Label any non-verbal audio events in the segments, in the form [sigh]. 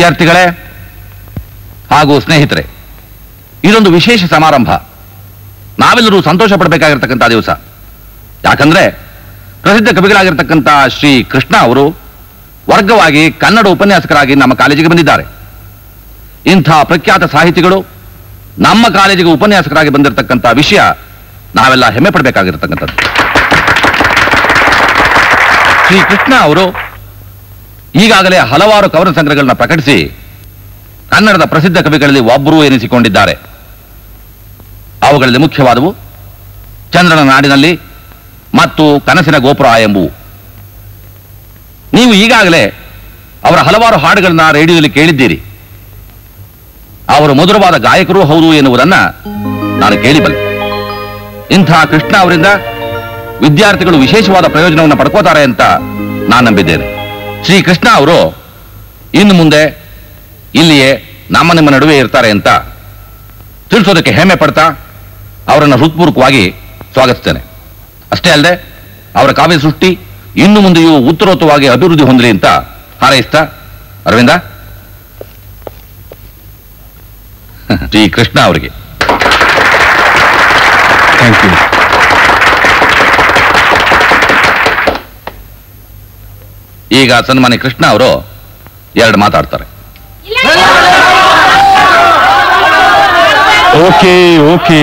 ವಿದ್ಯಾರ್ಥಿಗಳೇ ಹಾಗೂ ಸ್ನೇಹಿತರೆ, ಇದೊಂದು ವಿಶೇಷ ಸಮಾರಂಭ. ನಾವೆಲ್ಲರೂ ಸಂತೋಷ ಪಡಬೇಕಾಗಿರ್ತಕ್ಕಂಥ ದಿವಸ. ಯಾಕಂದ್ರೆ ಪ್ರಸಿದ್ಧ ಕವಿಗಳಾಗಿರ್ತಕ್ಕಂಥ ಶ್ರೀ ಕೃಷ್ಣ ಅವರು ವರ್ಗವಾಗಿ ಕನ್ನಡ ಉಪನ್ಯಾಸಕರಾಗಿ ನಮ್ಮ ಕಾಲೇಜಿಗೆ ಬಂದಿದ್ದಾರೆ. ಇಂಥ ಪ್ರಖ್ಯಾತ ಸಾಹಿತಿಗಳು ನಮ್ಮ ಕಾಲೇಜಿಗೆ ಉಪನ್ಯಾಸಕರಾಗಿ ಬಂದಿರತಕ್ಕಂಥ ವಿಷಯ ನಾವೆಲ್ಲ ಹೆಮ್ಮೆ ಪಡಬೇಕಾಗಿರ್ತಕ್ಕಂಥದ್ದು. ಶ್ರೀ ಕೃಷ್ಣ ಅವರು ಈಗಾಗಲೇ ಹಲವಾರು ಕವನ ಸಂಗ್ರಹಗಳನ್ನ ಪ್ರಕಟಿಸಿ ಕನ್ನಡದ ಪ್ರಸಿದ್ಧ ಕವಿಗಳಲ್ಲಿ ಒಬ್ಬರು ಎನಿಸಿಕೊಂಡಿದ್ದಾರೆ. ಅವುಗಳಲ್ಲಿ ಮುಖ್ಯವಾದವು ಚಂದ್ರನ ನಾಡಿನಲ್ಲಿ ಮತ್ತು ಕನಸಿನ ಗೋಪುರ ಎಂಬುವು. ನೀವು ಈಗಾಗಲೇ ಅವರ ಹಲವಾರು ಹಾಡುಗಳನ್ನ ರೇಡಿಯೋದಲ್ಲಿ ಕೇಳಿದ್ದೀರಿ. ಅವರು ಮಧುರವಾದ ಗಾಯಕರೂ ಹೌದು ಎನ್ನುವುದನ್ನ ನಾನು ಕೇಳಿಬಲ್ಲೆ. ಇಂಥ ಕೃಷ್ಣ ಅವರಿಂದ ವಿದ್ಯಾರ್ಥಿಗಳು ವಿಶೇಷವಾದ ಪ್ರಯೋಜನವನ್ನು ಪಡ್ಕೋತಾರೆ ಅಂತ ನಾನು ನಂಬಿದ್ದೇನೆ. ಶ್ರೀ ಕೃಷ್ಣ ಅವರು ಇನ್ನು ಮುಂದೆ ಇಲ್ಲಿಯೇ ನಮ್ಮ ನಿಮ್ಮ ನಡುವೆ ಇರ್ತಾರೆ ಅಂತ ತಿಳಿಸೋದಕ್ಕೆ ಹೆಮ್ಮೆ ಪಡ್ತಾ ಅವರನ್ನು ಹೃತ್ಪೂರ್ವಕವಾಗಿ ಸ್ವಾಗತಿಸ್ತೇನೆ. ಅಷ್ಟೇ ಅಲ್ಲದೆ ಅವರ ಕಾವ್ಯ ಸೃಷ್ಟಿ ಇನ್ನು ಮುಂದೆಯೂ ಉತ್ತರೋತ್ತವಾಗಿ ಅಭಿವೃದ್ಧಿ ಹೊಂದಲಿ ಅಂತ ಹಾರೈಸ್ತಾ ಅರವಿಂದ. [laughs] ಶ್ರೀ ಕೃಷ್ಣ ಅವರಿಗೆ. ಥ್ಯಾಂಕ್ ಯು ಈಗ ಸನ್ಮಾನ್ಯ ಕೃಷ್ಣ ಅವರು ಎರಡು ಮಾತಾಡ್ತಾರೆ. Okay okay.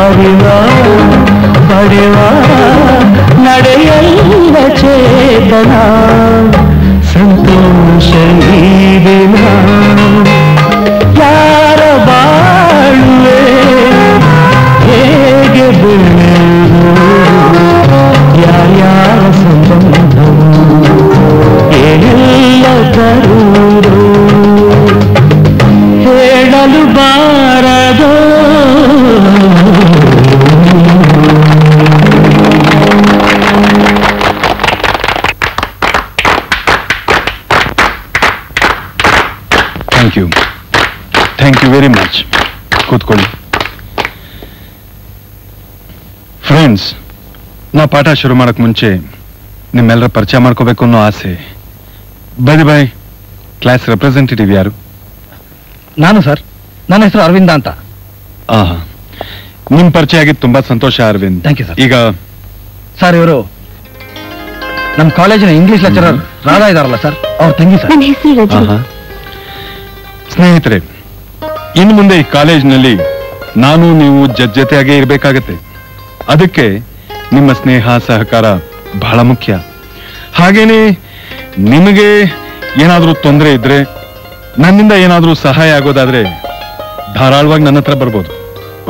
ಅರಿವ ಪಡೆವ ನಡೆಯಲ್ಲ ಚೇತನ ಸಂತೋಷ ಈ ದಿನ ಯಾರ ಬಾಳುವೆ ಹೇಗೆ ಬೆಳೆದು ಯಾರ್ಯಾರ ಥ್ಯಾಂಕ್ ಯು ವೆರಿ ಮಚ್ ಕೂತ್ಕೊಳ್ಳಿ ಫ್ರೆಂಡ್ಸ್ ನಾ ಪಾಠ ಶುರು ಮಾಡೋಕೆ ಮುಂಚೆ ನಿಮ್ಮೆಲ್ಲರ ಪರಿಚಯ ಮಾಡ್ಕೋಬೇಕು ಅನ್ನೋ ಆಸೆ. ಬೈ ಬೈ ಕ್ಲಾಸ್ ರೆಪ್ರೆಸೆಂಟೇಟಿವ್ ಯಾರು? ನಾನು ಸರ್ ನನ್ನ ಹೆಸರು ಅರವಿಂದ ಅಂತ. ನಿಮ್ಮ ನಿಮ್ ಪರಿಚಯ ಆಗಿದ್ದು ತುಂಬಾ ಸಂತೋಷ ಅರವಿಂದ್. ಥ್ಯಾಂಕ್ ಯು ಸರ್ ಈಗ ಸರ್ ಇವರು ನಮ್ಮ ಕಾಲೇಜಿನ ಇಂಗ್ಲಿಷ್ ಲೆಕ್ಚರರ್ ರಾಧಾ ಇದಾರಲ್ಲ ಸರ್ ಅವ್ರ ತಂಗಿ ಸರ್. ಸ್ನೇಹಿತರೆ ಇನ್ನು ಮುಂದೆ ಈ ಕಾಲೇಜಿನಲ್ಲಿ ನಾನು ನೀವು ಜೊತೆ ಜೊತೆಯಾಗೇ ಇರಬೇಕಾಗತ್ತೆ. ಅದಕ್ಕೆ ನಿಮ್ಮ ಸ್ನೇಹ ಸಹಕಾರ ಬಹಳ ಮುಖ್ಯ. ಹಾಗೇನೆ ನಿಮಗೆ ಏನಾದರೂ ತೊಂದರೆ ಇದ್ರೆ ನನ್ನಿಂದ ಏನಾದರೂ ಸಹಾಯ ಆಗೋದಾದ್ರೆ ಧಾರಾಳವಾಗಿ ನನ್ನ ಹತ್ರ ಬರ್ಬೋದು.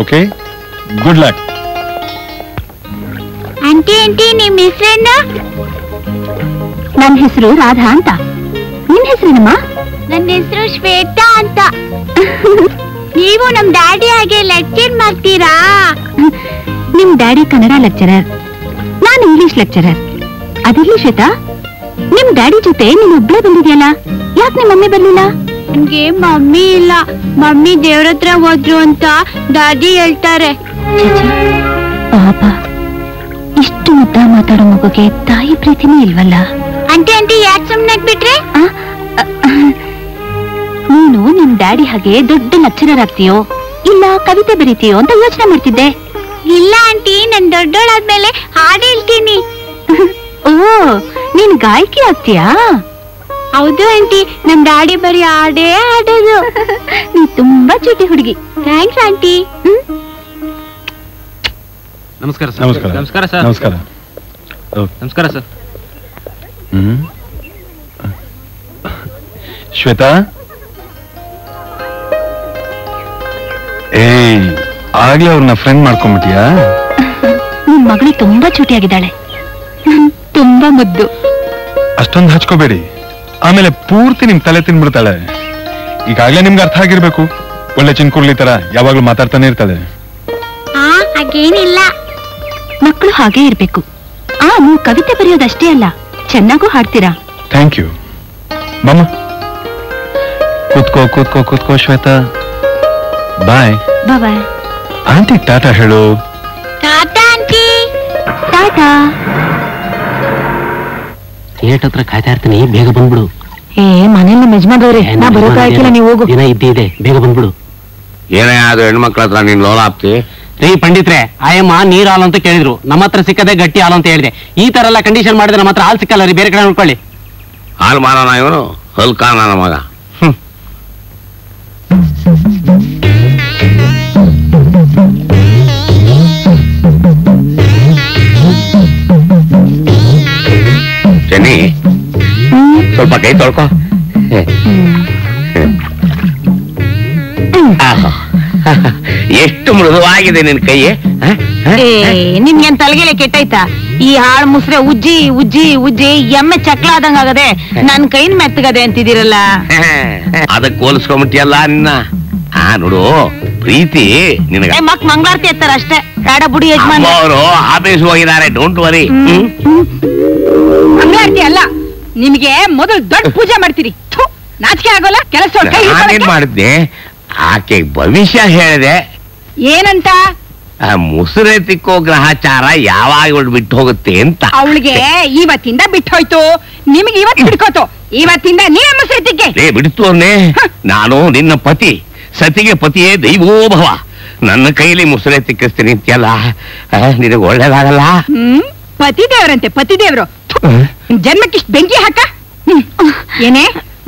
Okay? Good luck aunty aunty ನಿಮ್ ಹೆಸರೇನು? ನನ್ನ ಹೆಸರು ರಾಧಾ ಅಂತ. ನಿನ್ನ ಹೆಸರೇನಮ್ಮ? ನನ್ನ ಹೆಸರು ಶ್ವೇತಾ ಅಂತ. [laughs] ನೀವು ನಮ್ ಡ್ಯಾಡಿ ಹಾಗೆ ಲೆಕ್ಚರ್ ಮಾಡ್ತೀರಾ? ನಿಮ್ ಡ್ಯಾಡಿ ಕನ್ನಡ ಲೆಕ್ಚರರ್ ನಾನು ಇಂಗ್ಲಿಷ್ ಲೆಕ್ಚರರ್. ಅದಿರ್ಲಿ ಶ್ವೇತಾ ನಿಮ್ ಡ್ಯಾಡಿ ಜೊತೆ ನೀನ್ ಒಬ್ಳೆ ಬಂದಿದ್ಯಲ್ಲ ಯಾಕೆ ನಿಮ್ ಮಮ್ಮಿ ಬರ್ಲಿಲ್ಲ? ನನ್ಗೆ ಮಮ್ಮಿ ಇಲ್ಲ. ಮಮ್ಮಿ ದೇವ್ರ ಹತ್ರ ಹೋದ್ರು ಅಂತ ಡ್ಯಾಡಿ ಹೇಳ್ತಾರೆ. ಪಾಪ ಇಷ್ಟು ಮುದ್ದ ಮಾತಾಡೋ ಮಗುಗೆ ತಾಯಿ ಪ್ರೀತಿನೇ ಇಲ್ವಲ್ಲ? ಅಂಟಿ ಅಂಟಿ ಯಾಕೆ ಸುಮ್ಮನೆ ಬಿಟ್ರೆ ನೀನು ನಿಮ್ ಡ್ಯಾಡಿ ಹಾಗೆ ದೊಡ್ಡ ಲೆಕ್ಚರರ್ ಇಲ್ಲ ಕವಿತೆ ಬರೀತೀಯೋ ಅಂತ ಯೋಚನೆ ಮಾಡ್ತಿದ್ದೆ. ಇಲ್ಲ ಆಂಟಿ ನನ್ ದೊಡ್ಡೋಳಾದ್ಮೇಲೆ ಹಾಡು ಹೇಳ್ತೀನಿ. [laughs] ಓ ನೀನ್ ಗಾಯಕಿ ಆಗ್ತೀಯಾ? ಹೌದು ಆಂಟಿ ನಮ್ ಡ್ಯಾಡಿ ಬರೀ ಹಾಡೇ ಹಾಡೋದು. [laughs] ನೀ ತುಂಬಾ ಚೂಟಿ ಹುಡುಗಿ. Thanks aunty. ನಮಸ್ಕಾರ ನಮಸ್ಕಾರ. ನಮಸ್ಕಾರ ಸರ್. ನಮಸ್ಕಾರ. ನಮಸ್ಕಾರ ಸರ್. ಹ್ಮ್. ಶ್ವೇತಾ? ಏಯ್ ಆಗ್ಲೇ ಅವ್ರನ್ನ ಫ್ರೆಂಡ್ ಮಾಡ್ಕೊಂಬಿಟ್ಟಿಯಾ ನಿಮ್ ಮಗಳು ತುಂಬಾ ಚೂಟಿಯಾಗಿದ್ದಾಳೆ. ತುಂಬಾ ಮುದ್ದು. ಅಷ್ಟೊಂದು ಹಚ್ಕೋಬೇಡಿ. ಆಮೇಲೆ ಪೂರ್ತಿ ನಿಮ್ ತಲೆ ತಿನ್ಬಿಡ್ತಾಳೆ. ಈಗಾಗ್ಲೇ ನಿಮ್ಗೆ ಅರ್ಥ ಆಗಿರ್ಬೇಕು. ಒಳ್ಳೆ ಚಿನ್ಕುರ್ಲಿ ತರ ಯಾವಾಗ್ಲೂ ಮಾತಾಡ್ತಾನೆ ಇರ್ತಾಳೆ. ಹಾಗೇನಿಲ್ಲ. ಮಕ್ಕಳು ಹಾಗೇ ಇರ್ಬೇಕು. ಆ ನೀವು ಕವಿತೆ ಬರೆಯೋದಷ್ಟೇ ಅಲ್ಲ ಚೆನ್ನಾಗೂ ಹಾಡ್ತೀರಾ? ಥ್ಯಾಂಕ್ ಯು ಬಮ್ಮ ಕೂತ್ಕೋ ಕೂತ್ಕೋ ಕೂತ್ಕೋ Shweta. Bye. Bye. Aunty tata ಹೇಳು. Tata aunty. ಟಾಟಾ. ಏಟ್ ಹತ್ರ ಕಾಯ್ತಾ ಇರ್ತೀನಿ ಬೇಗ ಬಂದ್ಬಿಡು. ಏ ಮನೆಯಲ್ಲಿ ಮೆಜ್ಮಾದವ್ರೆ ನಾ ಬರೋಕಾಗಿಲ್ಲ ನೀವು ಹೋಗು. ದಿನ ಇದ್ದೇ ಇದೆ ಬೇಗ ಬಂದ್ಬಿಡು. ಏನೇ ಅದು ಹೆಣ್ಮಕ್ಳ ಹತ್ರ ನೀನ್ ಲೋಲಾಪ್ತಿ ರೀ ಪಂಡಿತ್ರೆ ಆಯಮ್ಮ ನೀರ್ ಹಾಲು ಅಂತ ಕೇಳಿದ್ರು. ನಮ್ಮ ಹತ್ರ ಸಿಕ್ಕದೆ ಗಟ್ಟಿ ಹಾಲು ಅಂತ ಹೇಳಿದೆ. ಈ ತರ ಎಲ್ಲ ಕಂಡೀಷನ್ ಮಾಡಿದ್ರೆ ನಮ್ಮ ಹತ್ರ ಹಾಲು ಸಿಕ್ಕಲ್ಲ ರೀ ಬೇರೆ ಕಡೆ ನೋಡ್ಕೊಳ್ಳಿ. ಹಾಲು ಮಾರೋಣ ಇವನು? ಹಲ್ಕಾನ ಮಗ. ಚೆನ್ನಿ ಸ್ವಲ್ಪ ಕೈ ತೊಳ್ಕೊ. ಎಷ್ಟು ಮೃದುವಾಗಿದೆ ನಿನ್ ಕೈ? ನಿಮ್ಗೇನ್ ತಲೆಗೆಲೆ ಕೆಟ್ಟೈತಾ? ಈ ಹಾಳ್ ಮುಸ್ರೆ ಉಜ್ಜಿ ಉಜ್ಜಿ ಉಜ್ಜಿ ಎಮ್ಮೆ ಚಕ್ಲ ಆದಂಗಾಗದೆ ನನ್ ಕೈನ್ ಮೆತ್ತಗದೆ ಅಂತಿದಿರಲ್ಲ ಅದಕ್ಕೆ ಹೋಲಿಸ್ಕೊಂಬಿಟ್ಟಿಯಲ್ಲ ನಿನ್ನ? ಆ ನೋಡು ಪ್ರೀತಿ ನಿನಗೆ. ಮಕ್ ಮಂಗಳಾರತಿ ಎತ್ತಾರ ಅಷ್ಟೇ. ಬೇಡ ಬುಡಿ ಯಜಮಾನ್ ಅವರು ಆಫೀಸ್ ಹೋಗಿದ್ದಾರೆ ಡೋಂಟ್ ವರಿ ಮಂಗಳಾರತಿ ಅಲ್ಲ ನಿಮಗೆ ಮೊದಲು ದೊಡ್ಡ ಪೂಜೆ ಮಾಡ್ತೀರಿ. ನಾಚಿಕೆ ಆಗೋಲ್ಲ ಕೆಲಸ ನಾನೇನ್ ಮಾಡಿದ್ದೆ? ಆಕೆ ಭವಿಷ್ಯ ಹೇಳಿದೆ. ಏನಂತ? ಆ ಮುಸುರೆ ತಿಕ್ಕೋ ಗ್ರಹಚಾರ ಯಾವಾಗ ಬಿಟ್ಟು ಹೋಗುತ್ತೆ ಅಂತ. ಅವಳಿಗೆ ಇವತ್ತಿಂದ ಬಿಟ್ಟು ಹೋಯ್ತು. ನಿಮ್ಗೆ ಇವತ್ತು ಹಿಡ್ಕೋತು ಇವತ್ತಿಂದ ನೀನೇ ಮುಸುರೆ ತಿಕ್ಕೆ. ಏ ಬಿಡ್ತು ಅನ್ನೇ ನಾನು ನಿನ್ನ ಪತಿ ಸತಿಗೆ ಪತಿಯೇ ದೈವೋಭವ. ನನ್ನ ಕೈಲಿ ಮುಸುರೆ ತಿಕ್ಕಿಸ್ತೀನಿ ಅಂತ್ಯಲ್ಲ. ನಿನಗೆ ಒಳ್ಳೇದಾಗಲ್ಲ? ಹ್ಮ್ ಪತಿ ಜನ್ಮಕ್ಕಿಷ್ಟು ಬೆಂಕಿ ಹಾಕ? ಏನೇ?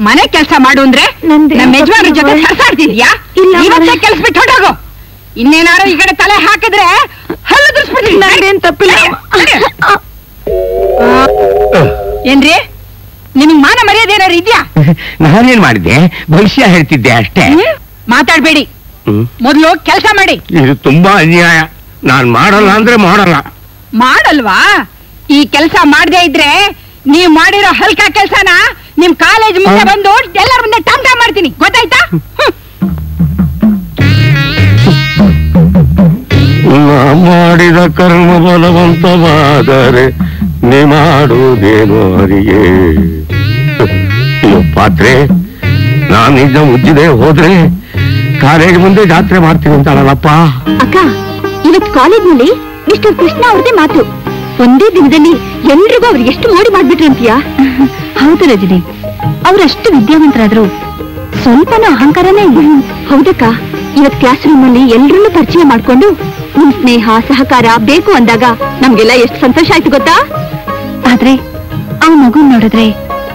ಮನೆ ಕೆಲಸ ಮಾಡು ಅಂದ್ರೆ ನಮ್ಮ ಯಜಮಾನ ಜೊತೆ. ಸರ್ಸಾಡ್ತಿದ್ಯಾ? ಕೆಲಸ ಇವತ್ತೇ ಮಾಡೆ. ಕೆಲ್ಸ ಬಿಟ್ಟು ಹೊಡೋಗು ಇನ್ನೇನಾರು ಈ ಕಡೆ ತಲೆ ಹಾಕಿದ್ರೆ ಹಲ್ಲು ದುರ್ಸ್ಬಿಡ್ತೀನಿ. ತಪ್ಪಿಲ್ಲ. ಏನ್ರಿ? ನಿಮಗ್ ಮಾನ ಮರ್ಯಾದೆ ಏನಾರು ಇದ್ಯಾ? [laughs] ನಾನೇನ್ ಮಾಡಿದ್ದೆ? ಭವಿಷ್ಯ ಹೇಳ್ತಿದ್ದೆ ಅಷ್ಟೇ? ಮಾತಾಡ್ಬೇಡಿ. ಮೊದಲು ಮೊದ್ಲು ಕೆಲಸ ಮಾಡಿ. ಇದು ತುಂಬಾ ಅನ್ಯಾಯ. ನಾನ್ ಮಾಡಲ್ಲ ಅಂದ್ರೆ ಮಾಡಲ್ಲ. ಮಾಡಲ್ವಾ? ಈ ಕೆಲಸ ಮಾಡದೇ ಇದ್ರೆ ನೀವ್ ಮಾಡಿರೋ ಹಲ್ಕ ಕೆಲ್ಸನ ನಿಮ್ ಕಾಲೇಜ್ ಮುಂದೆ ಬಂದು ಎಲ್ಲರ ಮುಂದೆ ಟಮ್ ಟಮ್ ಮಾಡ್ತೀನಿ. ಗೊತ್ತಾಯ್ತಾ? ಹ್ಮ್. ನಾ ಮಾಡಿದ ಕರ್ಮ ಬಲವಂತವಾದರೆ ನೀ ಮಾಡುವುದೇನು ಅರಿಗೆ ಅಯ್ಯೋ ಪಾತ್ರೆ ನಾನು ನಿಜ ಮುಜ್ಜಿದೆ ಹೋದ್ರೆ ಕಾಲೇಜ್ ಮುಂದೆ ಜಾತ್ರೆ ಮಾಡ್ತೀನಿ ಅಂತಾಳಲ್ಲಪ್ಪ ಅಕ್ಕ ಇವತ್ತು ಕಾಲೇಜ್ನಲ್ಲಿ ಮಿಸ್ಟರ್ ಕೃಷ್ಣ ಅವ್ರದೇ ಮಾತು. ಒಂದೇ ದಿನದಲ್ಲಿ ಎಲ್ರಿಗೂ ಅವ್ರು ಎಷ್ಟು ಮೋಡಿ ಮಾಡ್ಬಿಟ್ರು ಅಂತೀಯಾ? ಹೌದು ರಜನಿ ಅವ್ರಷ್ಟು ವಿದ್ಯಾವಂತರಾದ್ರು ಸ್ವಲ್ಪನೂ ಅಹಂಕಾರನೇ ಇಲ್ಲ. ಹೌದಕ್ಕ ಇವತ್ ಕ್ಲಾಸ್ ರೂಮ್ ಅಲ್ಲಿ ಎಲ್ರನ್ನೂ ಪರಿಚಯ ಮಾಡ್ಕೊಂಡು ನಿಮ್ ಸ್ನೇಹ ಸಹಕಾರ ಬೇಕು ಅಂದಾಗ ನಮ್ಗೆಲ್ಲ ಎಷ್ಟು ಸಂತೋಷ ಆಯ್ತು ಗೊತ್ತಾ? ಆದ್ರೆ ಆ ಮಗು ನೋಡಿದ್ರೆ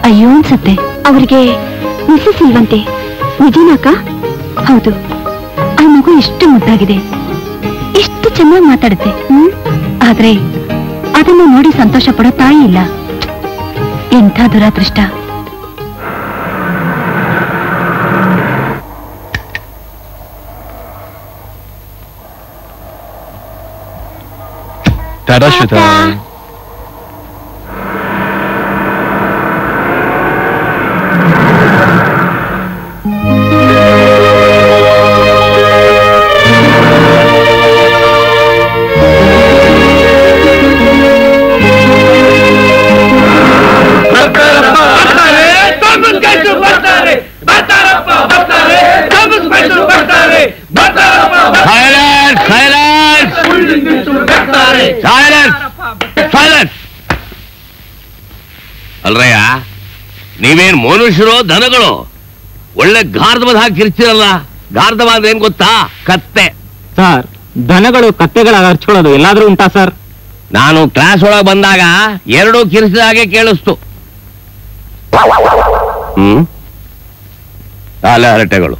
ಅಯ್ಯೋ ಅನ್ಸತ್ತೆ. ಅವ್ರಿಗೆ ಮಿಸಸ್ ಇಲ್ವಂತೆ. ನಿಜೀನಾಕ ಹೌದು ಆ ಮಗು ಎಷ್ಟು ಮುದ್ದಾಗಿದೆ. ಎಷ್ಟು ಚೆನ್ನಾಗಿ ಮಾತಾಡುತ್ತೆ. ಹ್ಮ್? ಆದ್ರೆ ಅದನ್ನು ನೋಡಿ ಸಂತೋಷ ಪಡೋ ತಾಯಿ ಇಲ್ಲ. ಎಂಥ ದುರಾದೃಷ್ಟ. ಟಾಟಾ. ಮನುಷ್ಯರು ದನಗಳು ಒಳ್ಳೆ ಗಾರ್ಧವದ ಹಾಕಿ ಕಿರ್ಚಿರಲ್ಲ ಗಾರ್ಧವ ಅಂದ್ರೆ ಏನ್ ಗೊತ್ತಾ? ಕತ್ತೆ. ಸರ್ ದನಗಳು ಕತ್ತೆಗಳ ಹರ್ಚ್ಕೊಳ್ಳೋದು ಎಲ್ಲಾದ್ರೂ ಉಂಟಾ ಸರ್? ನಾನು ಕ್ಲಾಸ್ ಒಳಗೆ ಬಂದಾಗ ಎರಡೂ ಕಿರಿಸಿದ ಹಾಗೆ ಕೇಳಿಸ್ತು. ಹ್ಮ್? ಹರಟೆಗಳು.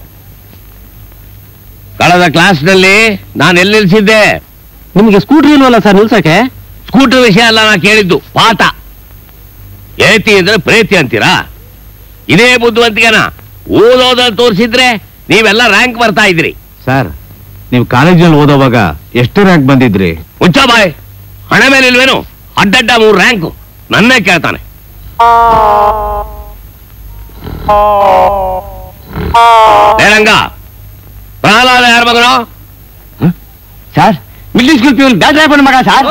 ಕಳೆದ ಕ್ಲಾಸ್ನಲ್ಲಿ ನಾನು ಎಲ್ಲಿ ನಿಲ್ಸಿದ್ದೆ? ನಿಮಗೆ ಸ್ಕೂಟ್ರ್ ಇಲ್ವಲ್ಲ ಸರ್ ನಿಲ್ಸಕ್ಕೆ? ಸ್ಕೂಟರ್ ವಿಷಯ ಅಲ್ಲ ನಾ ಕೇಳಿದ್ದು ಪಾಠ. ಏತಿ ಅಂದ್ರೆ ಪ್ರೇತಿ ಅಂತೀರಾ? ಇದೇ ಬುದ್ಧಿವಂತಿಗೆನ ಓದೋದನ್ನ ತೋರಿಸಿದ್ರೆ ನೀವೆಲ್ಲ ರ್ಯಾಂಕ್ ಬರ್ತಾ ಇದ್ರಿ ಸರ್ ನೀವು ಕಾಲೇಜಲ್ಲಿ ಓದೋವಾಗ ಎಷ್ಟು ರ್ಯಾಂಕ್ ಬಂದಿದ್ರಿ? ಹುಚ್ಚ ಬಾಯ್ ಹಣ ಮೇಲೆ ಇಲ್ವೇನು? ಅಡ್ಡಡ್ಡ ಮೂರು ರ್ಯಾಂಕ್ ನನ್ನೇ ಕೇಳ್ತಾನೆ. ಏನಂಗ ಪ್ರಹ್ಲಾದ ಯಾರ ಮಗನು sir middle school peon battery ಹಾಕೊಂಡು ಮಗ ಸರ್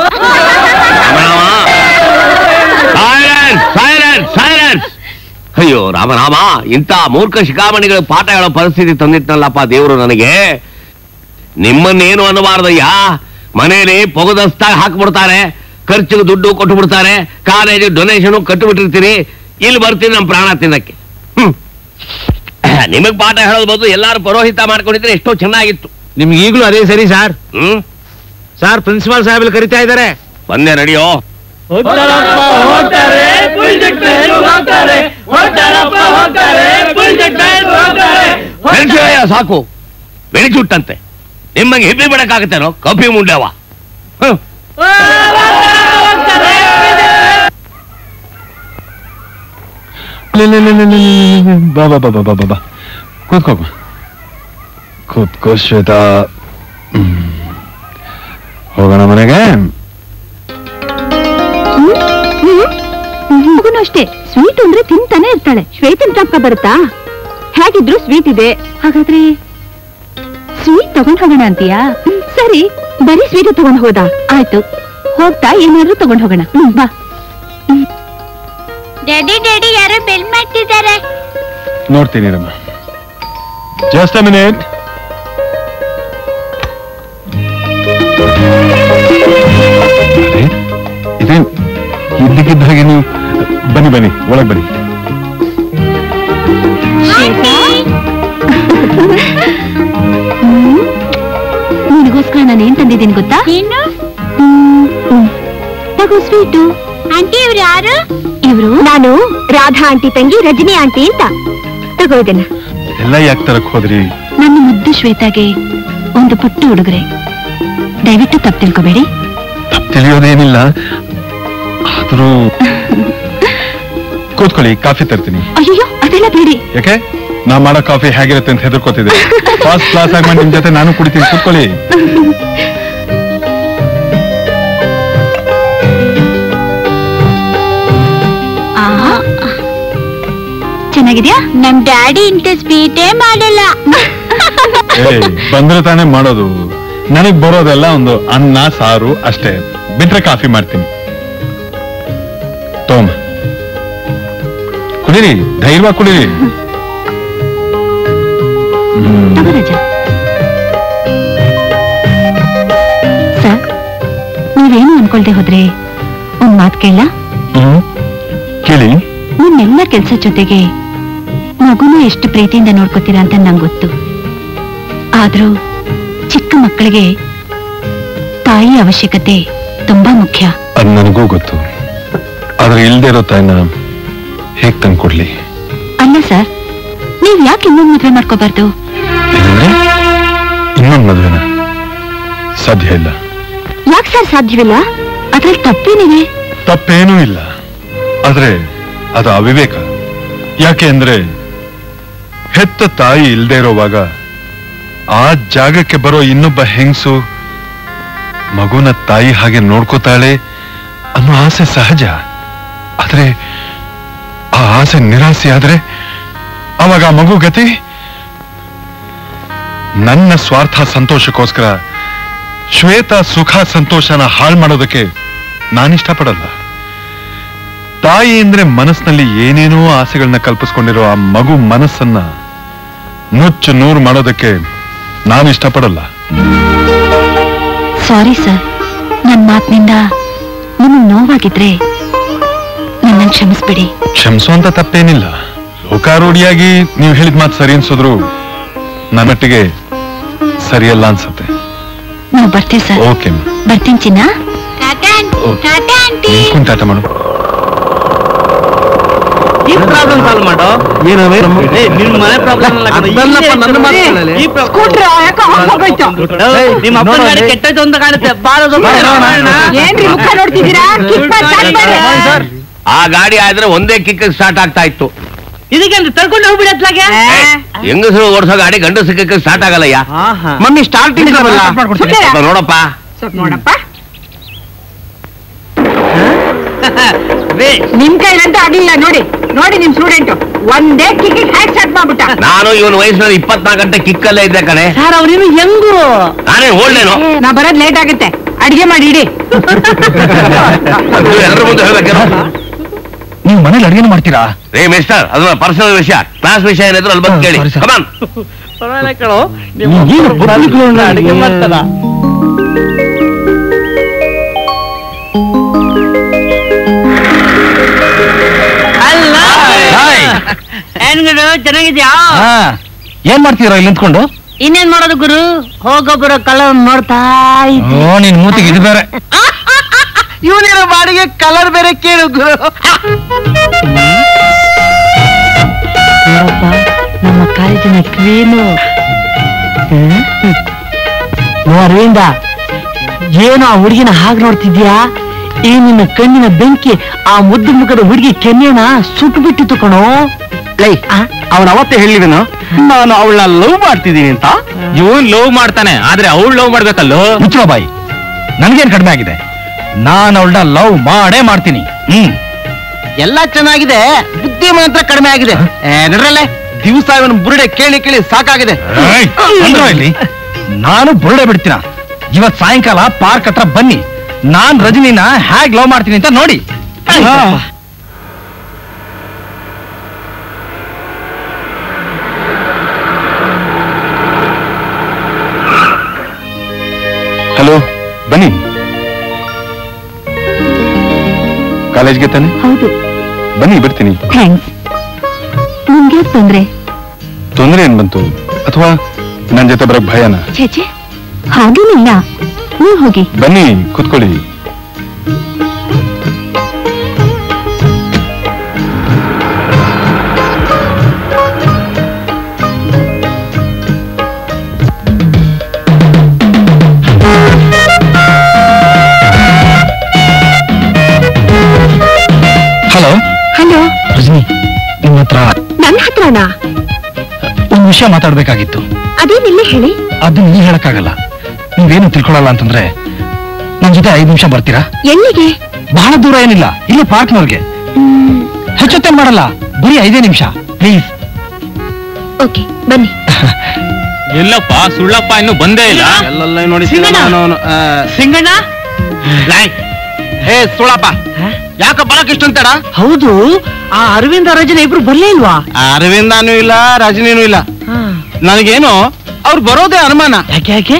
ಸೈಲೆನ್ಸ್ ಸೈಲೆನ್ಸ್ ಸೈಲೆನ್ಸ್ ಅಯ್ಯೋ ರಾಮರಾಮ ಇಂಥ ಮೂರ್ಖ ಶಿಖಾಮಣಿಗಳು ಪಾಠ ಹೇಳೋ ಪರಿಸ್ಥಿತಿ ತಂದಿಟ್ನಲ್ಲಪ್ಪ ದೇವರು ನನಗೆ. ನಿಮ್ಮನ್ನೇನು ಅನ್ನಬಾರ್ದಯ್ಯ? ಮನೇಲಿ ಪೊಗದಸ್ತಾಗ ಹಾಕ್ಬಿಡ್ತಾರೆ ಖರ್ಚಿಗೆ ದುಡ್ಡು ಕೊಟ್ಟು ಬಿಡ್ತಾರೆ ಡೊನೇಷನು ಡೊನೇಷನ್ ಕಟ್ಟುಬಿಟ್ಟಿರ್ತೀರಿ ಇಲ್ಲಿ ಬರ್ತೀನಿ ನಮ್ಮ ಪ್ರಾಣ ತಿನ್ನಕ್ಕೆ. ಹ್ಮ್. ನಿಮಗ್ ಪಾಠ ಹೇಳೋದು ಬದಲು ಎಲ್ಲಾರು ಪರೋಹಿತ ಮಾಡ್ಕೊಂಡಿದ್ರೆ ಎಷ್ಟೋ ಚೆನ್ನಾಗಿತ್ತು. ನಿಮ್ಗೆ ಈಗಲೂ ಅದೇ ಸರಿ ಸರ್? ಹ್ಮ್. ಸರ್ ಪ್ರಿನ್ಸಿಪಾಲ್ ಸಾಹೇಬ್ ಕರಿತಾ ಇದ್ದಾರೆ. ಬಂದೆ ನಡಿಯೋ. ಬೆಳ್ಸಿರಯ್ಯ ಸಾಕು ಬೆಳಿಚುಟ್ಟಂತೆ ನಿಮ್ಮಂಗೆ ಹಿಬ್ಬಿ ಬಿಡಕ್ಕಾಗತ್ತೇನೋ ಕಬ್ಬಿ ಮುಂಡವ ಹ್ಮ್. ಬಾ ಬಾ ಬಾ ಬಾ ಬಾ ಕೂತ್ಕೋ. ಕೂತ್ಕೋ ಶ್ವೇತಾ ಹ್ಮ್. ಹೋಗೋಣ ಮನೆಗೆ ಅಷ್ಟೇ ಸ್ವೀಟ್ ಅಂದ್ರೆ ತಿಂತಾನೆ ಇರ್ತಾಳೆ. ಶ್ವೇತನ್ ಟಾಪ್ಕ ಬರುತ್ತಾ? ಹೇಗಿದ್ರು ಸ್ವೀಟ್ ಇದೆ. ಹಾಗಾದ್ರೆ ಸ್ವೀಟ್ ತಗೊಂಡ್ ಹೋಗೋಣ ಅಂತೀಯಾ? ಸರಿ ಬರೀ ಸ್ವೀಟ್ ತಗೊಂಡ್ ಹೋದ. ಆಯ್ತು. ಹೋಗ್ತಾ ಏನಾದ್ರೂ ತಗೊಂಡ್ ಹೋಗೋಣ. ಬಾ. ಡ್ಯಾಡಿ ಡ್ಯಾಡಿ ಯಾರೋ ಬೆಲ್ ಮಾಡ್ತಿದ್ದಾರೆ. ನೋಡ್ತೀನಿ ರಮ್ಮ ಜಸ್ಟ್ ಅ ಮಿನಿಟ್ ಇದೇನ್? ಇದ್ದಕ್ಕಿದ್ದ ಹಾಗೆ ನೀವು ಬನ್ನಿ ಬನ್ನಿ ಒಳಗ್ ಬನ್ನಿ. ನಿನಗೋಸ್ಕರ ನಾನು ಏನ್ ತಂದಿದ್ದೀನಿ ಗೊತ್ತಾ? ಏನು. ತಗೋ ಸ್ವೀಟು. ಆಂಟಿ ಇವ್ರು ಯಾರು? ಇವ್ರು ನಾನು ರಾಧಾ ಆಂಟಿ ತಂಗಿ ರಜನಿ ಆಂಟಿ ಅಂತ. ತಗೋ ಇದನ್ನ. ಎಲ್ಲ ಯಾಕೆ ತರಕ್ ಹೋದ್ರಿ? ನನ್ನ ಮುದ್ದು ಶ್ವೇತಾಗೆ ಒಂದು ಪುಟ್ಟ ಉಡುಗೊರೆ. ದಯವಿಟ್ಟು ತಪ್ಪು ತಿಳ್ಕೋಬೇಡಿ. ತಪ್ಪು ತಿಳಿಯೋದೇನಿಲ್ಲ. ಆದ್ರೂ ಕೂತ್ಕೊಳ್ಳಿ ಕಾಫಿ ತರ್ತೀನಿ. ಅಯ್ಯೋ ಅದೆಲ್ಲ ಬೇಡಿ. ಯಾಕೆ? ನಾ ಮಾಡೋ ಕಾಫಿ ಹೇಗಿರುತ್ತೆ ಅಂತ ಹೆದರ್ಕೋತಿದ್ದೆ. ಫಸ್ಟ್ ಕ್ಲಾಸ್ ಆಗಿ ಮಾಡಿ ನಿಮ್ ಜೊತೆ ನಾನು ಕುಡಿತೀನಿ ಕೂತ್ಕೊಳ್ಳಿ. ಚೆನ್ನಾಗಿದ್ಯಾ? ನಮ್ ಡ್ಯಾಡಿ ಇಂತ ಸ್ವೀಟೇ ಮಾಡಲ್ಲ. ಬಂದ್ರೆ ತಾನೇ ಮಾಡೋದು. ನನಗ್ ಬರೋದೆಲ್ಲ ಒಂದು ಅನ್ನ ಸಾರು ಅಷ್ಟೇ. ಬಿಟ್ರೆ ಕಾಫಿ ಮಾಡ್ತೀನಿ. ಕುಡೀರಿ ಧೈರ್ಯವಾಗಿ ಕುಡೀರಿ ಸರ್ ನೀವೇನು ಅನ್ಕೊಳ್ದೆ ಹೋದ್ರೆ ಒಂದ್ ಮಾತು ಕೇಳ. ಕೇಳಿ. ನಿಮ್ಮೆಲ್ಲ ಕೆಲಸ ಜೊತೆಗೆ ಮಗುನ ಎಷ್ಟು ಪ್ರೀತಿಯಿಂದ ನೋಡ್ಕೋತೀರಾ ಅಂತ ನಂಗೆ ಗೊತ್ತು. ಆದ್ರೂ ಚಿಕ್ಕ ಮಕ್ಕಳಿಗೆ ತಾಯಿ ಅವಶ್ಯಕತೆ ತುಂಬಾ ಮುಖ್ಯ. ಅದು ನನಗೂ ಗೊತ್ತು. ಆದ್ರೆ ಇಲ್ದೇ ಇರೋ ತಾಯಿನ ಹೇಗ್ ತಂದ್ಕೊಡ್ಲಿ ಅಲ್ಲ ಸರ್ ನೀವ್ ಯಾಕೆ ಇನ್ನೊಂದು ಮದ್ವೆ ಮಾಡ್ಕೋಬಾರ್ದು? ಇನ್ನೊಂದು ಇನ್ನೊಂದ್ ಮದ್ವೆನ ಸಾಧ್ಯ ಇಲ್ಲ. ಯಾಕೆ ಸರ್ ಸಾಧ್ಯವಿಲ್ಲ? ಅದ್ರಲ್ಲಿ ತಪ್ಪೇನಿದೆ? ತಪ್ಪೇನೂ ಇಲ್ಲ. ಆದ್ರೆ ಅದು ಅವಿವೇಕ. ಯಾಕೆ ಅಂದ್ರೆ ಹೆತ್ತ ತಾಯಿ ಇಲ್ದೇ ಇರೋವಾಗ ಆ ಜಾಗಕ್ಕೆ ಬರೋ ಇನ್ನೊಬ್ಬ ಹೆಂಗಸು ಮಗುನ ತಾಯಿ ಹಾಗೆ ನೋಡ್ಕೋತಾಳೆ ಅನ್ನೋ ಆಸೆ ಸಹಜ. ಆದ್ರೆ ಆಸೆ ನಿರಾಸೆ ಆದ್ರೆ ಅವಾಗ ಆ ಮಗು ಗತಿ? ನನ್ನ ಸ್ವಾರ್ಥ ಸಂತೋಷಕ್ಕೋಸ್ಕರ, ಶ್ವೇತ ಸುಖ ಸಂತೋಷನ ಹಾಳು ಮಾಡೋದಕ್ಕೆ ನಾನಿಷ್ಟಪಡಲ್ಲ ತಾಯಿ ಅಂದ್ರೆ ಮನಸ್ಸಿನಲ್ಲಿ ಏನೇನೋ ಆಸೆಗಳನ್ನ ಕಲ್ಪಿಸ್ಕೊಂಡಿರೋ ಆ ಮಗು ಮನಸ್ಸನ್ನ ನುಚ್ಚು ನೂರು ಮಾಡೋದಕ್ಕೆ ನಾನು ಇಷ್ಟಪಡಲ್ಲ. ಸಾರಿ ಸರ್ ನನ್ನ ಮಾತಿನಿಂದ ನಿಮಗೆ ನೋವಾಗಿದ್ರೆ ನನ್ನನ್ನು ಕ್ಷಮಿಸ್ಬಿಡಿ. ಕ್ಷಮಿಸುವಂತ ತಪ್ಪೇನಿಲ್ಲ. ಲೋಕಾರೂಢಿಯಾಗಿ ನೀವು ಹೇಳಿದ ಮಾತು ಸರಿ ಅನ್ಸಿದ್ರು ನನ್ನಟ್ಟಿಗೆ ಸರಿಯಲ್ಲ ಅನ್ಸುತ್ತೆ. ನಾವು ಬರ್ತೀವಿ ಸರ್. ಓಕೆ ಬರ್ತೀನಿ ಚಿನ್ನ. ಟಾಟ ಮಾಡು. ಈ ಪ್ರಾಬ್ಲಮ್ ಸಾಲ್ವ್ ಮಾಡೋ? ನಿಮ್ ಮನೆ ಪ್ರಾಬ್ಲಮ್ ನಿಮ್ಮ ಅಪ್ಪನ ಗಾಡಿ ಕೆಟ್ಟದ್ದು ಅಂತ ಕಾಣುತ್ತೆ ಏನ್ರಿ ಮುಖ ನೋಡ್ತಿದ್ದೀರಾ. ಆ ಗಾಡಿ ಆದ್ರೆ ಒಂದೇ ಕಿಕ್ಕ ಸ್ಟಾರ್ಟ್ ಆಗ್ತಾ ಇತ್ತು. ಇದಕ್ಕೆ ತಳ್ಕೊಂಡು ಹೋಗ್ಬಿಡತ್ಲಾಗೆ ಹೆಂಗಸರು ಓಡಿಸೋ ಗಾಡಿ ಗಂಡು ಕಿಕ್ ಸ್ಟಾರ್ಟ್ ಆಗಲ್ಲಯ್ಯ? Mummy starting. ನೋಡಪ್ಪ. ನೋಡಪ್ಪ. ನಿಮ್ ಕೈಲಂತ ಆಗ್ಲಿಲ್ಲ ನೋಡಿ. ನೋಡಿ ನಿಮ್ ಸ್ಟೂಡೆಂಟ್ ಒಂದೇ ಕಿಕ್ ಹ್ಯಾಕ್ ಸ್ಟಾರ್ಟ್ ಮಾಡ್ಬಿಟ್ಟ. ನಾನು ಇವನ್ ವಯಸ್ಸಿನಲ್ಲಿ ಇಪ್ಪತ್ನಾಲ್ಕು ಗಂಟೆ ಕಿಕ್ಕಲ್ಲೇ ಇದ್ದೆ ಕಣೆ. ಸರ್ ಅವ್ರೇನು ಹೆಂಗು? ನಾನೇ ಓಲ್ಡೇನು? ನಾ ಬರೋದ್ ಲೇಟ್ ಆಗುತ್ತೆ. ಅಡಿಗೆ ಮಾಡಿ ಇಡಿ. ಎಲ್ಲರ ಮುಂದೆ ಹೇಳ್ಬೇಕೇನೋ? ನೀವು ಮನೇಲಿ ಅಡಿಗೆ ಮಾಡ್ತೀರಾ? ರೇ ಮಿಸ್ಟರ್ ಅದು ಪರ್ಸನಲ್ ವಿಷಯ. ಕ್ಲಾಸ್ ವಿಷಯ ಏನಿದ್ರು ಅಲ್ಲಿ ಬಂದು ಕೇಳಿ. ಕಮಾನ್ ಅಡಿಗೆ ಮಾಡ್ತಾರ. ಚೆನ್ನಾಗಿದ್ಯಾ? ಏನ್ ಮಾಡ್ತೀರಾ ಇಲ್ಲಿ ನಿಂತ್ಕೊಂಡು? ಇನ್ನೇನ್ ಮಾಡೋದು ಗುರು? ಹೋಗೊಬ್ಬರ ಕಲರ್ ನೋಡ್ತಾ ಇದ್ದೀನಿ ನಿನ್ ಮೂತಿಗೆ ಇದು ಬೇರೆ. [laughs] ಇವನಿರೋ ಬಾಡಿಗೆ ಕಲರ್ ಬೇರೆ ಕೇಳು ಗುರು. ನಮ್ಮ ಕಾಲೇಜಿನ ಕ್ವೀನು. ಅರವಿಂದ ಏನು ಆ ಹುಡುಗಿನ ಹಾಗೆ ನೋಡ್ತಿದ್ಯಾ? ಈ ನಿನ್ನ ಕಣ್ಣಿನ ಬೆಂಕಿ ಆ ಮುದ್ದು ಮುಖದ ಹುಡುಗಿ ಕೆನ್ನೆನ ಸುಟ್ಟು ಬಿಟ್ಟಿತ್ತು ಕಣೋ. ಲೈ ಅವನ ಅವತ್ತೇ ಹೇಳಿದನು ನಾನು ಅವಳನ್ನ ಲವ್ ಮಾಡ್ತಿದ್ದೀನಿ ಅಂತ. ಇವನ್ ಲವ್ ಮಾಡ್ತಾನೆ ಆದ್ರೆ ಅವಳು ಲವ್ ಮಾಡ್ಬೇಕಲ್ಲೋ? ಮುಚ್ಚೋ ಬಾಯಿ. ನನ್ಗೇನ್ ಕಡಿಮೆ ಆಗಿದೆ? ನಾನು ಅವಳನ್ನ ಲವ್ ಮಾಡೇ ಮಾಡ್ತೀನಿ. ಹ್ಮ್. ಎಲ್ಲ ಚೆನ್ನಾಗಿದೆ ಬುದ್ಧಿ ಮಾತ್ರ ಕಡಿಮೆ ಆಗಿದೆ. ನಡ್ರಲ್ಲೇ. ದಿವಸ ಇವನ್ ಬುರುಡೆ ಕೇಳಿ ಕೇಳಿ ಸಾಕಾಗಿದೆ. ಇಲ್ಲಿ? ನಾನು ಬುರುಡೆ ಬಿಡ್ತೀನ. ಇವತ್ ಸಾಯಂಕಾಲ ಪಾರ್ಕ್ ಹತ್ರ ಬನ್ನಿ. ನಾನ್ ರಜನಿನ ಹ್ಯಾಗ್ ಲವ್ ಮಾಡ್ತೀನಿ ಅಂತ ನೋಡಿ. ಕಾಲೇಜ್ಗೆ ತಾನೆ? ಹೌದು. ಬನ್ನಿ ಬಿಡ್ತೀನಿ ಥ್ಯಾಂಕ್ಸ್ ನಿಮ್ಗೆ ತೊಂದ್ರೆ? ತೊಂದರೆ ಏನ್ ಬಂತು? ಅಥವಾ ನನ್ನ ಜೊತೆ ಬರಕ್ ಭಯನಾ? ಛೇಚೆ ಹಾಗೇನಿಲ್ಲ. ನೀವು ಹೋಗಿ. ಬನ್ನಿ ಕುತ್ಕೊಳ್ಳಿ. ವಿಷಯ ಮಾತಾಡ್ಬೇಕಾಗಿತ್ತು. ಅದೇನಿಲ್ಲ ಹೇಳಿ? ಅದು ನೀ ಹೇಳಕ್ಕಾಗಲ್ಲ. ನೀವೇನು ತಿಳ್ಕೊಳಲ್ಲ ಅಂತಂದ್ರೆ ನನ್ ಜೊತೆ ಐದ್ ನಿಮಿಷ ಬರ್ತೀರಾ? ಎಲ್ಲಿಗೆ? ಬಹಳ ದೂರ ಏನಿಲ್ಲ. ಇಲ್ಲಿ ಪಾರ್ಕ್ನವ್ರಿಗೆ. ಹೆಚ್ಚೊತ್ತೆ ಮಾಡಲ್ಲ. ಬರೀ ಐದೇ ನಿಮಿಷ. ಪ್ಲೀಸ್. ಓಕೆ ಬನ್ನಿ. ಎಲ್ಲಪ್ಪ ಸುಳ್ಳಪ್ಪ ಇನ್ನು ಬಂದೇ ಇಲ್ಲ. ಎಲ್ಲೆಲ್ಲ ನೋಡಿ ಸಿಂಗಣ್ಣ ಹೇ ಸುಳ್ಳಪ್ಪ. ಯಾಕ ಬರಕ್ ಅಂತಾರ ಹೌದು ಆ ಅರವಿಂದ ರಜನಿ ಇಬ್ರು ಬರ್ಲೇ ಇಲ್ವಾ? ಅರವಿಂದನೂ ಇಲ್ಲ ರಜನಿನೂ ಇಲ್ಲ. ನನಗೇನು ಅವ್ರು ಬರೋದೇ ಅನುಮಾನ. ಯಾಕೆ ಯಾಕೆ?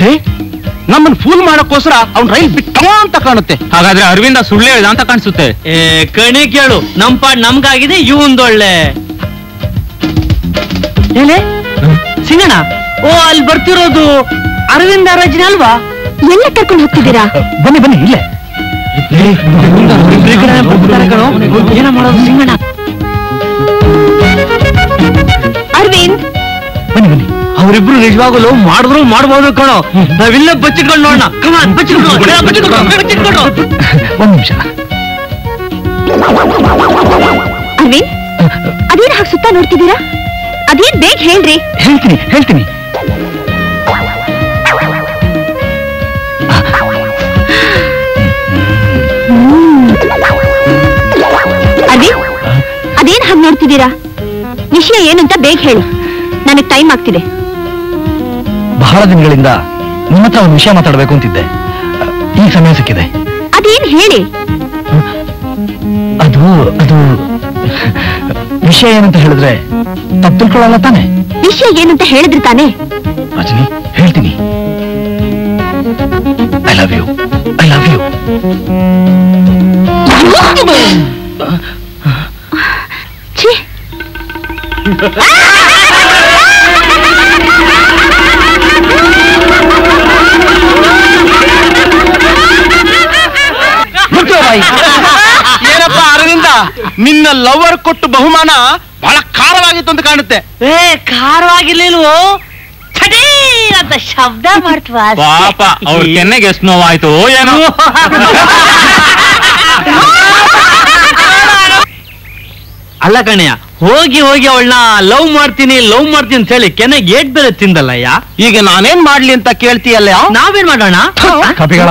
ಲೇ ನಮ್ಮನ್ನ ಫೂಲ್ ಮಾಡಕ್ಕೋಸ್ಕರ ಅವ್ನ್ ರೈಲ್ ಬಿಟ್ಟ ಅಂತ ಕಾಣುತ್ತೆ. ಹಾಗಾದ್ರೆ ಅರವಿಂದ ಸುಳ್ಳು ಹೇಳಿದ ಅಂತ ಕಾಣಿಸುತ್ತೆ. ಏ ಕಣಿ ಕೇಳು ನಮ್ ಪಾಡ್ ನಮ್ಗಾಗಿದೆ ಇವಂದೊಳ್ಳೆ ಏನೇ ಸಿಂಗಣ್ಣ ಓ ಅಲ್ಲಿ ಬರ್ತಿರೋದು ಅರವಿಂದ ರಜನ ಅಲ್ವಾ? ಎಲ್ಲ ಕರ್ಕೊಂಡು ಹೋಗ್ತಿದ್ದೀರಾ? ಬನ್ನಿ ಬನ್ನಿ ಇಲ್ಲೇ. ಏನ ಮಾಡೋದು? ಸಿಂಗಣ್ಣ ಅರವಿಂದ್ ಅವರಿಬ್ರು ನಿಜವಾಗಲು ಮಾಡಿದ್ರು ಮಾಡ್ಬೋದು ಕಣೋ. ನಾವಿಲ್ಲೇ ಬಚ್ಚಿಟ್ಕೊಂಡು ನೋಡೋಣ ಕಮಾನ್ ಬಚ್ಚಿಟ್ಕೊಂಡು ಬಚ್ಚಿಟ್ಕೊಂಡು ಒಂದ್ ನಿಮಿಷ. ಅರವಿಂದ್ ಅದೇನ್ ಹಾಗೆ ಸುತ್ತ ನೋಡ್ತಿದ್ದೀರಾ? ಅದೇನ್ ಬೇಗ ಹೇಳ್ರಿ. ಹೇಳ್ತೀನಿ ಹೇಳ್ತೀನಿ. ಅರವಿಂದ್ ಅದೇನ್ ಹಾಗೆ ನೋಡ್ತಿದ್ದೀರಾ? ವಿಷಯ ಏನಂತ ಬೇಗ ಹೇಳಿ. ನನಗ್ ಟೈಮ್ ಆಗ್ತಿದೆ. ಬಹಳ ದಿನಗಳಿಂದ ನಿಮ್ಮ ಹತ್ರ ಒಂದು ವಿಷಯ ಮಾತಾಡಬೇಕು ಅಂತಿದ್ದೆ. ಈ ಸಮಯ ಸಿಕ್ಕಿದೆ. ಅದೇನ್ ಹೇಳಿ? ಅದು ಅದು ವಿಷಯ ಏನಂತ ಹೇಳಿದ್ರೆ ತಪ್ಪು ತಿಳ್ಕೊಳ್ಳಲ್ಲ ತಾನೆ? ವಿಷಯ ಏನಂತ ಹೇಳಿದ್ರಿ ತಾನೆ? ರಜನಿ ಹೇಳ್ತೀನಿ. I love you I love you ಛೀ. [laughs] ಏನಪ್ಪ ಅರವಿಂದ ನಿನ್ನ ಲವರ್ ಕೊಟ್ಟು ಬಹುಮಾನ ಬಹಳ ಖಾರವಾಗಿತ್ತು ಅಂತ ಕಾಣುತ್ತೆ. ಏ ಖಾರವಾಗಿರ್ಲಿಲ್ವೋ? ಛಟೀ ಅಂತ ಶಬ್ದ ಮಾಡ್ತವಾ ಪಾಪ ಅವ್ರ ಕೆನ್ನೆಗೆ ಎಷ್ಟು ನೋವಾಯ್ತು ಏನೋ. ಅಲ್ಲ ಕಣಯ್ಯ ಹೋಗಿ ಹೋಗಿ ಅವಳನ್ನ ಲವ್ ಮಾಡ್ತೀನಿ ಲವ್ ಮಾಡ್ತೀನಿ ಅಂತ ಹೇಳಿ ಕೆನೆ ಗೇಟ್ ಬೇರೆ ತಿಂದಲ್ಲಯ್ಯ? ಈಗ ನಾನೇನ್ ಮಾಡ್ಲಿ ಅಂತ ಕೇಳ್ತೀಯಲ್ಲ ನಾವೇನ್ ಮಾಡೋಣ? ಕಪಿಗಳ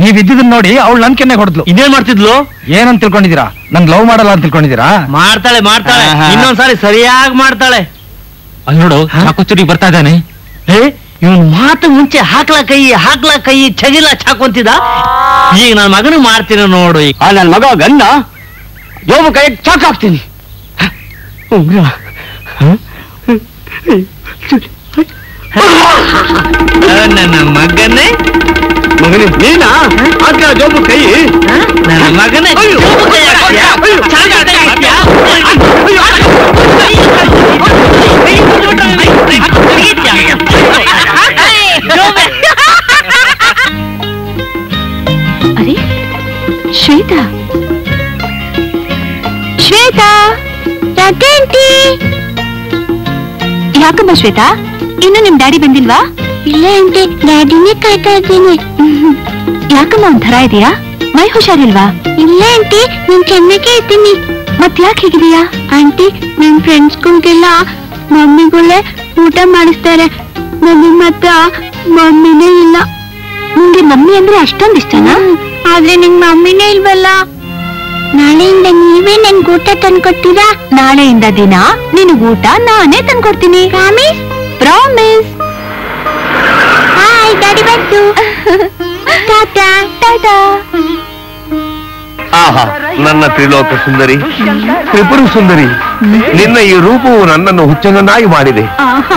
ನೀವ್ ಇದ್ದಿದ್ ನೋಡಿ ಅವಳು ನನ್ ಕೆನ್ನೆ ಹೊಡೆದ್ಲು. ಇದೇನ್ ಮಾಡ್ತಿದ್ಲು? ಏನಂತ ತಿಳ್ಕೊಂಡಿದೀರಾ ನನ್ ಲವ್ ಮಾಡಲ್ಲ ಅಂತ ತಿಳ್ಕೊಂಡಿದೀರಾ ಮಾಡ್ತಾಳೆ ಮಾಡ್ತಾಳೆ. ಇನ್ನೊಂದ್ಸಾರಿ ಸರಿಯಾಗಿ ಮಾಡ್ತಾಳೆ. ಅಲ್ಲಿ ನೋಡು ಚಾಕುಚುರಿ ಬರ್ತಾ ಇದ್ದಾನೆ. ಏ ಇವನ್ ಮಾತು ಮುಂಚೆ ಹಾಕ್ಲ ಕೈ ಹಾಕ್ಲ ಕೈ ಚಗಿಲ ಚಾಕೊಂತಿದ ಈಗ ನನ್ನ ಮಗನು ಮಾಡ್ತೀನಿ ನೋಡು ಆ ನನ್ ಮಗ ಗಂಡ? ಯೋಮ ಕೈ ಚಾಕ್ ಹಾಕ್ತೀನಿ ನನ್ನ ಮಗನೇ? ಮಗನೇ ನೀನಾ ಹಾಕ ಜೋಬು ಕೈ ನನ್ನ ಮಗನೇ ಜೋಬು ಕೈ ಹಾಕ್ತೀಯಾ? ಚಾಕ್ ಕೈ ಹಾಕ್ತೀಯಾ? ಜೋಬೆ. ಅರೆ ಶ್ವೇತಾ ಶ್ವೇತಾ ರಾಧೇಂಟಿ ಯಾಕಮ್ಮ ಶ್ವೇತಾ ಇನ್ನು ನಿಮ್ ಡ್ಯಾಡಿ ಬಂದಿಲ್ವಾ ಇಲ್ಲ ಆಂಟಿ ಡ್ಯಾಡಿನೇ ಕಾಯ್ತಾ ಇದ್ದೀನಿ ಯಾಕಮ್ಮ ಒಂಥರ ಇದೆಯಾ ಮೈ ಹುಷಾರಿಲ್ವಾ ಇಲ್ಲ ಆಂಟಿ ನಾನು ಚೆನ್ನಾಗೇ ಇದ್ದೀನಿ ಮತ್ ಯಾಕೆ ಹೇಗಿದೀಯಾ ಆಂಟಿ ನನ್ ಫ್ರೆಂಡ್ಸ್ಗಳಿಗೆಲ್ಲ ಮಮ್ಮಿಗಳೇ ಊಟ ಮಾಡಿಸ್ತಾರೆ ನನಗ್ ಮಾತ್ರ ಮಮ್ಮಿನೇ ಇಲ್ಲ ನಿಂಗೆ ಮಮ್ಮಿ ಅಂದ್ರೆ ಅಷ್ಟೊಂದು ಇಷ್ಟನಾ ಆದ್ರೆ ನಿಂಗ್ ಮಮ್ಮಿನೇ ಇಲ್ವಲ್ಲ ನಾಳೆಯಿಂದ ನೀವೇ ನನ್ ಊಟ ತಂದ್ಕೊಡ್ತೀರಾ ನಾಳೆಯಿಂದ ದಿನ ನಿನಗ್ ಊಟ ನಾನೇ ತಂದ್ಕೊಡ್ತೀನಿ ಪ್ರಾಮಿಸ್ ಪ್ರಾಮಿಸ್ ಹಾಯ್ ಡ್ಯಾಡಿ ಬಂತು ಟಾಟಾ ಟಾಟಾ ಆಹಾ ನನ್ನ ತ್ರಿಲೋಕ ಸುಂದರಿ. ತ್ರಿಪುರ ಸುಂದರಿ. ನಿನ್ನ ಈ ರೂಪವು ನನ್ನನ್ನು ಹುಚ್ಚನನ್ನಾಗಿ ಮಾಡಿದೆ.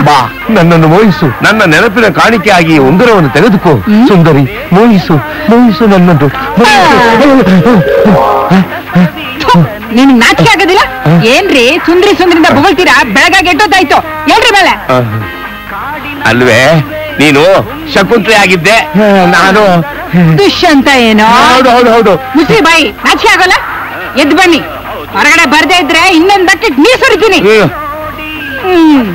ಬಾ ನನ್ನನ್ನು ಮೋಹಿಸು. ನನ್ನ ನೆನಪಿನ ಕಾಣಿಕೆಯಾಗಿ ಆಗಿ ಉಂಗುರವನ್ನು ತೆಗೆದುಕೋ. ಸುಂದರಿ ಮೋಹಿಸು ಮೋಹಿಸು ನನ್ನದು ನಿನ್ ನಾಚಿಕೆ ಆಗೋದಿಲ್ಲ? ಏನ್ರಿ ಸುಂದರಿ ಸುಂದರಿಂದ ಬೊಗಳ್ತೀರಾ? ಬೆಳಗಾಗಿ ಎಟ್ಟೋದಾಯ್ತು ಹೇಳ್ರಿ ಮೇಲೆ ಅಲ್ವೇ? ನೀನು ಶಕುಂತಲೆ ಆಗಿದ್ದೆ ನಾನು ದುಷ್ಯಂತ ಏನು? ಹೌದು ಹೌದು ಹೌದು. ಬಾಯಿ ಆಚೆ ಆಗೋಲ್ಲ? ಎದ್ ಬನ್ನಿ. ಹೊರಗಡೆ ಬರ್ದೇ ಇದ್ರೆ ಇನ್ನೊಂದ್ ಬಕೆಟ್ ನೀರ್ ಸುರಿತೀನಿ ಹ್ಮ್. ಹ್ಮ್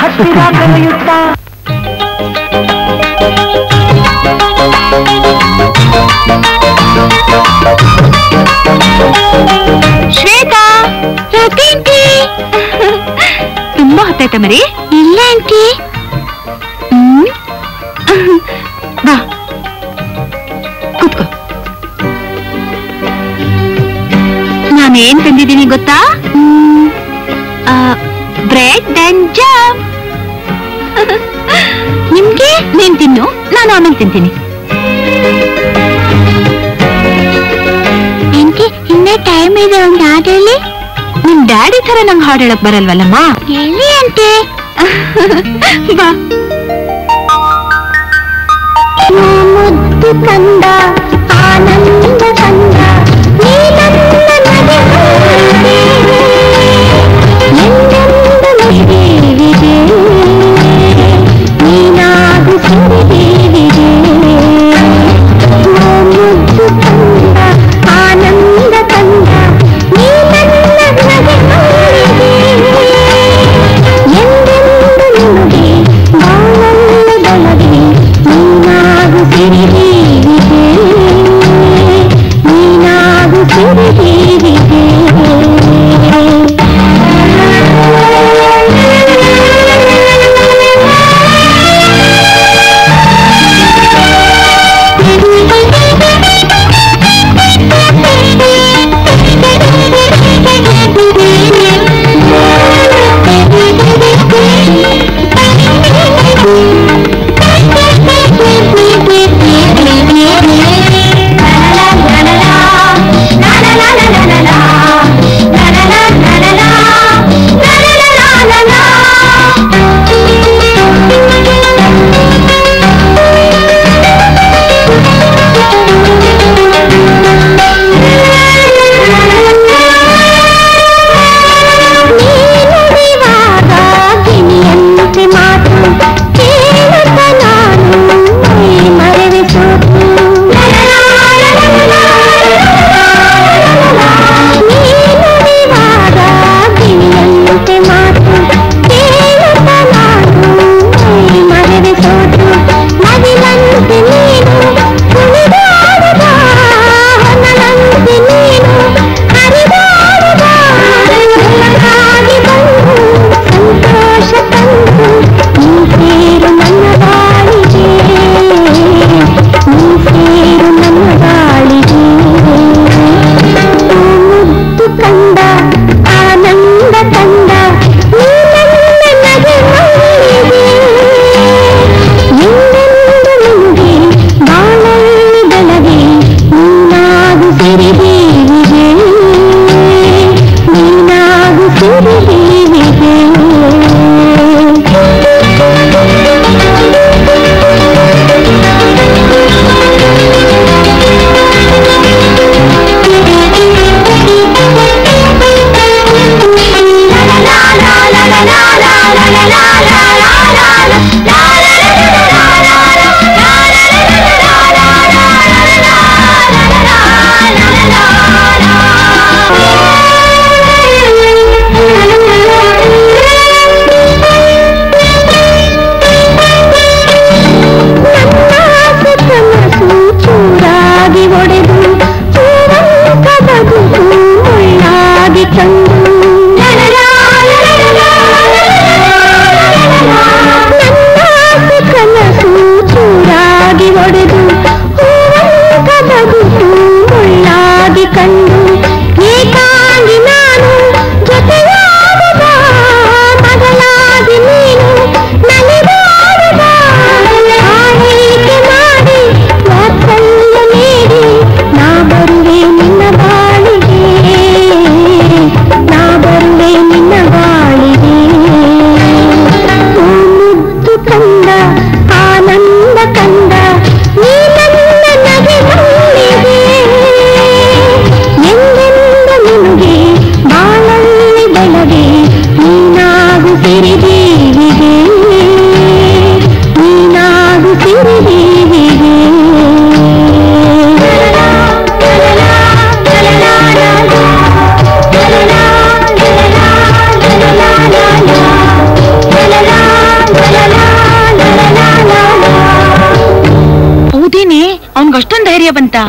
ಶಕುಂತಲೆ ಶ್ವೇತಾ ತುಂಬಾ ಹೊತ್ತಾಯ್ತ ಮರಿ? ಇಲ್ಲ ಆಂಟಿ. ಬಾ. ಕೂತ್ಕೋ. ನಾನೇನ್ ತಂದಿದ್ದೀನಿ ಗೊತ್ತಾ? Bread and jam. ನಿಮ್ಗೆ? ನೀನ್ ತಿನ್ನು ನಾನು ಆಮೇಲೆ ತಿಂತೀನಿ. ಆಂಟಿ ಇನ್ನ ಟೈಮ್ ಇದೆ ಒಂದು ಆದಲ್ಲಿ ನಿಮ್ ಡ್ಯಾಡಿ ತರ ನಂಗೆ ಹಾಡು ಹೇಳಕ್ ಬರಲ್ವಲ್ಲಮ್ಮ? ಹೇಳಿ ಆಂಟಿ. [laughs] ಬಾ. ಮುದ್ದು ಕಂದ ಆನಂದ ಕಂದ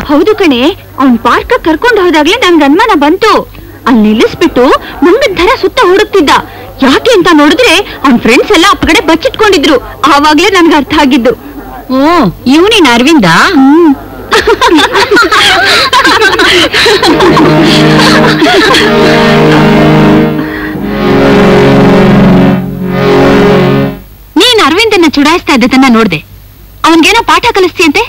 ಹೌದು ಕಣೆ ಅವ್ನ್ ಪಾರ್ಕ್ ಕರ್ಕೊಂಡು ಹೋದಾಗ್ಲೇ ನನ್ಗೆ ಅನುಮಾನ ಬಂತು. ಅಲ್ಲಿ ನಿಲ್ಲಿಸ್ಬಿಟ್ಟು ಮಂಗದ ಧರ ಸುತ್ತ ಹುಡುಕ್ತಿದ್ದ ಯಾಕೆ ಅಂತ ನೋಡಿದ್ರೆ ಅವ್ನ್ ಫ್ರೆಂಡ್ಸ್ ಎಲ್ಲ ಕಡೆ ಬಚ್ಚಿಟ್ಕೊಂಡಿದ್ರು. ಆವಾಗ್ಲೇ ನನ್ಗೆ ಅರ್ಥ ಆಗಿದ್ದು. ಓ ಇವನಿನ ಅರವಿಂದ? ನೀನ್ ಅರವಿಂದನ್ನ ಚುಡಾಯಿಸ್ತಾ ಇದ್ದದನ್ನ ನೋಡ್ದೆ ಅವನ್ಗೇನೋ ಪಾಠ ಕಲಿಸ್ತೀಯಂತೆ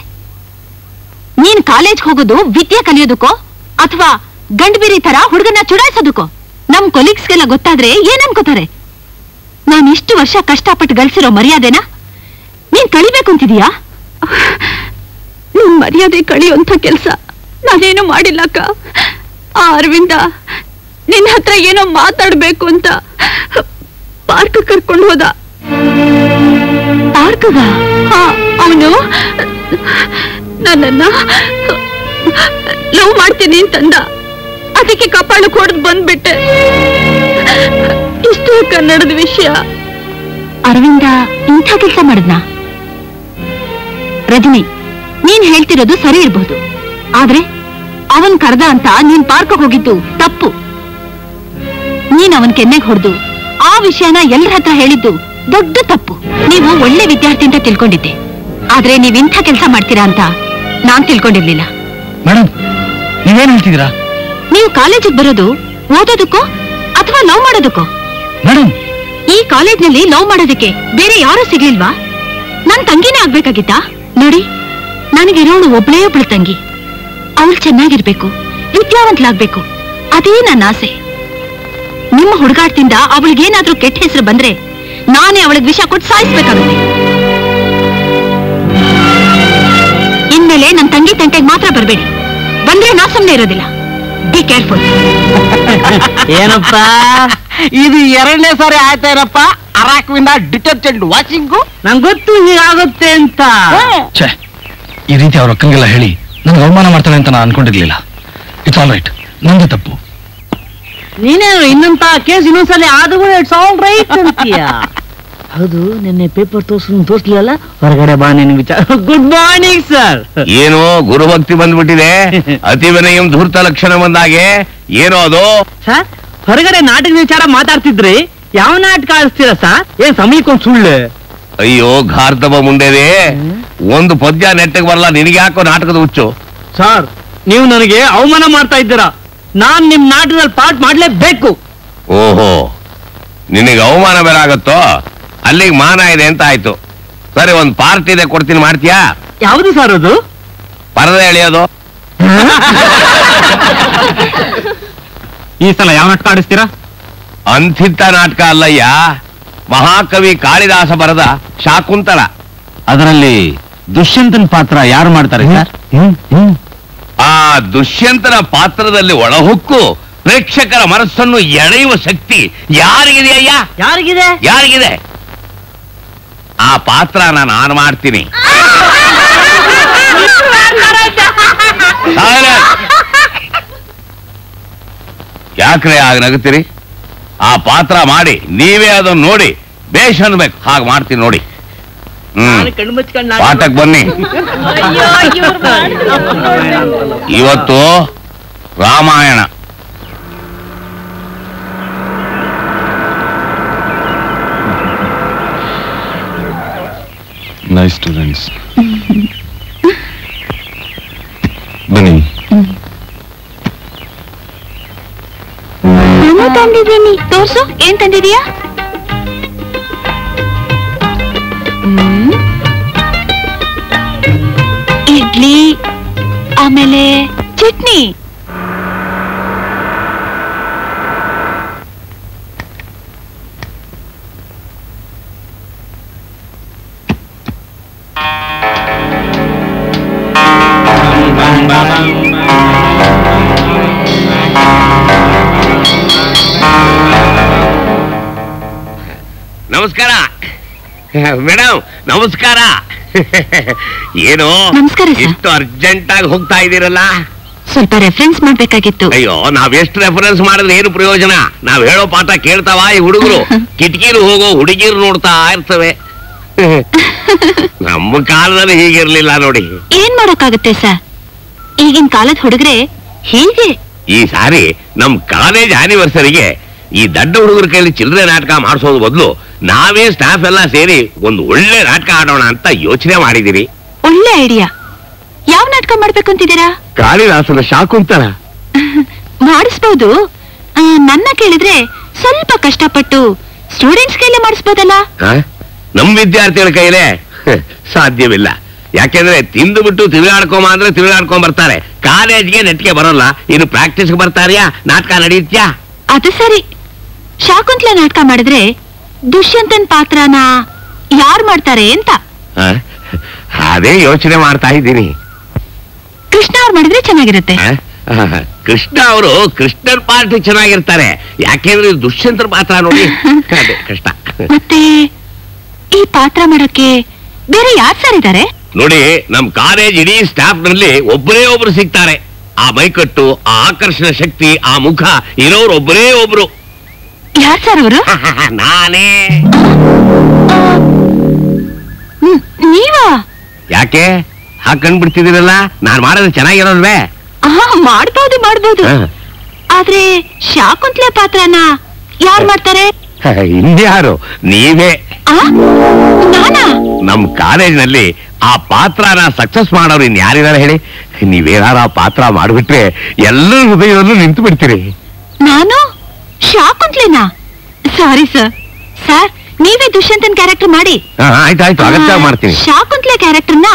ನೀನ್ ಕಾಲೇಜ್ ಹೋಗೋದು ವಿದ್ಯೆ ಕಲಿಯೋದಕ್ಕೋ ಅಥವಾ ಗಂಡ್ಬಿರಿ ತರ ಹುಡುಗನ ಚುಡಾಯಿಸೋದಕ್ಕೋ? ನಮ್ ಕೊಲೀಗ್ಸ್ಗೆಲ್ಲ ಗೊತ್ತಾದ್ರೆ ಏನ್ ಅನ್ಕೋತಾರೆ? ನಾನ್ ಇಷ್ಟು ವರ್ಷ ಕಷ್ಟಪಟ್ಟು ಗಳಿಸಿರೋ ಮರ್ಯಾದೆನ? ನೀನ್ ಕಳಿಬೇಕು ಅಂತಿದೀಯಾ? ನಿಮ್ ಮರ್ಯಾದೆ ಕಳಿಯುವಂತ ಕೆಲ್ಸ ನಾನೇನು ಮಾಡಿಲ್ಲಕ್ಕ ಆ ಅರವಿಂದ ನಿನ್ ಹತ್ರ ಏನೋ ಮಾತಾಡ್ಬೇಕು ಅಂತ ಪಾರ್ಕ್ ಕರ್ಕೊಂಡು ಹೋದ. ಪಾರ್ಕ್ಗ? ಅವನು. ನನ್ನನ್ನ ಲವ್ ಮಾಡ್ತೀನಿ ಅಂತಂದ. ಅದಕ್ಕೆ ಕಪಾಳಕ್ಕೆ ಹೊಡೆದು ಬಂದ್ಬಿಟ್ಟೆ. ಇಷ್ಟು ಕನ್ನಡದ ವಿಷಯ. ಅರವಿಂದ, ಇಂಥ ಕೆಲಸ ಮಾಡಿದ್ನ? ರಜನಿ, ನೀನ್ ಹೇಳ್ತಿರೋದು ಸರಿ ಇರಬಹುದು ಆದ್ರೆ, ಅವನ್ ಕರೆದ ಅಂತ ನೀನ್ ಪಾರ್ಕ್ ಹೋಗಿದ್ದು ತಪ್ಪು. ನೀನ್ ಅವನ್ ಕೆನ್ನೆಗ್ ಹೊಡೆದು, ಆ ವಿಷಯನ ಎಲ್ಲರ ಹತ್ರ ಹೇಳಿದ್ದು ದೊಡ್ಡ ತಪ್ಪು. ನೀವು ಒಳ್ಳೆ ವಿದ್ಯಾರ್ಥಿ ಅಂತ ತಿಳ್ಕೊಂಡಿದ್ದೆ. ಆದ್ರೆ ನೀವ್ ಇಂಥ ಕೆಲಸ ಮಾಡ್ತೀರಾ ಅಂತ ನಾನ್ ತಿಳ್ಕೊಂಡಿರ್ಲಿಲ್ಲ. ಮೇಡಮ್ ನೀವೇನ್ ಹೇಳ್ತಿದ್ದೀರಾ? ನೀವು ಕಾಲೇಜಿಗೆ ಬರೋದು ಓದೋದಕ್ಕೋ ಅಥವಾ ಲವ್ ಮಾಡೋದಕ್ಕೋ? ಮೇಡಮ್ ಈ ಕಾಲೇಜ್ನಲ್ಲಿ ಲವ್ ಮಾಡೋದಕ್ಕೆ ಬೇರೆ ಯಾರು ಸಿಗ್ಲಿಲ್ವಾ? ನನ್ ತಂಗಿನೇ ಆಗ್ಬೇಕಾಗಿತ್ತಾ? ನೋಡಿ ನನಗಿರೋಳು ಒಬ್ಳೇ ಒಬ್ಳು ತಂಗಿ. ಅವಳು ಚೆನ್ನಾಗಿರ್ಬೇಕು ವಿದ್ಯಾವಂತಲಾಗ್ಬೇಕು. ಅದೇ ನನ್ನ ಆಸೆ. ನಿಮ್ಮ ಹುಡುಗಾಟದಿಂದ ಅವಳಿಗೇನಾದ್ರೂ ಕೆಟ್ಟ ಹೆಸರು ಬಂದ್ರೆ ನಾನೇ ಅವಳಿಗೆ ವಿಷ ಕೊಟ್ಟು ಸಾಯಿಸ್ಬೇಕಾಗುತ್ತೆ. ಇನ್ಮೇಲೆ ನನ್ನ ತಂಗಿ ತಂಟೆಗೆ ಮಾತ್ರ ಬರಬೇಡಿ. ಬಂದ್ರೆ ನಾ ಸುಮ್ಮನೆ ಇರೋದಿಲ್ಲ. ಬಿ ಕೇರ್ಫುಲ್ ಏನಪ್ಪ? [laughs] ಇದು ಎರಡನೇ ಸಾರಿ ಆಯ್ತೇನಪ್ಪ ಅರಾಕ್ವಿಂದ ಡಿಟರ್ಜೆಂಟ್ ವಾಷಿಂಗು? ನಂಗೆ ಗೊತ್ತು ಹೀಗಾಗುತ್ತೆ ಅಂತ. ಛೇ ಈ ರೀತಿ ಅವ್ರ ಅಕ್ಕಂಗೆಲ್ಲ ಹೇಳಿ ನನಗೆ ಅವಮಾನ ಮಾಡ್ತಾಳೆ ಅಂತ ನಾನು ಅನ್ಕೊಂಡಿರ್ಲಿಲ್ಲ. ಇಟ್ಸ್ ಆಲ್ ರೈಟ್ ನಂದು ತಪ್ಪು. ನೀನೇ ಇನ್ನಂತ ಕೇಸ್ ಇನ್ನೊಂದ್ಸಲಿ ಆದ್ರೂ ಇಟ್ಸ್ ಆಲ್ ರೈಟ್ ಅಂತೀಯ? ಹೌದು ನಿನ್ನೆ ಪೇಪರ್ ತೋರ್ಸು ತೋರ್ಸ್ಲಿಲ್ಲ ಹೊರಗಡೆ ಬಾ ನಿನ್ ವಿಚಾರ. ಗುಡ್ ಮಾರ್ನಿಂಗ್ ಸರ್ ಏನು ಗುರುಭಕ್ತಿ ಬಂದ್ಬಿಟ್ಟಿದೆ. [laughs] ಅತಿ ವಿನಯಂ ಧೂರ್ತ ಲಕ್ಷಣ ಬಂದಾಗೆ. ಏನೋ ಅದು? ಸರ್ ಹೊರಗಡೆ ನಾಟಕದ ವಿಚಾರ ಮಾತಾಡ್ತಿದ್ರಿ. ಯಾವ ನಾಟಕ ಆಡಿಸ್ತೀರಾ ಸರ್ ಏನ್ ಸಮಯಕ್ಕೊಂದು ಸುಳ್ಳು? ಅಯ್ಯೋ ಘಾರ್ತವ ಮುಂಡೆದೆ. ಒಂದು ಪದ್ಯ ನೆಟ್ಟಗೆ ಬರಲ್ಲ ನಿನಗೆ ಯಾಕೋ ನಾಟಕದ ಹುಚ್ಚು? ಸರ್ ನೀವು ನನಗೆ ಅವಮಾನ ಮಾಡ್ತಾ ಇದ್ದೀರಾ. ನಾನ್ ನಿಮ್ ನಾಟಕದಲ್ಲಿ ಪಾಠ ಮಾಡ್ಲೇಬೇಕು. ಓಹೋ ನಿನಗೆ ಅವಮಾನ ಬೇರೆ ಆಗತ್ತೋ? ಅಲ್ಲಿಗೆ ಮಾನ ಇದೆ ಅಂತ ಆಯ್ತು. ಸರಿ ಒಂದ್ ಪಾರ್ಟಿ ಇದೆ ಕೊಡ್ತೀನಿ ಮಾಡ್ತೀಯಾ? ಯಾವುದು ಸರ್ ಅದು? ಪರದೆ ಎಳೆಯೋದು. ಈ ಸಲ ಯಾವ ನಾಟಕ ಆಡಿಸ್ತೀರಾ? ಅಂಥಿತ್ತ ನಾಟಕ ಅಲ್ಲಯ್ಯ. ಮಹಾಕವಿ ಕಾಳಿದಾಸ ಬರದ ಶಾಕುಂತಳ ಅದರಲ್ಲಿ ದುಷ್ಯಂತನ ಪಾತ್ರ ಯಾರು ಮಾಡ್ತಾರೆ ಸರ್? ಆ ದುಷ್ಯಂತನ ಪಾತ್ರದಲ್ಲಿ ಒಳಹುಕ್ಕು ಪ್ರೇಕ್ಷಕರ ಮನಸ್ಸನ್ನು ಎಳೆಯುವ ಶಕ್ತಿ ಯಾರಿಗಿದೆಯಯ್ಯ? ಯಾರಿಗಿದೆ? ಯಾರಿಗಿದೆ? ಆ ಪಾತ್ರ ನಾನು ಆನ್ ಮಾಡ್ತೀನಿ. ಯಾಕ್ರೆ ಆಗ ನಗುತ್ತೀರಿ? ಆ ಪಾತ್ರ ಮಾಡಿ ನೀವೇ ಅದನ್ನ ನೋಡಿ ಬೇಷ್ ಅನ್ಬೇಕು. ಹಾಗೆ ಮಾಡ್ತೀನಿ ನೋಡಿ. ಪಾಠಕ್ ಬನ್ನಿ. ಇವತ್ತು ರಾಮಾಯಣ. ನೈಸ್ ಸ್ಟೂಡೆಂಟ್ಸ್ ಬನ್ನಿ ನಾನು ತಂದಿದ್ದೀನಿ ತೋರ್ಸು ಏನ್ ತಂದಿದೀಯಾ ಹ್ಮ್. ಇಡ್ಲಿ ಆಮೇಲೆ ಚಟ್ನಿ [laughs] ಮೇಡಮ್ ನಮಸ್ಕಾರ. [laughs] ಏನು ನಮಸ್ಕಾರ ಸರ್. ಇಷ್ಟು ಅರ್ಜೆಂಟ್ ಆಗಿ ಹೋಗ್ತಾ ಇದ್ದೀರಲ್ಲ? ಸ್ವಲ್ಪ ರೆಫರೆನ್ಸ್ ಮಾಡ್ಬೇಕಾಗಿತ್ತು. ಅಯ್ಯೋ ನಾವ್ ಎಷ್ಟ್ ರೆಫರೆನ್ಸ್ ಮಾಡಿದ್ರೆ ಏನು ಪ್ರಯೋಜನ? ನಾವ್ ಹೇಳೋ ಪಾಠ ಕೇಳ್ತಾವ ಈ ಹುಡುಗರು? [laughs] ಕಿಟಕಿರು ಹೋಗೋ ಹುಡುಗಿರು ನೋಡ್ತಾ ಇರ್ತವೆ. ನಮ್ಮ ಕಾಲದಲ್ಲಿ ಹೀಗಿರ್ಲಿಲ್ಲ ನೋಡಿ. ಏನ್ ಮಾಡೋಕಾಗುತ್ತೆ ಸರ್? ಈಗಿನ ಕಾಲದ ಹುಡುಗ್ರೆ ಹೀಗೆ? ಈ ಸಾರಿ ನಮ್ ಕಾಲೇಜ್ ಆನಿವರ್ಸರಿಗೆ ಈ ದಡ್ಡ ಹುಡುಗರ ಕೈಲಿ ಚಿಲ್ಲರೆ ನಾಟಕ ಮಾಡಿಸೋದು ಬದಲು ನಾವೇ ಸ್ಟಾಫ್ ಎಲ್ಲ ಸೇರಿ ಒಂದು ಒಳ್ಳೆ ನಾಟಕ ಆಡೋಣ ಅಂತ ಯೋಚನೆ ಮಾಡಿದಿರಿ. ಒಳ್ಳೆ ಐಡಿಯಾ ಯಾವ ನಾಟಕ ಮಾಡ್ಬೇಕು ಅಂತಿದ್ದೀರಾ ಕಾಳಿದಾಸನ ಶಾಕುಂತರ [laughs] ಮಾಡಿಸ್ಬೋದು. ಆ, ನನ್ನ ಕೇಳಿದ್ರೆ ಸ್ವಲ್ಪ ಕಷ್ಟಪಟ್ಟು ಸ್ಟೂಡೆಂಟ್ಸ್ ಕೈಲೇ ಮಾಡಿಸ್ಬೋದಲ್ಲ? ಆ? ನಮ್ ವಿದ್ಯಾರ್ಥಿಗಳ ಕೈಲೆ? ಹ, ಸಾಧ್ಯವಿಲ್ಲ. ಯಾಕೆಂದ್ರೆ ತಿಂದು ಬಿಟ್ಟು ತಿರುಗಾಡ್ಕೊಂಬ ಅಂದ್ರೆ ತಿರುಗಾಡ್ಕೊಂಡ್ ಬರ್ತಾರೆ. ಕಾಲೇಜ್ಗೆ ನೆಟ್ಗೆ ಬರೋಲ್ಲ. ಇನ್ನು ಪ್ರಾಕ್ಟೀಸ್ಗೆ ಬರ್ತಾರ್ಯಾ ನಾಟಕ ನಡೀತ್ಯಾ? ಅದು ಸರಿ. ಶಾಕುಂತಲ ನಾಟಕ ಮಾಡಿದ್ರೆ ದುಷ್ಯಂತನ್ ಪಾತ್ರನ ಯಾರು ಮಾಡ್ತಾರೆ ಅಂತ? ಅದೇ ಯೋಚನೆ ಮಾಡ್ತಾ ಇದ್ದೀನಿ. ಕೃಷ್ಣ ಅವ್ರು ಮಾಡಿದ್ರೆ ಚೆನ್ನಾಗಿರುತ್ತೆ? ಕೃಷ್ಣ ಅವರು ಕೃಷ್ಣನ್ ಪಾರ್ಟಿ ಚೆನ್ನಾಗಿರ್ತಾರೆ. ಯಾಕೆಂದ್ರೆ ದುಷ್ಯಂತರ ಪಾತ್ರ ನೋಡಿ. [laughs] ಅದೇ ಕಷ್ಟ ಮತ್ತೆ ಈ ಪಾತ್ರ ಮಾಡಕ್ಕೆ ಬೇರೆ ಯಾರು ಸರ್ ಇದ್ದಾರೆ ನೋಡಿ ನಮ್ ಕಾಲೇಜ್ ಇಡೀ ಸ್ಟಾಫ್ನಲ್ಲಿ ಒಬ್ಬರೇ ಒಬ್ರು ಸಿಗ್ತಾರೆ. ಆ ಮೈಕಟ್ಟು ಆ ಆಕರ್ಷಣ ಶಕ್ತಿ ಆ ಮುಖ ಇರೋರು ಒಬ್ಬರೇ ಒಬ್ರು. ಯಾರ್ ಸರ್ ಅವರು ನಾನೇ. ನೀವಾ? ಯಾಕೆ? ಹಾಕೊಂಡ್ ಬಿಡ್ತಿದ್ದೀರಲ್ಲ? ನಾನ್ ಮಾಡೋದು ಚೆನ್ನಾಗಿರೋಲ್ವೇ? ಮಾಡ್ಬೋದು ಮಾಡ್ಬೋದು. ಆದ್ರೆ ಶಾಕುಂತ್ಲೆ ಪಾತ್ರನ ಯಾರು ಮಾಡ್ತಾರೆ? ಇನ್ಯಾರು? ನೀವೇ. ನಮ್ ಕಾಲೇಜ್ನಲ್ಲಿ ಆ ಪಾತ್ರನ ಸಕ್ಸಸ್ ಮಾಡೋರು ಇನ್ ಯಾರಿದಾರೆ ಹೇಳಿ? ನೀವೇನಾರ ಆ ಪಾತ್ರ ಮಾಡ್ಬಿಟ್ರೆ ಎಲ್ಲರೂ ಹೃದಯದಲ್ಲೂ ನಿಂತು ಬಿಡ್ತೀರಿ. ನಾನು? ಶಾಕುಂತ್ಲೆನಾ ಸಾರಿ ಸರ್ ಸರ್ ನೀವೇ ದುಷ್ಯಂತನ್ ಕ್ಯಾರೆಕ್ಟರ್ ಮಾಡಿ. ಆಯ್ತು ಆಯ್ತು. ಅಗತ್ಯ ಮಾಡ್ತೀನಿ. ಶಾಕುಂತ್ಲೆ ಕ್ಯಾರೆಕ್ಟರ್ನ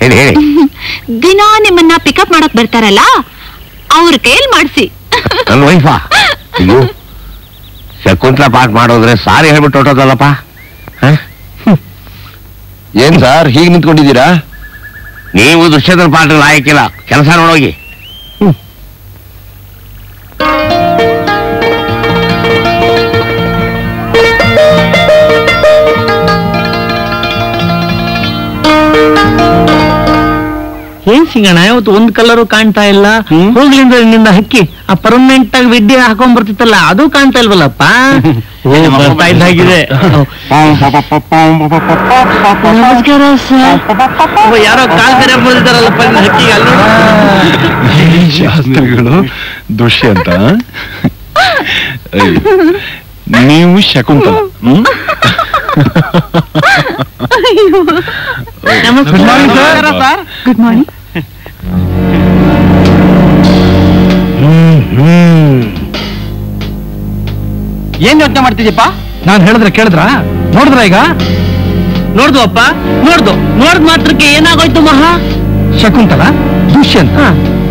ಹೇಳಿ ಹೇಳಿ. [laughs] ದಿನಾ ನಿಮ್ಮನ್ನ ಪಿಕಪ್ ಮಾಡಕ್ ಬರ್ತಾರಲ್ಲ ಅವ್ರ ಕೈಯಲ್ಲಿ ಮಾಡಿಸಿ. ನನ್ನ ವೈಫಾ [laughs] ಅಯ್ಯೋ ಶಕುಂತ್ಲ ಪಾಠ ಮಾಡೋದ್ರೆ ಸಾರಿ ಹೇಳ್ಬಿಟ್ಟು ಹೊಟ್ಟೋದಲ್ಲಪ್ಪ ಏನ್ ಸರ್ ಹೀಗೆ ನಿಂತ್ಕೊಂಡಿದ್ದೀರಾ? ನೀವು ದುಷ್ಯಂತರ ಪಾಠ ಲಾಯಕ್ಕಿಲ್ಲ ಕೆಲಸ ನೋಡೋಗಿ. ಏನ್ ಸಿಂಗಣ್ಣ ಇವತ್ತು ಒಂದ್ ಕಲರು ಕಾಣ್ತಾ ಇಲ್ಲ? ಹೋಗ್ಲಿಂದ ನಿನ್ನ ಹಕ್ಕಿ ಆ ಪರ್ಮನೆಂಟ್ ಆಗಿ ವಿಡ್ಡಿ ಹಾಕೊಂಡ್ ಬರ್ತಿತ್ತಲ್ಲ ಅದು ಕಾಣ್ತಾ ಇಲ್ವಲ್ಲಪ್ಪ? ಬರ್ತಾ ಇದ್ದಾಗಿದೆ ನಮಸ್ಕಾರ ಸರ್. ಯಾರೋ ಕಾಲ್ ಕರೆ ಬಂದಿದ್ದಾರಲ್ಲಪ್ಪ ನಿನ್ನ ಹಕ್ಕಿಗೆ ಅಲ್ಲಿ. ಶಾಸ್ತ್ರಿಗಳು ದುಷ್ಯಂತ ಏಯ್, ನೀವು ಶಕುಂತಲ. ಹ್ಮ್? Morning sir? Good morning. ಯೋಚನೆ ಮಾಡ್ತಿದ್ದೀಪ್ಪ ನಾನು ಹೇಳಿದ್ರೆ ಕೇಳಿದ್ರ? ನೋಡಿದ್ರ ಈಗ? ನೋಡ್ದು ಅಪ್ಪ ನೋಡ್ದು. ನೋಡ್ದ ಮಾತ್ರಕ್ಕೆ ಏನಾಗೋಯ್ತು ಮಹಾ? ಶಕುಂತಲ? ದುಷ್ಯಂತ?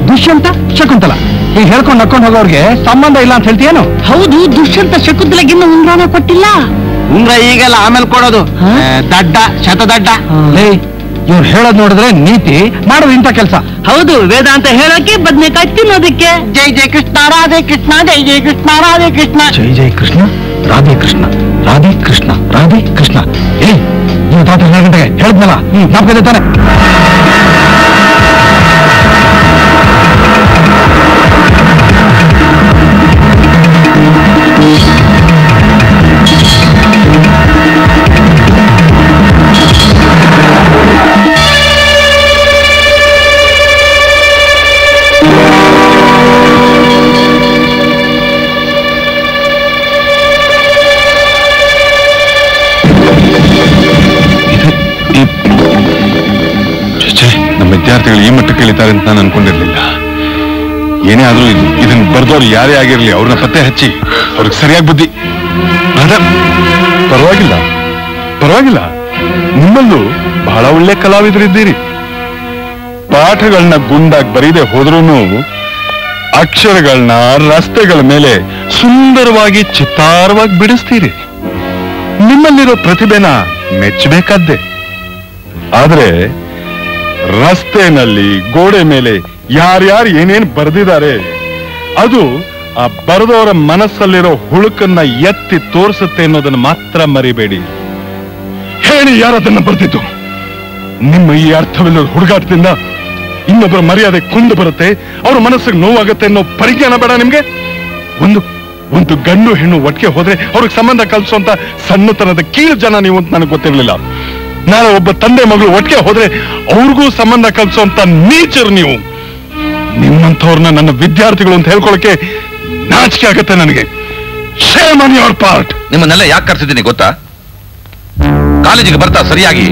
ದುಷ್ಯಂತ? ಶಕುಂತಲ? ಹೀಗೆ ಹೇಳ್ಕೊಂಡು ನಕ್ಕೊಂಡು ಹೋಗೋರ್ಗೆ ಸಂಬಂಧ ಇಲ್ಲ ಅಂತ ಹೇಳ್ತೀಯೇನು? ಹೌದು ದುಷ್ಯಂತ ಶಕುಂತಲಗಿನ್ನ ಉಂಗ್ರಾನ ಕೊಟ್ಟಿಲ್ಲ. ಉಂಗ್ರ ಈಗೆಲ್ಲ ಆಮೇಲೆ ಕೊಡೋದು? ದಡ್ಡ ಶತದಡ್ಡ. ಇವ್ರು ಹೇಳೋದ್ ನೋಡಿದ್ರೆ ನೀತಿ. ಮಾಡೋದು ಇಂಥ ಕೆಲಸ. ಹೌದು ವೇದಾಂತ ಹೇಳೋಕೆ ಬದ್ನೆಕಾಯಿ ತಿನ್ನೋದಕ್ಕೆ. ಜೈ ಜೈ ಕೃಷ್ಣ ರಾಧೆ ಕೃಷ್ಣ ಜೈ ಜೈ ಕೃಷ್ಣ ರಾಧೆ ಕೃಷ್ಣ. ಜೈ ಜೈ ಕೃಷ್ಣ. ರಾಧೆ ಕೃಷ್ಣ ರಾಧೆ ಕೃಷ್ಣ ರಾಧೆ ಕೃಷ್ಣ. ಏ ನೀವು ತಾತ ಹೇಳಿದ್ನಲ್ಲ ನಾಲ್ಕೈದು ತಾನೆ ವಿದ್ಯಾರ್ಥಿಗಳು ಈ ಮಟ್ಟಕ್ಕೆ ಇಳಿತಾರೆ ಅಂತ ನಾನು ಅನ್ಕೊಂಡಿರ್ಲಿಲ್ಲ. ಏನೇ ಆದ್ರೂ ಇದು ಇದನ್ನ ಬರ್ದವ್ರು ಯಾರೇ ಆಗಿರ್ಲಿ, ಅವ್ರನ್ನ ಪತ್ತೆ ಹಚ್ಚಿ, ಅವ್ರಿಗೆ ಸರಿಯಾಗಿ ಬುದ್ಧಿ. ಪರವಾಗಿಲ್ಲ. ಪರವಾಗಿಲ್ಲ. ನಿಮ್ಮಲ್ಲೂ ಬಹಳ ಒಳ್ಳೆ ಕಲಾವಿದರಿದ್ದೀರಿ ಪಾಠಗಳನ್ನ ಗುಂಡಾಗಿ ಬರೀದೆ ಹೋದ್ರೂ ಅಕ್ಷರಗಳನ್ನ ರಸ್ತೆಗಳ ಮೇಲೆ ಸುಂದರವಾಗಿ ಚಿತ್ತಾರವಾಗಿ ಬಿಡಿಸ್ತೀರಿ. ನಿಮ್ಮಲ್ಲಿರೋ ಪ್ರತಿಭೆನ ಮೆಚ್ಚಬೇಕಾದ್ದೆ. ಆದ್ರೆ ರಸ್ತೆನಲ್ಲಿ ಗೋಡೆ ಮೇಲೆ ಯಾರ್ಯಾರು ಏನೇನ್ ಬರೆದಿದ್ದಾರೆ, ಅದು ಆ ಬರೆದವರ ಮನಸ್ಸಲ್ಲಿರೋ ಹುಳುಕನ್ನ ಎತ್ತಿ ತೋರಿಸುತ್ತೆ ಅನ್ನೋದನ್ನ ಮಾತ್ರ ಮರಿಬೇಡಿ. ಹೇಳಿ ಯಾರದನ್ನ ಬರ್ದಿದ್ದು? ನಿಮ್ಮ ಈ ಅರ್ಥವಿಲ್ಲದ ಹುಡುಗಾಟದಿಂದ ಇನ್ನೊಬ್ಬರ ಮರ್ಯಾದೆ ಕುಂದು ಬರುತ್ತೆ, ಅವ್ರ ಮನಸ್ಸಿಗೆ ನೋವಾಗುತ್ತೆ ಅನ್ನೋ ಪರಿಜ್ಞಾನ ಬೇಡ ನಿಮ್ಗೆ? ಒಂದು ಒಂದು ಗಂಡು ಹೆಣ್ಣು ಒಟ್ಟಿಗೆ ಹೋದ್ರೆ ಅವ್ರಿಗೆ ಸಂಬಂಧ ಕಲ್ಸೋಂತ ಸಣ್ಣತನದ ಕೀಳು ಜನ ನೀವು ಅಂತ ನನಗೆ ಗೊತ್ತಿರ್ಲಿಲ್ಲ. ನಾಳೆ ಒಬ್ಬ ತಂದೆ ಮಗಳು ಒಟ್ಟಿಗೆ ಹೋದ್ರೆ ಅವ್ರಿಗೂ ಸಂಬಂಧ ಕಲಿಸುವಂತ ನೇಚರ್ ನೀವು. ನಿಮ್ಮಂಥವ್ರನ್ನ ನನ್ನ ವಿದ್ಯಾರ್ಥಿಗಳು ಅಂತ ಹೇಳ್ಕೊಳಕ್ಕೆ ನಾಚಿಕೆ ಆಗತ್ತೆ ನನಗೆ. ಶೇಮ್ ಆನ್ ಯುವರ್ ಪಾರ್ಟ್ ನಿಮ್ಮನ್ನೆಲ್ಲ ಯಾಕೆ ಕರ್ಸಿದ್ದೀನಿ ಗೊತ್ತಾ? ಕಾಲೇಜಿಗೆ ಬರ್ತಾ ಸರಿಯಾಗಿ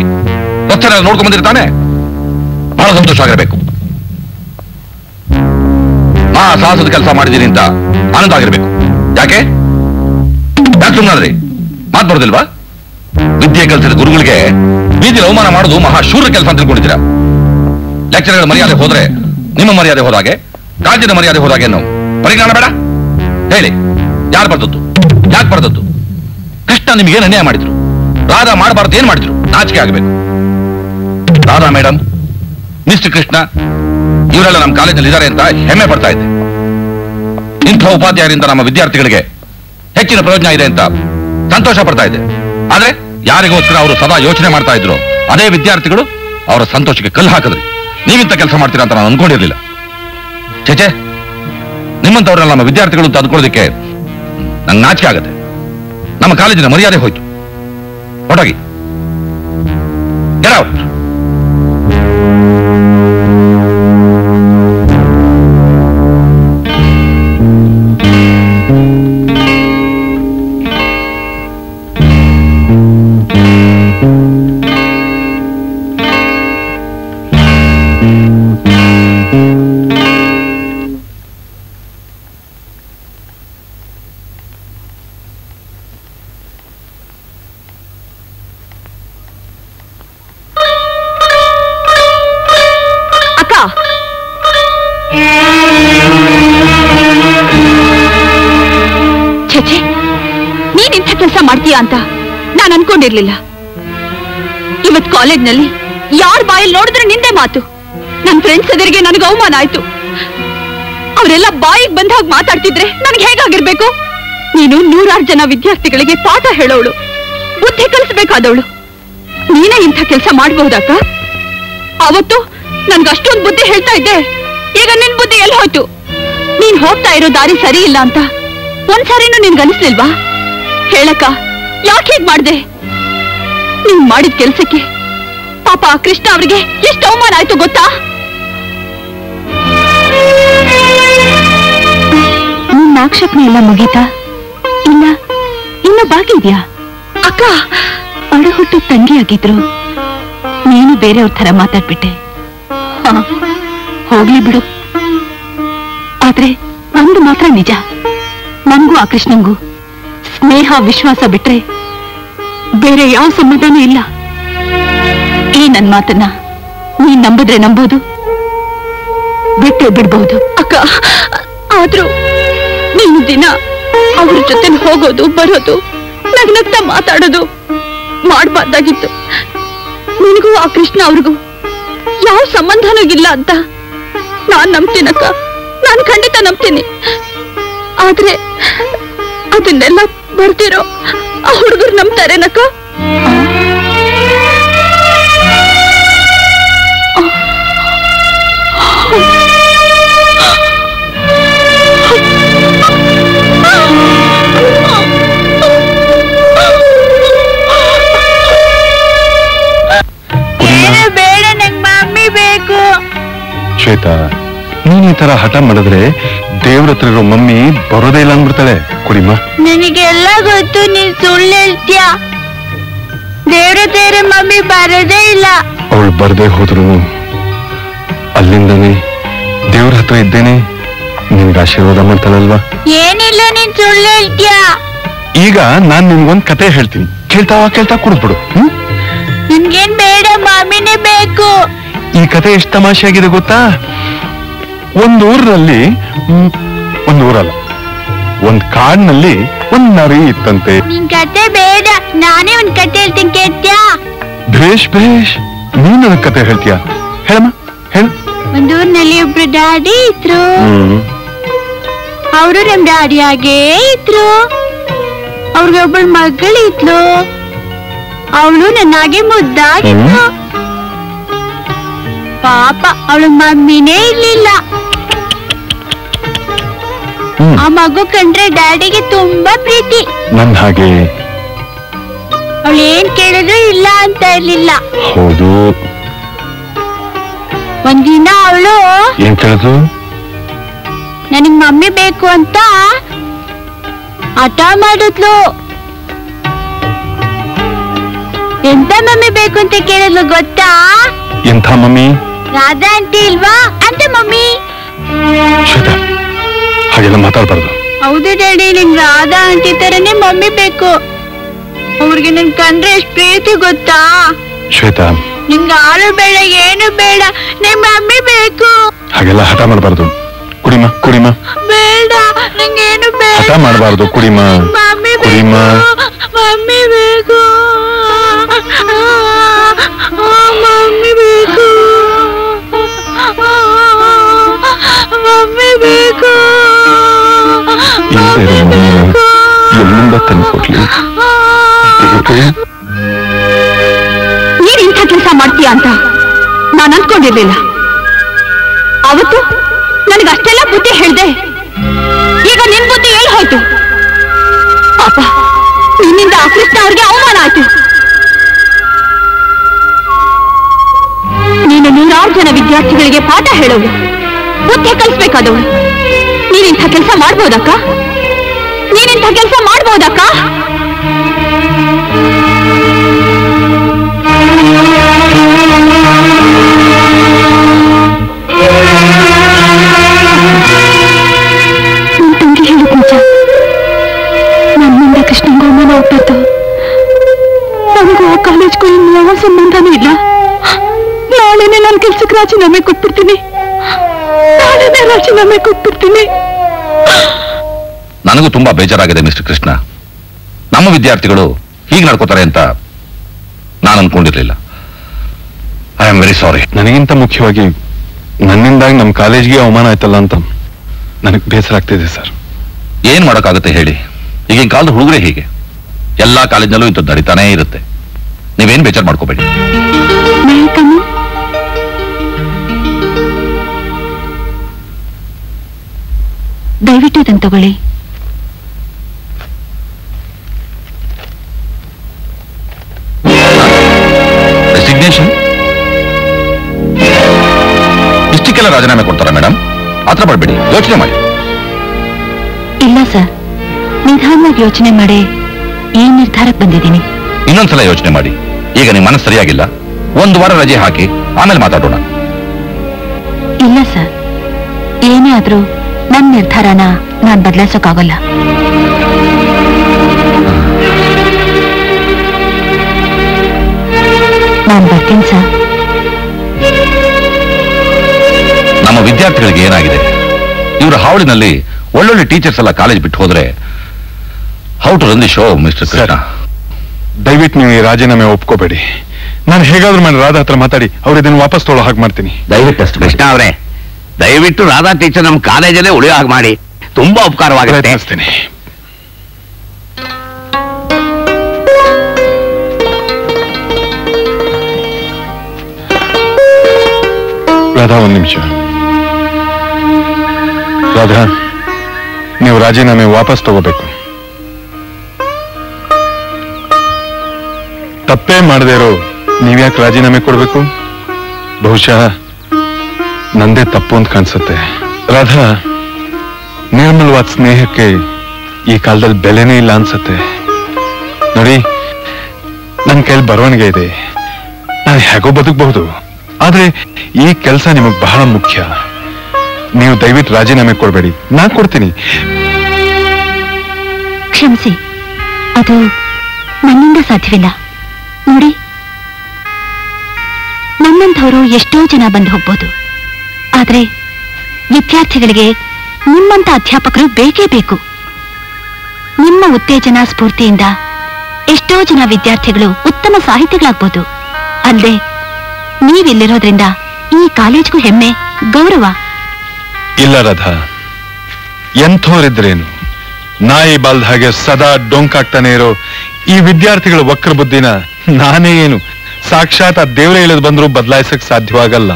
ರಚನೆ ನೋಡ್ಕೊಂಡ್ ಬಂದಿರ್ತಾನೆ ಬಹಳ ಸಂತೋಷ ಆಗಿರಬೇಕು. ಆ ಸಾಹಸದ ಕೆಲಸ ಮಾಡಿದ್ದೀನಿ ಅಂತ ಆನಂದ ಆಗಿರ್ಬೇಕು. ಯಾಕೆ? ಡಾಕ್ಟರ್ ಮಾತು ವಿದ್ಯೆ ಕಲಿಸಿದ ಗುರುಗಳಿಗೆ ಬೀದಿ ಅವಮಾನ ಮಾಡೋದು ಮಹಾ ಶೂರ ಕೆಲಸ ಅಂತ ತಿಳ್ಕೊಂಡಿದ್ದೀರಾ? ಲೆಕ್ಚರ್ಗಳ ಮರ್ಯಾದೆ ಹೋದ್ರೆ ನಿಮ್ಮ ಮರ್ಯಾದೆ ಹೋದಾಗೆ, ರಾಜ್ಯದ ಮರ್ಯಾದೆ ಹೋದಾಗೆ ಅನ್ನೋ ಪರಿಜ್ಞಾನ ಬೇಡ? ಹೇಳಿ, ಯಾರು ಬರ್ದದ್ದು? ಯಾಕೆ ಬರ್ದದ್ದು? ಕೃಷ್ಣ ನಿಮ್ಗೆ ಅನ್ಯಾಯ ಮಾಡಿದ್ರು? ರಾಧಾ ಮಾಡಬಾರ್ದು ಏನ್ ಮಾಡಿದ್ರು? ನಾಚಿಕೆ ಆಗಬೇಕು. ರಾಧಾ ಮೇಡಮ್ ಮಿಸ್ಟರ್ ಕೃಷ್ಣ, ಇವರೆಲ್ಲ ನಮ್ಮ ಕಾಲೇಜಲ್ಲಿ ಇದ್ದಾರೆ ಅಂತ ಹೆಮ್ಮೆ ಪಡ್ತಾ ಇದ್ದೆ. ಇಂಥ ಉಪಾಧ್ಯಾಯರಿಂದ ನಮ್ಮ ವಿದ್ಯಾರ್ಥಿಗಳಿಗೆ ಹೆಚ್ಚಿನ ಪ್ರಯೋಜನ ಇದೆ ಅಂತ ಸಂತೋಷ ಪಡ್ತಾ ಇದ್ದೆ. ಆದ್ರೆ ಯಾರಿಗೋಸ್ಕರ ಅವರು ಸದಾ ಯೋಚನೆ ಮಾಡ್ತಾ ಇದ್ರು? ಅದೇ ವಿದ್ಯಾರ್ಥಿಗಳು ಅವರ ಸಂತೋಷಕ್ಕೆ ಕಲ್ಲು ಹಾಕಿದ್ರಿ. ನೀವಿಂತ ಕೆಲಸ ಮಾಡ್ತೀರಾ ಅಂತ ನಾನು ಅನ್ಕೊಂಡಿರ್ಲಿಲ್ಲ. ಚೇಚೆ ನಿಮ್ಮಂತವ್ರನ್ನ ನಮ್ಮ ವಿದ್ಯಾರ್ಥಿಗಳು ಅಂತ ಅಂದ್ಕೊಳ್ಳೋದಕ್ಕೆ ನಂಗೆ ನಾಚಿಕೆ ಆಗುತ್ತೆ. ನಮ್ಮ ಕಾಲೇಜಿನ ಮರ್ಯಾದೆ ಹೋಯ್ತು. ಹೊರಟೋಗಿ. ಛೆ ನೀನ್ ಇಂಥ ಕೆಲಸ ಮಾಡ್ತೀಯಾ ಅಂತ ನಾನು ಅನ್ಕೊಂಡಿರ್ಲಿಲ್ಲ. ಇವತ್ ಕಾಲೇಜ್ನಲ್ಲಿ ಯಾರ ಬಾಯಲ್ಲಿ ನೋಡಿದ್ರೆ ನಿಂದೆ ಮಾತು. ನನ್ ಫ್ರೆಂಡ್ಸ್ ಎದುರಿಗೆ ನನಗೆ ಅವಮಾನ ಆಯ್ತು. ಅವರೆಲ್ಲ ಬಾಯಿಗೆ ಬಂದ ಹಾಗೆ ಮಾತಾಡ್ತಿದ್ರೆ ನನಗೆ ಹೇಗಾಗಿರ್ಬೇಕು? ನೀನು ನೂರಾರು ಜನ ವಿದ್ಯಾರ್ಥಿಗಳಿಗೆ ಪಾಠ ಹೇಳೋಳು, ಬುದ್ಧಿ ಕಲಿಸ್ಬೇಕಾದವಳು. ನೀನೇ ಇಂಥ ಕೆಲಸ ಮಾಡಬಹುದಕ್ಕ? ಅವತ್ತು ನನ್ಗೆ ಅಷ್ಟೊಂದು ಬುದ್ಧಿ ಹೇಳ್ತಾ ಇದ್ದೆ. ಈಗ ನಿನ್ ಬುದ್ಧಿ ಎಲ್ಲಿ ಹೋಯ್ತು? ನೀನ್ ಹೋಗ್ತಾ ಇರೋ ದಾರಿ ಸರಿ ಇಲ್ಲ ಅಂತ. ಒಂದ್ಸಾರಿನೂ ನಿನ್ ಅನಿಸ್ಲಿಲ್ವಾ? ಹೇಳಕ್ಕ ಯಾಕೆ ಹೀಗ್ ಮಾಡ್ದೆ? ನೀನ್ ಮಾಡಿದ ಕೆಲ್ಸಕ್ಕೆ ಪಾಪ ಕೃಷ್ಣ ಅವ್ರಿಗೆ ಎಷ್ಟು ಅವಮಾನ ಆಯ್ತು ಗೊತ್ತಾ? ನಿನ್ನ ಆಕ್ಷೇಪಣೆ ಎಲ್ಲ ಮುಗೀತಾ? ಇಲ್ಲ ಇನ್ನು ಬಾಕಿ ಇದೆಯಾ? ಅಕ್ಕ! ಒಡಹುಟ್ಟು ತಂಗಿಯಾಗಿದ್ರು. ನೀನು ಬೇರೆಯವ್ರ ತರ ಮಾತಾಡ್ಬಿಟ್ಟೆ. ಹ, ಹೋಗ್ಲಿ ಬಿಡು. ಆದ್ರೆ ಒಂದು ಮಾತ್ರ ನಿಜ. ನನ್ಗೂ ಆ ಕೃಷ್ಣಂಗೂ ಸ್ನೇಹ, ವಿಶ್ವಾಸ ಬಿಟ್ರೆ ಬೇರೆ ಯಾವ ಸಂಬಂಧನೂ ಇಲ್ಲ. ಈ ನನ್ ಮಾತನ್ನ ನೀ ನಂಬಿದ್ರೆ ನಂಬೋದು, ಬಿಟ್ಟೆ ಬಿಡ್ಬಹುದು ಅಕ್ಕ, ಆದ್ರೂ ನೀನು ದಿನ ಅವ್ರ ಜೊತೆ ಹೋಗೋದು, ಬರೋದು, ನಗ್ನಗ್ತಾ ಮಾತಾಡೋದು ಮಾಡ್ಬಾರ್ದಾಗಿತ್ತು. ನಿನಗೂ ಆ ಕೃಷ್ಣ ಅವ್ರಿಗೂ ಯಾವ ಸಂಬಂಧನೂ ಇಲ್ಲ ಅಂತ ನಾನ್ ನಂಬ್ತೀನಕ್ಕ ನಾನ್ ಖಂಡಿತ ನಂಬ್ತೀನಿ. ಆದ್ರೆ ಅದನ್ನೆಲ್ಲ ಬರ್ತಿರೋ ಆ ಹುಡುಗರು ನಂಬ್ತಾರೇನಕ್ಕ? ಬೇಡ ನಂಗ್ ಮಮ್ಮಿ ಬೇಕು. ಶ್ವೇತಾ ನೀನ್ ಈ ತರ ಹಠ ಮಾಡಿದ್ರೆ ದೇವ್ರ ಹತ್ರ ಇರೋ ಮಮ್ಮಿ ಬರೋದೇ ಇಲ್ಲ ಅಂದ್ಬಿಡ್ತಾಳೆ. ಕುಡಿಮ ನಿನಗೆಲ್ಲ ಗೊತ್ತು ನೀನ್ ಸುಳ್ಳು ಹೇಳ್ತೀಯ. ದೇವ್ರ ತೇರ ಮಮ್ಮಿ ಬರದೇ ಇಲ್ಲ. ಅವಳು ಬರದೇ ಹೋದ್ರು ಅಲ್ಲಿಂದನೇ ದೇವ್ರ ಹತ್ರ ಇದ್ದೇನೆ. ನಿನ್ಗೆ ಆಶೀರ್ವಾದ ಮಾಡ್ತಾಳಲ್ವಾ? ಏನಿಲ್ಲ ನೀನ್ ಸುಳ್ಳು ಹೇಳ್ತೀಯ. ಈಗ ನಾನ್ ನಿನ್ಗೊಂದ್ ಕತೆ ಹೇಳ್ತೀನಿ. ಕೇಳ್ತಾ ಕೇಳ್ತಾ ಕುಡ್ಬಿಡು ಹ್ಮ್? ನನ್ಗೇನ್ ಬೇಡ ಮಾಮಿನೇ ಬೇಕು. ಈ ಕತೆ ಎಷ್ಟು ತಮಾಷೆಯಾಗಿದೆ ಗೊತ್ತಾ? ಒಂದ್ ಊರಿನಲ್ಲಿ ಒಂದು ಊರಲ್ಲ ಒಂದ್ ಕಾಡಿನಲ್ಲಿ ಒಂದ್ ನರಿ ಇತ್ತಂತೆ. ನಿನ್ ಕತೆ ಬೇಡ ನಾನೇ ಒಂದ್ ಕತೆ ಹೇಳ್ತೀನಿ ಕೇಳ್ತ್ಯಾ? ಭೇಷ್ ಭೇಷ್ ನೀನ್ ನನ್ ಕತೆ ಹೇಳ್ತೀಯ? ಹೇಳಮ್ಮ ಹೇಳ. ಒಂದ್ ಊರ್ನಲ್ಲಿ ಒಬ್ರು ಡ್ಯಾಡಿ ಇದ್ರು. ಅವರು ನಮ್ ಡ್ಯಾಡಿ ಆಗೇ ಇದ್ರು. ಅವ್ರಿಗೆ ಒಬ್ಬಳು ಮಗಳಿದ್ಲು ಅವಳು ನನ್ನಾಗೆ ಮುದ್ದಾಗಿದ್ಲು. ಪಾಪ ಅವಳು ಮಮ್ಮಿನೇ ಇರ್ಲಿಲ್ಲ. ಆ ಮಗು ಕಂಡ್ರೆ ಡ್ಯಾಡಿಗೆ ತುಂಬಾ ಪ್ರೀತಿ. ನನ್ ಹಾಗೆ. ಅವಳು ಏನ್ ಕೇಳಿದ್ರು ಇಲ್ಲ ಅಂತ ಇರ್ಲಿಲ್ಲ. ಹೌದು. ಒಂದಿನ ಅವಳು ಏನ್ ಕೇಳಿದ್ರು? ನನಗ್ ಮಮ್ಮಿ ಬೇಕು ಅಂತ ಹಠ ಮಾಡಿದ್ಲು. ಎಂತ ಮಮ್ಮಿ ಬೇಕು ಅಂತ ಕೇಳಿದ್ಲು ಗೊತ್ತಾ? ಎಂಥ ಮಮ್ಮಿ? ರಾಧಾ ಆಂಟಿ ಇಲ್ವಾ? ಅಂತ ಮಮ್ಮಿ. ಹಾಗೆಲ್ಲ ಮಾತಾಡ್ಬಾರ್ದು. ಹೌದು ಡ್ಯಾಡಿ ನಿಮ್ ರಾಧಾ ಆಂಟಿ ತರನೇ ಮಮ್ಮಿ ಬೇಕು. ಅವ್ರಿಗೆ ನನ್ ಕಂಡ್ರೆ ಎಷ್ಟ್ ಪ್ರೀತಿ ಗೊತ್ತಾ? ಶ್ವೇತಾ ನಿಮ್ಗೆ ಆಳು ಬೇಡ ಏನು ಬೇಡ ನಿಮ್ ಮಮ್ಮಿ ಬೇಕು. ಹಾಗೆಲ್ಲ ಹಠ ಮಾಡಬಾರ್ದು. ಕುಡಿಮ ಕುಡಿಮ. ಬೇಡ ನಂಗೇನು ಬೇಡ. ಹಠ ಮಾಡಬಾರ್ದು ಕುಡಿಮ. ಮಮ್ಮಿ ಕುಡಿಮ. ಬೇಕು. ಮಮ್ಮಿ ಬೇಕು. ಮಮ್ಮಿ ಇರೋ ಮಗುನ ಎಲ್ಲಿಂದ ತಂದ್ಕೊಡ್ಲಿ ನೀನ್ ಇಂಥ ಕೆಲಸ ಮಾಡ್ತೀಯ ಅಂತ ನಾನು ಅನ್ಕೊಂಡಿರ್ಲಿಲ್ಲ. ಅವತ್ತು ನನಗೆ ಅಷ್ಟೆಲ್ಲ ಬುದ್ಧಿ ಹೇಳ್ದೆ. ಈಗ ನಿನ್ ಬುದ್ಧಿ ಎಲ್ಲಿ ಹೋಯ್ತು. ಪಾಪ, ನಿನ್ನಿಂದ ಕೃಷ್ಣ ಅವ್ರಿಗೆ ಅವಮಾನ ಆಯ್ತು. ನೀನು ನೂರಾರು ಜನ ವಿದ್ಯಾರ್ಥಿಗಳಿಗೆ ಪಾಠ ಹೇಳೋಳು. ಬುದ್ಧಿ ಕಲಿಸ್ಬೇಕಾದವಳು. ನೀನಿಂಥ ಕೆಲಸ ಮಾಡ್ಬೋದಕ್ಕ? ನೀನಿಂಥ ಕೆಲಸ ಮಾಡ್ಬೋದಕ್ಕ? ನನ್ ನನ್ನಿಂದ ಕೃಷ್ಣಂಗೂ ಅವಮಾನ ಆಗ್ಬಾರ್ದು. ನನಗೂ ಆ ಕಾಲೇಜ್ಗೂ ಇನ್ನು ಯಾವ ಇಲ್ಲ. ನಾಳೆನೆ ನನ್ನ ಕೆಲ್ಸಕ್ಕೆ ರಾಜೀನಾಮೆ ಕೊಟ್ಬಿಡ್ತೀನಿ. ನಾಳೆನೆ ರಾಜೀನಾಮೆ ಕೊಟ್ಬಿಡ್ತೀನಿ. ನನಗೂ ತುಂಬಾ ಬೇಜಾರಾಗಿದೆ ಮಿಸ್ಟರ್ ಕೃಷ್ಣ. ನಮ್ಮ ವಿದ್ಯಾರ್ಥಿಗಳು ಹೀಗೆ ನಡ್ಕೋತಾರೆ ಅಂತ ನಾನು ಅನ್ಕೊಂಡಿರ್ಲಿಲ್ಲ. ಐ ಆಮ್ ವೆರಿ ಸಾರಿ ನನಗಿಂತ ಮುಖ್ಯವಾಗಿ ನನ್ನಿಂದಾಗಿ ನಮ್ಮ ಕಾಲೇಜ್ಗೆ ಅವಮಾನ ಆಯ್ತಲ್ಲ ಅಂತ ನನಗೆ ಬೇಸರ ಆಗ್ತಿದೆ ಸರ್. ಏನ್ ಮಾಡೋಕ್ಕಾಗುತ್ತೆ ಹೇಳಿ? ಈಗಿನ ಕಾಲದ ಹುಡುಗರೇ ಹೀಗೆ. ಎಲ್ಲಾ ಕಾಲೇಜ್ನಲ್ಲೂ ಇಂಥದ್ದು ನಡೀತಾನೇ ಇರುತ್ತೆ. ನೀವೇನ್ ಬೇಜಾರು ಮಾಡ್ಕೋಬೇಡಿ. ದಯವಿಟ್ಟು ಇದನ್ನು ತಗೊಳ್ಳಿ. ಯೋಚನೆ ಮಾಡಿ. ಇಲ್ಲ ಸರ್ ನಿಧಾನವಾಗಿ ಯೋಚನೆ ಮಾಡಿ ಈ ನಿರ್ಧಾರಕ್ಕೆ ಬಂದಿದ್ದೀನಿ. ಇನ್ನೊಂದ್ಸಲ ಯೋಚನೆ ಮಾಡಿ. ಈಗ ನಿಮ್ಮ ಮನಸ್ಸು ಸರಿಯಾಗಿಲ್ಲ ಒಂದು ವಾರ ರಜೆ ಹಾಕಿ ಆಮೇಲೆ ಮಾತಾಡೋಣ. ಇಲ್ಲ ಸರ್ ಏನೇ ಆದ್ರೂ ನನ್ನ ನಿರ್ಧಾರನ ನಾನು ಬದಲಾಯಿಸೋಕ್ಕಾಗಲ್ಲ ನಾನು ಬರ್ತೀನಿ ಸರ್. ನಮ್ಮ ವಿದ್ಯಾರ್ಥಿಗಳಿಗೆ ಏನಾಗಿದೆ? ಇವರ ಹಾವಳಿನಲ್ಲಿ ಒಳ್ಳೊಳ್ಳೆ ಟೀಚರ್ಸ್ ಎಲ್ಲ ಕಾಲೇಜ್ ಬಿಟ್ಟು ಹೋದ್ರೆ how to run the show mister Krishna ದಯವಿಟ್ಟು ನೀವು ಈ ರಾಜೀನಾಮೆ ಒಪ್ಕೋಬೇಡಿ. ನಾನು ಹೇಗಾದ್ರೂ ಮಾಡಿ ರಾಧಾ ಹತ್ರ ಮಾತಾಡಿ ಅವ್ರು ಇದನ್ನು ವಾಪಸ್ ತೊಳೋ ಹಾಗೆ ಮಾಡ್ತೀನಿ. ದಯವಿಟ್ಟು ಅಷ್ಟು ಕೃಷ್ಣ ಅವರೇ ದಯವಿಟ್ಟು ರಾಧಾ ಟೀಚರ್ ನಮ್ಮ ಕಾಲೇಜಲ್ಲೇ ಉಳಿಯೋ ಹಾಗೆ ಮಾಡಿ. ತುಂಬಾ ಉಪಕಾರವಾಗುತ್ತೆ. ಪ್ರಯತ್ನಿಸ್ತೀನಿ. ರಾಧಾ ಒಂದು ನಿಮಿಷ. ರಾಧಾ ನೀವು ರಾಜೀನಾಮೆ ವಾಪಸ್ ತಗೋಬೇಕು. ತಪ್ಪೇ ಮಾಡದೆ ಇರೋ ನೀವ್ಯಾಕೆ ರಾಜೀನಾಮೆ ಕೊಡ್ಬೇಕು? ಬಹುಶಃ ನಂದೇ ತಪ್ಪು ಅಂತ ಕಾಣಿಸುತ್ತೆ. ರಾಧಾ, ನಿರ್ಮಲವಾದ ಸ್ನೇಹಕ್ಕೆ ಈ ಕಾಲದಲ್ಲಿ ಬೆಲೆನೇ ಇಲ್ಲ ಅನ್ಸುತ್ತೆ. ನೋಡಿ ನನ್ನ ಕೈಲಿ ಬರವಣಿಗೆ ಇದೆ. ನಾನು ಹೇಗೋ ಬದುಕಬಹುದು. ಆದ್ರೆ ಈ ಕೆಲಸ ನಿಮಗ್ ಬಹಳ ಮುಖ್ಯ. ನೀವು ದಯವಿಟ್ಟು ರಾಜೀನಾಮೆ ಕೊಡಬೇಡಿ. ನಾ ಕೊಡ್ತೀನಿ. ಕ್ಷಮಿಸಿ. ಅದು ನನ್ನಿಂದ ಸಾಧ್ಯವಿಲ್ಲ. ನೋಡಿ. ನನ್ನಂಥವರು ಎಷ್ಟೋ ಜನ ಬಂದು ಹೋಗ್ಬೋದು. ಆದರೆ ವಿದ್ಯಾರ್ಥಿಗಳಿಗೆ ನಿಮ್ಮಂತ ಅಧ್ಯಾಪಕರು ಬೇಕೇ ಬೇಕು. ನಿಮ್ಮ ಉತ್ತೇಜನ ಸ್ಫೂರ್ತಿಯಿಂದ ಎಷ್ಟೋ ಜನ ವಿದ್ಯಾರ್ಥಿಗಳು ಉತ್ತಮ ಸಾಹಿತಿಗಳಾಗ್ಬೋದು. ಅಲ್ಲದೆ ನೀವಿಲ್ಲಿರೋದ್ರಿಂದ ಈ ಕಾಲೇಜ್ಗೂ ಹೆಮ್ಮೆ, ಗೌರವ. ಇಲ್ಲ ರಥ ಎಂಥವರಿದ್ರೇನು ನಾಯಿ ಬಾಲ್ದ ಹಾಗೆ ಸದಾ ಡೊಂಕಾಗ್ತಾನೆ ಇರೋ ಈ ವಿದ್ಯಾರ್ಥಿಗಳ ವಕ್ರ ಬುದ್ಧಿನ ನಾನೇ ಏನು? ಸಾಕ್ಷಾತ್ ಆ ದೇವರೇ ಇಳಿದು ಬಂದ್ರು ಬದಲಾಯಿಸಕ್ ಸಾಧ್ಯವಾಗಲ್ಲ.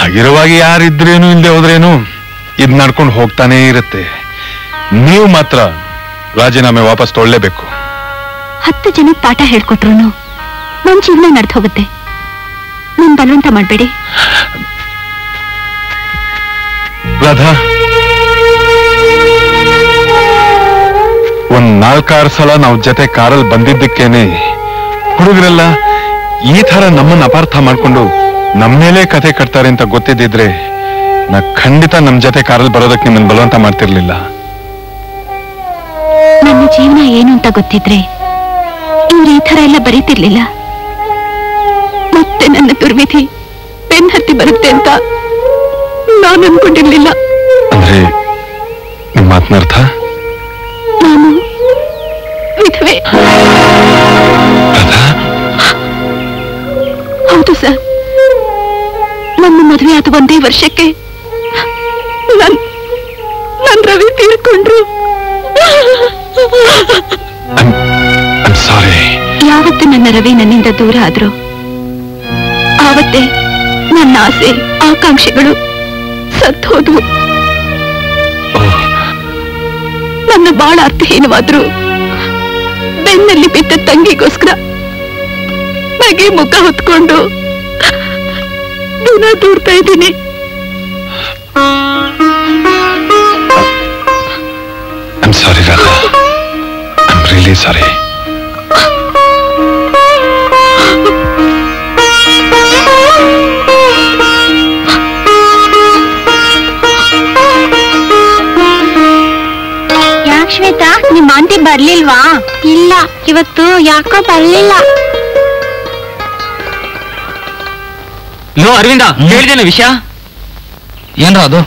ಹಾಗಿರುವಾಗ ಯಾರಿದ್ರೇನು ಇಲ್ಲದೆ ಹೋದ್ರೇನು, ಇದ್ ನಡ್ಕೊಂಡು ಹೋಗ್ತಾನೆ ಇರುತ್ತೆ. ನೀವು ಮಾತ್ರ ರಾಜೀನಾಮೆ ವಾಪಸ್ ತೊಳ್ಳೇಬೇಕು ಹತ್ತು ಜನ ಪಾಠ ಹೇಳ್ಕೊಟ್ರು ನಮ್ ಜೀವನ ನಡೆದು ಹೋಗುತ್ತೆ ನಿಮ್ ಬಲವಂತ ಮಾಡ್ಬೇಡಿ. ರಾಧಾ ಒಂದ್ ನಾಲ್ಕಾರು ಸಲ ನಾವು ಜೊತೆ ಕಾರಲ್ಲಿ ಬಂದಿದ್ದಕ್ಕೇನೆ ಹುಡುಗರೆಲ್ಲ ಈ ತರ ನಮ್ಮನ್ನ ಅಪಾರ್ಥ ಮಾಡ್ಕೊಂಡು ನಮ್ಮ ಮೇಲೆ ಕತೆ ಕಟ್ತಾರೆ ಅಂತ ಗೊತ್ತಿದ್ದಿದ್ರೆ ನಾ ಖಂಡಿತ ನಮ್ಮ ಜೊತೆ ಕಾರಲ್ಲಿ ಬರೋದಕ್ಕೆ ನಿಮ್ಮನ್ನ ಬಲವಂತ ಮಾಡ್ತಿರ್ಲಿಲ್ಲ. ನಮ್ಮ ಜೀವನ ಏನು ಅಂತ ಗೊತ್ತಿದ್ರೆ ಇವ್ರು ಈ ತರ ಎಲ್ಲ ಬರೀತಿರ್ಲಿಲ್ಲ. ಮತ್ತೆ ನನ್ನ ದುರ್ವಿಧಿ ಬೆನ್ನತ್ತಿ ಬರುತ್ತೆ ಅಂತ ನಾನು ಅನ್ಕೊಂಡಿರ್ಲಿಲ್ಲ. ಅಂದ್ರೆ ನಿಮ್ಮ ಮಾತಿನ ಅರ್ಥ? ನಾನು ವಿಧವೆ. ಹೌದು ಸರ್. ನನ್ನ ಮದುವೆ ಆದ ಒಂದೇ ವರ್ಷಕ್ಕೆ ನನ್ ನನ್ ರವಿ ತೀರ್ಕೊಂಡ್ರು. ಯಾವತ್ತು ನನ್ನ ರವಿ ನನ್ನಿಂದ ದೂರ ಆದ್ರು ಆವತ್ತೇ ನನ್ನ ಆಸೆ ಆಕಾಂಕ್ಷೆಗಳು ಸತ್ತೋದ್ವು. ನನ್ನ ಬಾಳ ಅರ್ಥಹೀನವಾದ್ರು ಬೆನ್ನಲ್ಲಿ ಬಿದ್ದ ತಂಗಿಗೋಸ್ಕರ ನಗೆ ಮುಖ ಹೊತ್ಕೊಂಡು ದಿನ ದೂರ್ತಾ ಇದ್ದೀನಿ. ಸಾರಿ ಸಾರಿ ಆಂಟಿ ಬರ್ಲಿಲ್ವಾ? ಇಲ್ಲ ಇವತ್ತು ಯಾಕೋ ಬರ್ಲಿಲ್ಲ. ಲೋ ಅರವಿಂದ ಹೇಳಿದೇನು ವಿಷಯ. ಏನ್ರ ಅದು?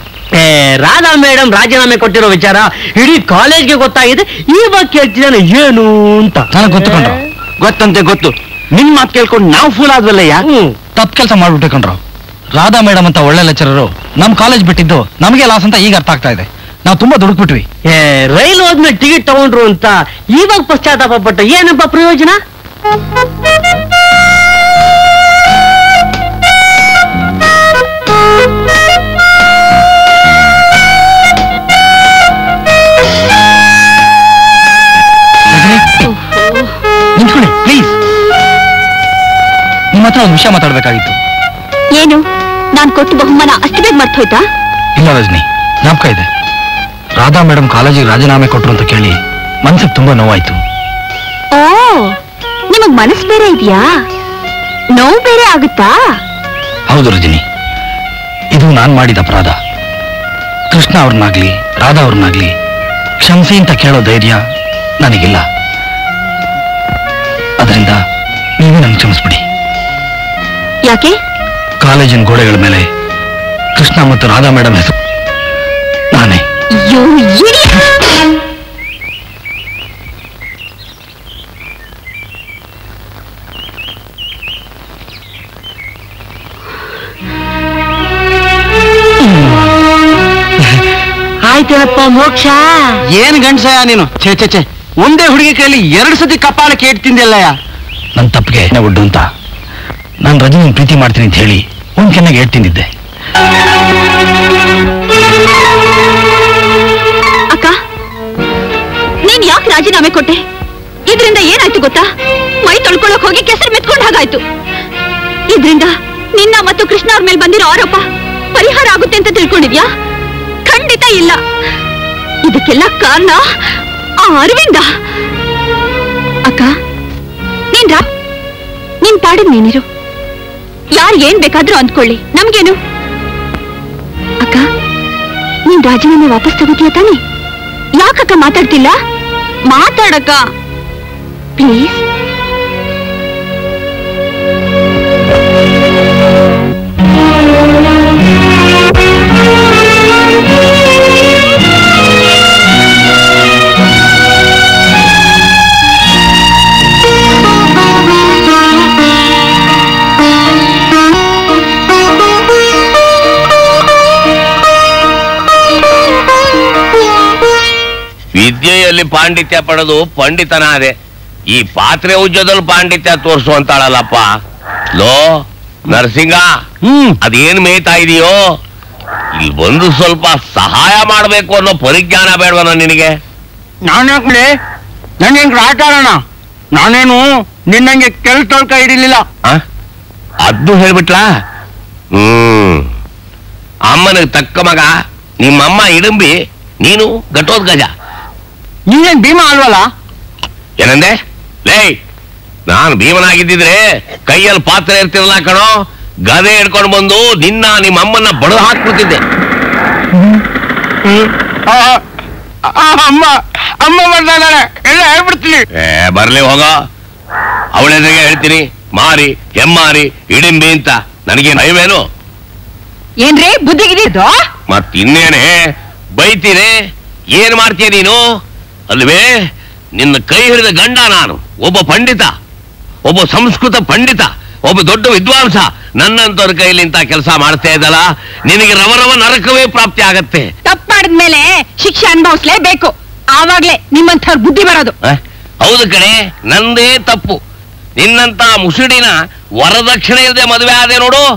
ರಾಧಾ ಮೇಡಮ್ ರಾಜೀನಾಮೆ ಕೊಟ್ಟಿರೋ ವಿಚಾರ ಇಡೀ ಕಾಲೇಜ್ಗೆ ಗೊತ್ತಾಗಿದೆ ಈ ಬಗ್ಗೆ ಕೇಳ್ತಿದ್ದಾನೆ ಏನು ಅಂತ. ನನಗೆ ಗೊತ್ತು ಕಣ್ರು. ಗೊತ್ತಂತೆ ಗೊತ್ತು. ನಿನ್ ಮಾತು ಕೇಳ್ಕೊಂಡು ನಾವು ಫೂಲ್ ಆದ್ವಲ್ಲಯ್ಯ? ತಪ್ಪು ಕೆಲಸ ಮಾಡ್ಬಿಟ್ಟೆ ಕಣ್ರು. ರಾಧಾ ಮೇಡಮ್ ಅಂತ ಒಳ್ಳೆ ಲೆಕ್ಚರರು ನಮ್ ಕಾಲೇಜ್ ಬಿಟ್ಟಿದ್ದು ನಮಗೆ ಲಾಸ್ ಅಂತ ಈಗ ಅರ್ಥ ಆಗ್ತಾ ಇದೆ. ನಾವು ತುಂಬಾ ದುಡುಕ್ಬಿಟ್ವಿ. ಏ ರೈಲು ಹೋದ್ಮೇಲೆ ಟಿಕೆಟ್ ತಗೊಂಡ್ರು ಅಂತ ಇವಾಗ ಪಶ್ಚಾತ್ತಾಪ ಪಟ್ಟ ಏನಪ್ಪ ಪ್ರಯೋಜನ? ನಿಂತ್ಕೊಳ್ಳಿ ಪ್ಲೀಸ್ ನಿಮ್ಮ ಹತ್ರ ಒಂದು ವಿಷಯ ಮಾತಾಡ್ಬೇಕಾಗಿತ್ತು. ಏನು? ನಾನು ಕೊಟ್ಟು ಬಹುಮಾನ ಅಷ್ಟು ಬೇಗ ಮರ್ತೋಯ್ತಾ? ಇಲ್ಲ ರಜನಿ ಜ್ಞಾಪಕ ಇದೆ. ರಾಧಾ ಮೇಡಮ್ ಕಾಲೇಜಿಗೆ ರಾಜೀನಾಮೆ ಕೊಟ್ರು ಅಂತ ಕೇಳಿ ಮನ್ಸಿಗೆ ತುಂಬಾ ನೋವಾಯ್ತು. ಓ ನಿಮಗ್ ಮನಸ್ ಬೇರೆ ಇದೆಯಾ? ನೋವು ಬೇರೆ ಆಗುತ್ತಾ? ಹೌದು ರಜನಿ ಇದು ನಾನ್ ಮಾಡಿದ ಅಪರಾಧ. ಕೃಷ್ಣ ಅವ್ರನ್ನಾಗ್ಲಿ ರಾಧಾ ಅವ್ರನ್ನಾಗ್ಲಿ ಕ್ಷಮಿಸಿ ಅಂತ ಕೇಳೋ ಧೈರ್ಯ ನನಗಿಲ್ಲ. ಅದರಿಂದ ನೀವೇ ನನ್ಗೆ ಕ್ಷಮಿಸ್ಬಿಡಿ. ಯಾಕೆ? ಕಾಲೇಜಿನ ಗೋಡೆಗಳ ಮೇಲೆ ಕೃಷ್ಣ ಮತ್ತು ರಾಧಾ ಮೇಡಮ್ ಹೆಸರು ನಾನೇ ಅಯ್ಯೋ [laughs] idiot! ಆಯ್ತೇನಪ್ಪ ಮೋಕ್ಷ? ಏನ್ ಗಂಡ್ಸಯ್ಯ ನೀನು? ಛೇ ಛೇ ಛೇ. ಒಂದೇ ಹುಡುಗಿ ಕೈಯಲ್ಲಿ ಎರಡು ಸತಿ ಕಪಾಲ ಕೇಟ್ ತಿಂದಿಲ್ಲಯ್ಯ? ನನ್ನ ತಪ್ಪಿಗೆ ಒಡ್ಡು ಅಂತ. ನಾನು ರಜನಿ ಪ್ರೀತಿ ಮಾಡ್ತೀನಿ ಅಂತ ಹೇಳಿ ಒಂದ್ ಕೆನ್ನಾಗ ಏಟ್ ರಾಜೀನಾಮೆ ಕೊಟ್ಟೆ. ಇದರಿಂದ ಏನಾಯ್ತು ಗೊತ್ತಾ? ಮೈ ತೊಳ್ಕೊಳಕ್ ಹೋಗಿ ಕೆಸರು ಮೆತ್ಕೊಂಡ್ ಹಾಗಾಯ್ತು. ಇದ್ರಿಂದ ನಿನ್ನ ಮತ್ತು ಕೃಷ್ಣ ಅವ್ರ ಮೇಲೆ ಬಂದಿರೋ ಆರೋಪ ಪರಿಹಾರ ಆಗುತ್ತೆ ಅಂತ ತಿಳ್ಕೊಂಡಿದ್ಯಾ? ಖಂಡಿತ ಇಲ್ಲ. ಇದಕ್ಕೆಲ್ಲ ಕಾರಣ ಆ ಅರವಿಂದ. ಅಕ್ಕ, ನೀನ್ ರಾ ನೀನ್ ಪಾಡಿದ್ ನೀನಿರು. ಯಾರು ಏನ್ ಬೇಕಾದ್ರೂ ಅಂದ್ಕೊಳ್ಳಿ. ನಮ್ಗೇನು? ಅಕ್ಕ, ನೀನ್ ರಾಜೀನಾಮೆ ವಾಪಸ್ ತಗೋತೀಯ ತಾನೆ? ಯಾಕಕ್ಕ ಮಾತಾಡ್ತಿಲ್ಲ? ಮಾತಾಡಕ್ಕ ಪ್ಲೀಸ್. ವಿದ್ಯೆಯಲ್ಲಿ ಪಾಂಡಿತ್ಯ ಪಡೆದು ಪಂಡಿತನ ಅದೇ ಈ ಪಾತ್ರೆ ಉಜ್ಜದಲ್ಲಿ ಪಾಂಡಿತ್ಯ ತೋರಿಸುವಂತಾಳಲ್ಲಪ್ಪ ಲೋ ನರಸಿಂಗ ಹ್ಮ್. ಅದೇನ್ ಮೇಯ್ತಾ ಇದೆಯೋ? ಇಲ್ಲಿ ಬಂದು ಸ್ವಲ್ಪ ಸಹಾಯ ಮಾಡಬೇಕು ಅನ್ನೋ ಪರಿಜ್ಞಾನ ಬೇಡವನ ನಿನಗೆ? ನಾನೇ ನನ್ ಹೆಂಗ್ ಆಟ ಆಡೋಣ ನಾನೇನು ನಿನ್ನಂಗೆ ಕೆಲ್ ಕೈ ಹಿಡಿಲಿಲ್ಲ ಅದ್ದು ಹೇಳ್ಬಿಟ್ಲಾ? ಹ್ಮ್. ಅಮ್ಮನಿಗೆ ತಕ್ಕ ಮಗ ನಿಮ್ಮಮ್ಮ ಇಡುಂಬಿ ನೀನು ಗಟ್ಟೋದ್ ಗಜ ನೀನೇನ್ ಭೀಮ ಅಲ್ವಲ್ಲ? ಏನಂದೆ? ಲೇ ನಾನು ಭೀಮನಾಗಿದ್ದಿದ್ರೆ ಕೈಯಲ್ಲಿ ಪಾತ್ರೆ ಇರ್ತಿರಲ್ಲ ಕಣೋ. ಗದೆ ಹಿಡ್ಕೊಂಡು ಬಂದು ನಿನ್ನ ನಿಮ್ಮ ಅಮ್ಮನ್ನ ಬಡದು ಹಾಕ್ಬಿಡ್ತಿದ್ದೆ. ಅಮ್ಮ ಅಮ್ಮ ಬರ್ತಾಳೆ ಎಲ್ಲ ಹೇಳ್ಬಿಡ್ತೀನಿ. ಏ ಬರ್ಲಿ ಹೋಗ. ಅವಳೆದ್ರಿಗೆ ಹೇಳ್ತೀನಿ ಮಾರಿ ಹೆಮ್ಮಾರಿ ಇಡಿಂಬಿ ಅಂತ. ನನಗೆ ನಯವೇನು ಏನ್ರಿ ಬುದ್ಧಿಗಿದ್ದು ಮತ್ ಇನ್ನೇನೆ ಬೈತೀನಿ ಏನ್ ಮಾಡ್ತೀಯ ನೀನು? ಅಲ್ವೇ ನಿನ್ನ ಕೈ ಹಿಡಿದ ಗಂಡ ನಾನು. ಒಬ್ಬ ಪಂಡಿತ ಒಬ್ಬ ಸಂಸ್ಕೃತ ಪಂಡಿತ ಒಬ್ಬ ದೊಡ್ಡ ವಿದ್ವಾಂಸ. ನನ್ನಂತವ್ರ ಕೈಲಿ ಇಂತ ಕೆಲಸ ಮಾಡ್ತಾ ಇದ್ದಲ್ಲ. ನಿನಗೆ ರವರವ ನರಕವೇ ಪ್ರಾಪ್ತಿ ಆಗತ್ತೆ. ತಪ್ಪಾಡಿದ್ಮೇಲೆ ಶಿಕ್ಷೆ ಅನುಭವಿಸ್ಲೇಬೇಕು. ಆವಾಗ್ಲೇ ನಿಮ್ಮಂಥವ್ರ ಬುದ್ಧಿ ಬರೋದು. ಹೌದು ಕಡೆ ನಂದೇ ತಪ್ಪು. ನಿನ್ನಂತ ಮುಸುಡಿನ ವರದಕ್ಷಿಣೆ ಇಲ್ಲದೆ ಮದುವೆ ಆದೆ ನೋಡು.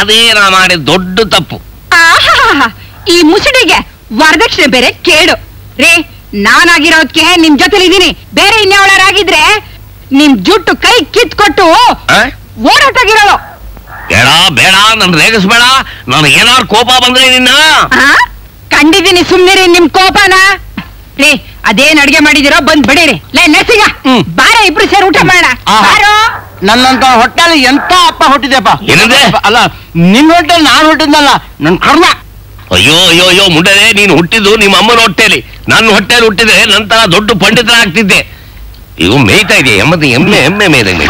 ಅದೇ ನಾ ಮಾಡಿದ ದೊಡ್ಡ ತಪ್ಪು. ಆಹಾಹಾಹಾ. ಈ ಮುಸುಡಿಗೆ ವರದಕ್ಷಿಣೆ ಬೇರೆ ಕೇಡು. ರೇ ನಾನಾಗಿರೋದ್ಕೆ ನಿಮ್ ಜೊತೆಲಿ ಇದೀನಿ ಬೇರೆ ಇನ್ಯಾವಳಾಗಿದ್ರೆ ನಿಮ್ ಜುಟ್ಟು ಕೈ ಕಿತ್ಕೊಟ್ಟು ಆ? ಓಡಾಟಗಿರೋಳು ಬೇಡ ಬೇಡ ನನ್ ರೇಗಿಸ್ಬೇಡ ನನಗೆ ಏನಾದ್ರು ಕೋಪ ಬಂದ್ರೆ ನಿನ್ನ? ಕಂಡಿದ್ದೀನಿ ಸುಮ್ನಿರಿ ನಿಮ್ ಕೋಪನ ರೇ ಅದೇನ್ ಅಡಿಗೆ ಮಾಡಿದಿರೋ ಬಂದ್ ಬಿಡಿರಿ ಲೇ ನಸಿಗ. ಬಾರ ಇಬ್ರು ಸೇರಿ ಊಟ ಮಾಡೋಣ. ನನ್ನಂತ ಹೊಟ್ಟೆಲಿ ಎಂತ ಅಪ್ಪ ಹುಟ್ಟಿದೆಪ್ಪ ಏನಂದೆ? ಅಲ್ಲ ನಿನ್ ಹೊಟ್ಟೆಲಿ ನಾನ್ ಹೊಟ್ಟಿದ್ನಲ್ಲ ನನ್ ಕರ್ಮ ಅಯ್ಯೋ ಅಯ್ಯೋ ಅಯ್ಯೋ ಮುಂಡದೆ ನೀನು ಹುಟ್ಟಿದ್ದು ನಿಮ್ಮ ಅಮ್ಮನ ಹೊಟ್ಟೆಲಿ ನನ್ನ ಹೊಟ್ಟೆಲಿ ಹುಟ್ಟಿದ್ರೆ ನಂತರ ದೊಡ್ಡ ಪಂಡಿತನಾಗ್ತಿದ್ದೆ ಇವು ಮೇಯ್ತಾ ಇದೆ ಎಮ್ಮದ ಎಮ್ಮೆ ಎಮ್ಮೆ ಮೇಲೆ ಮಮ್ಮಿ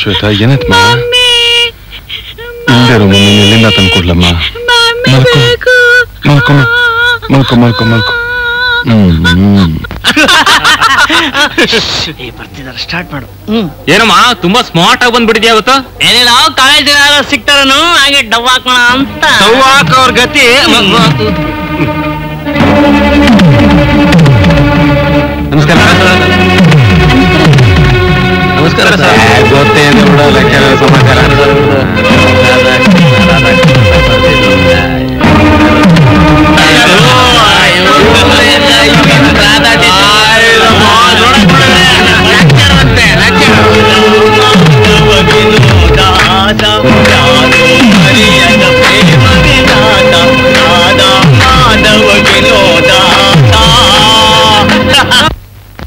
ಶ್ವೇತಾ ಏನೈತ್ ಮಾ ಮಮ್ಮಿ ಇಲ್ದೇ ಮಮ್ಮಿ ಎಲ್ಲಿಂದ ತಂದ್ಕೊಡ್ಲಮ್ಮ? ಮಮ್ಮಿ ಮಲ್ಕೊ. ಬೇಕು ಮಲ್ಕೊ ಮಲ್ಕೊ ಮಲ್ಕೊ ಮಲ್ಕೊ. ಹ್ಮ್ ಬರ್ತಿದಾರೆ ಸ್ಟಾರ್ಟ್ ಮಾಡು. ಏನಮ್ಮ ತುಂಬಾ ಸ್ಮಾರ್ಟ್ ಆಗಿ ಬಂದ್ಬಿಟ್ಟಿದ್ಯಾ ಇವತ್ತು ಏನಿಲ್ಲ ಕಾಲೇಜ್ ಸಿಗ್ತಾರನು ಹಾಗೆ ಡವ್ ಹಾಕೋಣ ಅಂತ. ಡವ್ ಅವ್ರ ಗತಿ ನಮಸ್ಕಾರ ನಮಸ್ಕಾರ ಸರ್.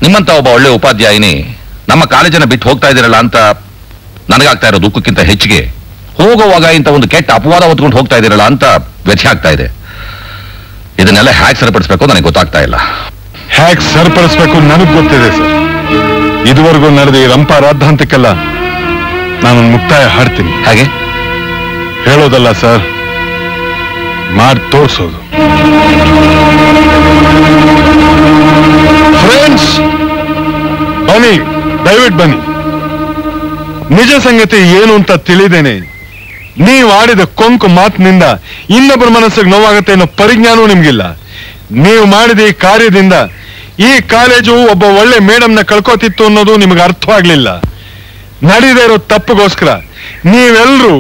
ನಿಮ್ಮಂತ ಒಬ್ಬ ಒಳ್ಳೆ ಉಪಾಧ್ಯಾಯಿನಿ ನಮ್ಮ ಕಾಲೇಜನ್ನ ಬಿಟ್ಟು ಹೋಗ್ತಾ ಇದ್ದೀರಲ್ಲ ಅಂತ ನನಗಾಗ್ತಾ ಇರೋ ದುಃಖಕ್ಕಿಂತ ಹೆಚ್ಚಿಗೆ. ಹೋಗುವಾಗ ಇಂಥ ಒಂದು ಕೆಟ್ಟ ಅಪವಾದ ಹೊತ್ಕೊಂಡು ಹೋಗ್ತಾ ಇದ್ದೀರಲ್ಲ ಅಂತ ವ್ಯಥೆ ಆಗ್ತಾ ಇದೆ. ಇದನ್ನೆಲ್ಲ ಹ್ಯಾಕ್ ಸರಿಪಡಿಸ್ಬೇಕು ನನಗೆ ಗೊತ್ತಾಗ್ತಾ ಇಲ್ಲ. ಹ್ಯಾಕ್ ಸರಿಪಡಿಸ್ಬೇಕು ನನಗ್ ಗೊತ್ತಿದೆ ಸರ್. ಇದುವರೆಗೂ ನಡೆದ ಈ ರಂಪ ರಾದ್ಧಾಂತಕ್ಕೆಲ್ಲ ನಾನು ಮುಕ್ತಾಯ ಹಾಡ್ತೀನಿ. ಹಾಗೆ? ಹೇಳೋದಲ್ಲ ಸರ್ ಮಾಡಿ ತೋರಿಸೋದು. ಫ್ರೆಂಡ್ಸ್ ಬನ್ನಿ ದಯವಿಟ್ಟು ಬನ್ನಿ. ನಿಜ ಸಂಗತಿ ಏನು ಅಂತ ತಿಳಿದೇನೆ. ನೀವು ಆಡಿದ ಕೊಂಕು ಮಾತಿನಿಂದ ಇನ್ನೊಬ್ಬರ ಮನಸ್ಸಿಗೆ ನೋವಾಗುತ್ತೆ ಅನ್ನೋ ಪರಿಜ್ಞಾನವೂ ನಿಮ್ಗಿಲ್ಲ. ನೀವು ಮಾಡಿದ ಈ ಕಾರ್ಯದಿಂದ ಈ ಕಾಲೇಜು ಒಬ್ಬ ಒಳ್ಳೆ ಮೇಡಮ್ನ ಕಳ್ಕೋತಿತ್ತು ಅನ್ನೋದು ನಿಮಗೆ ಅರ್ಥವಾಗ್ಲಿಲ್ಲ. ನಡೀದೇ ಇರೋ ತಪ್ಪಿಗೋಸ್ಕರ ನೀವೆಲ್ಲರೂ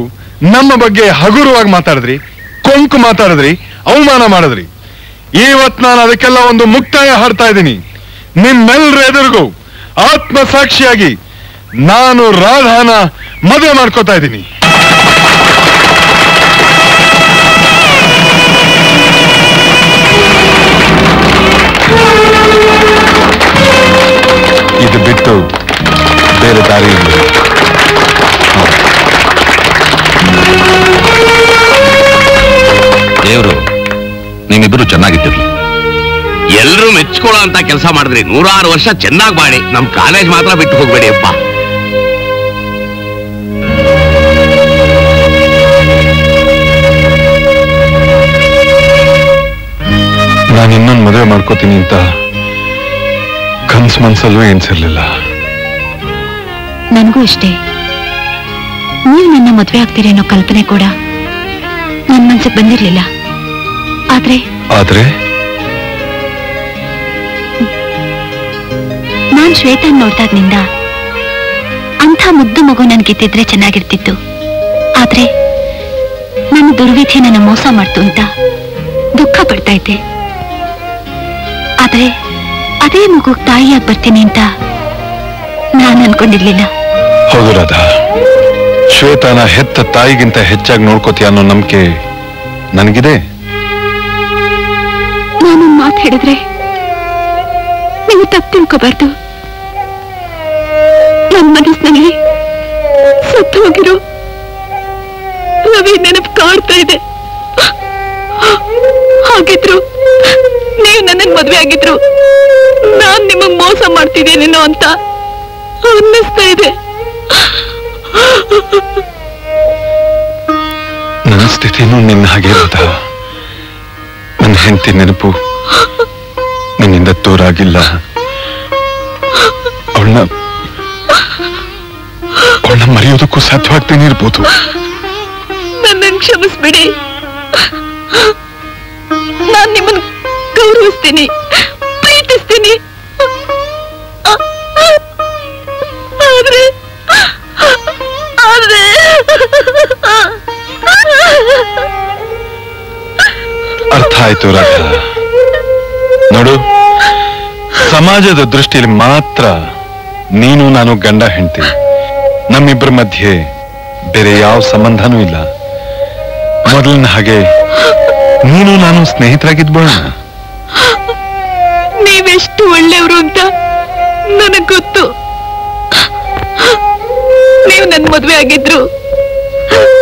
ನಮ್ಮ ಬಗ್ಗೆ ಹಗುರವಾಗಿ ಮಾತಾಡಿದ್ರಿ, ಕೊಂಕು ಮಾತಾಡಿದ್ರಿ, ಅವಮಾನ ಮಾಡಿದ್ರಿ. ಇವತ್ತು ನಾನು ಅದಕ್ಕೆಲ್ಲ ಒಂದು ಮುಕ್ತಾಯ ಹಾಡ್ತಾ ಇದ್ದೀನಿ. ನಿಮ್ಮೆಲ್ಲರ ಎದುರಿಗೂ ಆತ್ಮಸಾಕ್ಷಿಯಾಗಿ ನಾನು ರಾಧಾನ ಮದುವೆ ಮಾಡ್ಕೋತಾ ಇದ್ದೀನಿ. ಇದು ಬಿಟ್ಟು ದೇವ್ರು ದಾರಿ ದೇವರು ನಿಮ್ಮಿಬ್ಬರು ಚೆನ್ನಾಗಿದ್ದೀರಿ ಎಲ್ಲರೂ ಮೆಚ್ಚಿಕೊಳ್ಳೋ ಅಂತ ಕೆಲಸ ಮಾಡಿದ್ರಿ. ನೂರಾರು ವರ್ಷ ಚೆನ್ನಾಗಿ ಮಾಡಿ. ನಮ್ ಕಾಲೇಜ್ ಮಾತ್ರ ಬಿಟ್ಟು ಹೋಗ್ಬೇಡಿ ಅಪ್ಪ. ನಾನು ಇನ್ನೊಂದು ಮದುವೆ ಮಾಡ್ಕೋತೀನಿ ಅಂತ ಕನ್ಸ್ ಮನ್ಸಲ್ಲೂ ಎನ್ಸಿರ್ಲಿಲ್ಲ ನನಗೂ ಇಷ್ಟೇ ನೀವು ನನ್ನ ಮದುವೆ ಆಗ್ತೀರಿ ಅನ್ನೋ ಕಲ್ಪನೆ ಕೂಡ ನನ್ನ ಮನಸ್ಸಿಗೆ ಬಂದಿರ್ಲಿಲ್ಲ. ಆದ್ರೆ ಆದ್ರೆ? ನಾನ್ ಶ್ವೇತಾ ನೋಡ್ದಾಗ್ನಿಂದ ಅಂಥ ಮುದ್ದು ಮಗು ನನ್ಗಿದ್ದಿದ್ರೆ ಚೆನ್ನಾಗಿರ್ತಿತ್ತು. ಆದ್ರೆ ನನ್ನ ದುರ್ವಿಧಿ ನನ್ನ ಮೋಸ ಮಾಡ್ತು ಅಂತ ದುಃಖ ಪಡ್ತಾ ಇದ್ದೆ. ಆದ್ರೆ ಅದೇ ಮಗು ತಾಯಿಯಾಗಿ ಬರ್ತೀನಿ ಅಂತ ನಾನು ಅನ್ಕೊಂಡಿರ್ಲಿಲ್ಲ. ಹೌದು ರಾಧಾ. ಶ್ವೇತಾನ ಹೆತ್ತ ತಾಯಿಗಿಂತ ಹೆಚ್ಚಾಗಿ ನೋಡ್ಕೋತೀಯ ಅನ್ನೋ ನಂಬಿಕೆ ನನಗಿದೆ. ನಾನು ಮಾತು ಹೇಳಿದ್ರೆ ನೀವು ತಪ್ಪು ತಿಳ್ಕೋಬಾರ್ದು. ನನ್ನ ಮನಸ್ಸಿನಲ್ಲಿ ಸತ್ತು ಹೋಗಿರೋ ರವಿ ನೆನಪು ಕಾಡ್ತಾ ಇದೆ. ಹಾಗಿದ್ರು, ನೀವು ನನ್ನ ಮದ್ವೆ ಆಗಿದ್ರು, ನಾನ್ ನಿಮಗ್ ಮೋಸ ಮಾಡ್ತಿದ್ದೇನೇನೋ ಅಂತ ಅನ್ನಿಸ್ತಾ ಇದೆ. ನನ್ನ ಸ್ಥಿತಿನೂ ನಿನ್ನ ಹಾಗೆ ಇರೋದ ನನ್ನ ಹೆಂಡತಿ ನೆನಪು ನಿನ್ನಿಂದ ದೂರ ಆಗಿಲ್ಲ ಅವಳನ್ನ ಅವಳನ್ನ ಮರೆಯೋದಕ್ಕೂ ಸಾಧ್ಯವಾಗ್ತೇನೆ ಇರ್ಬೋದು. ನನ್ನನ್ನು ಕ್ಷಮಿಸ್ಬಿಡಿ. ನಾನು ನಿಮ್ಮನ್ನು ಗೌರವಿಸ್ತೀನಿ. ಆಯ್ತು ರಾಧಾ ನೋಡು, ಸಮಾಜದ ದೃಷ್ಟಿಯಲ್ಲಿ ಮಾತ್ರ ನೀನು ನಾನು ಗಂಡ ಹೆಂಡತಿ. ನಮ್ಮಿಬ್ಬರ ಮಧ್ಯೆ ಬೇರೆ ಯಾವ ಸಂಬಂಧನೂ ಇಲ್ಲ. ಮೊದಲಿನ ಹಾಗೆ ನೀನು ನಾನು ಸ್ನೇಹಿತರಾಗಿದ್ಬೋಣ? ನೀವೆಷ್ಟು ಒಳ್ಳೆಯವರು ಅಂತ ನನಗ್ ಗೊತ್ತು. ನೀವು ನನ್ ಮದ್ವೆ ಆಗಿದ್ರು,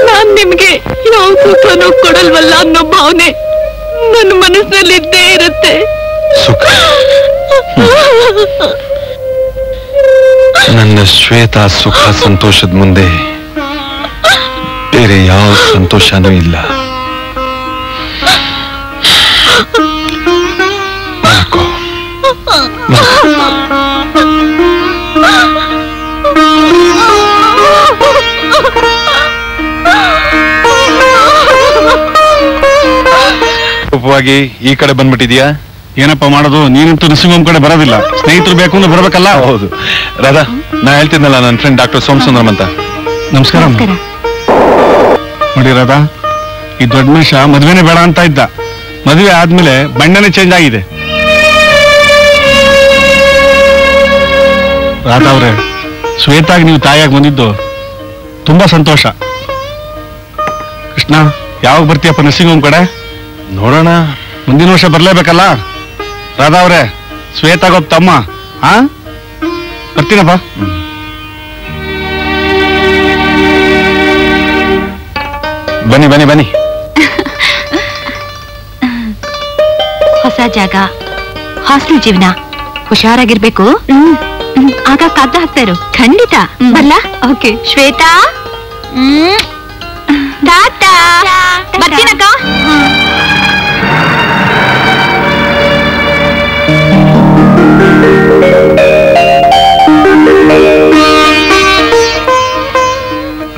ನಾನ್ ನಿಮ್ಗೆ ಯಾವ ಸುಖನೂ ಕೊಡಲ್ವಲ್ಲ ಅನ್ನೋ ಭಾವನೆ. ನನ್ನ ಮನಸ್ಸಿನಲ್ಲಿ ಇದ್ದೇ ಇರುತ್ತೆ. ನನ್ನ ಶ್ವೇತ ಸುಖ ಸಂತೋಷದ ಮುಂದೆ ಬೇರೆ ಯಾವ ಸಂತೋಷನೂ ಇಲ್ಲ. ಉಪವಾಗಿ ಈ ಕಡೆ ಬಂದ್ಬಿಟ್ಟಿದ್ಯಾ? ಏನಪ್ಪ ಮಾಡೋದು? ನೀನಂತೂ ಹೋಮ್ ಕಡೆ ಬರೋದಿಲ್ಲ. ಸ್ನೇಹಿತರು ಬೇಕು ಅಂದ್ರೆ ಬರಬೇಕಲ್ಲ? ಹೌದು. ರಾಧಾ ನಾ ಹೇಳ್ತಿದ್ನಲ್ಲ ನನ್ನ ಫ್ರೆಂಡ್ ಡಾಕ್ಟರ್ ಸೋಮಸುಂದರಂ ಅಂತ. ನಮಸ್ಕಾರ. ನಮಸ್ಕಾರ. ನೋಡಿ ರಾಧಾ ಈ ದೊಡ್ಡ ಮನುಷ್ಯ ಮದುವೆನೇ ಬೇಡ ಅಂತ ಇದ್ದ. ಮದುವೆ ಆದ್ಮೇಲೆ ಬಣ್ಣನೇ ಚೇಂಜ್ ಆಗಿದೆ. ರಾಧಾ ಅವ್ರೆ ಶ್ವೇತಾಗಿ ನೀವು ತಾಯಿಯಾಗಿ ಬಂದಿದ್ದು ತುಂಬಾ ಸಂತೋಷ. ಕೃಷ್ಣ ಯಾವಾಗ ಬರ್ತೀಯಪ್ಪ ನರ್ಸಿಂಗ್ ಹೋಮ್ ಕಡೆ? ನೋಡೋಣ. ಮುಂದಿನ ವರ್ಷ ಬರ್ಲೇಬೇಕಲ್ಲ? ರಾಧಾ ಅವ್ರೆ ಶ್ವೇತಾಗೊಬ್ಬ ತಮ್ಮ ಆ? ಬರ್ತೀನಪ್ಪ. ಬನ್ನಿ ಬನ್ನಿ ಬನ್ನಿ. ಹೊಸ ಜಾಗ ಹಾಸ್ಟೆಲ್ ಜೀವನ. ಹುಷಾರಾಗಿರ್ಬೇಕು. ಆಗ ಕಾದ ಹಾಕ್ತಾ ಇರು ಖಂಡಿತ ಬಲ್ಲ ಓಕೆ. ಶ್ವೇತಾ? ಟಾಟಾ ಬರ್ತೀನಕ್ಕ?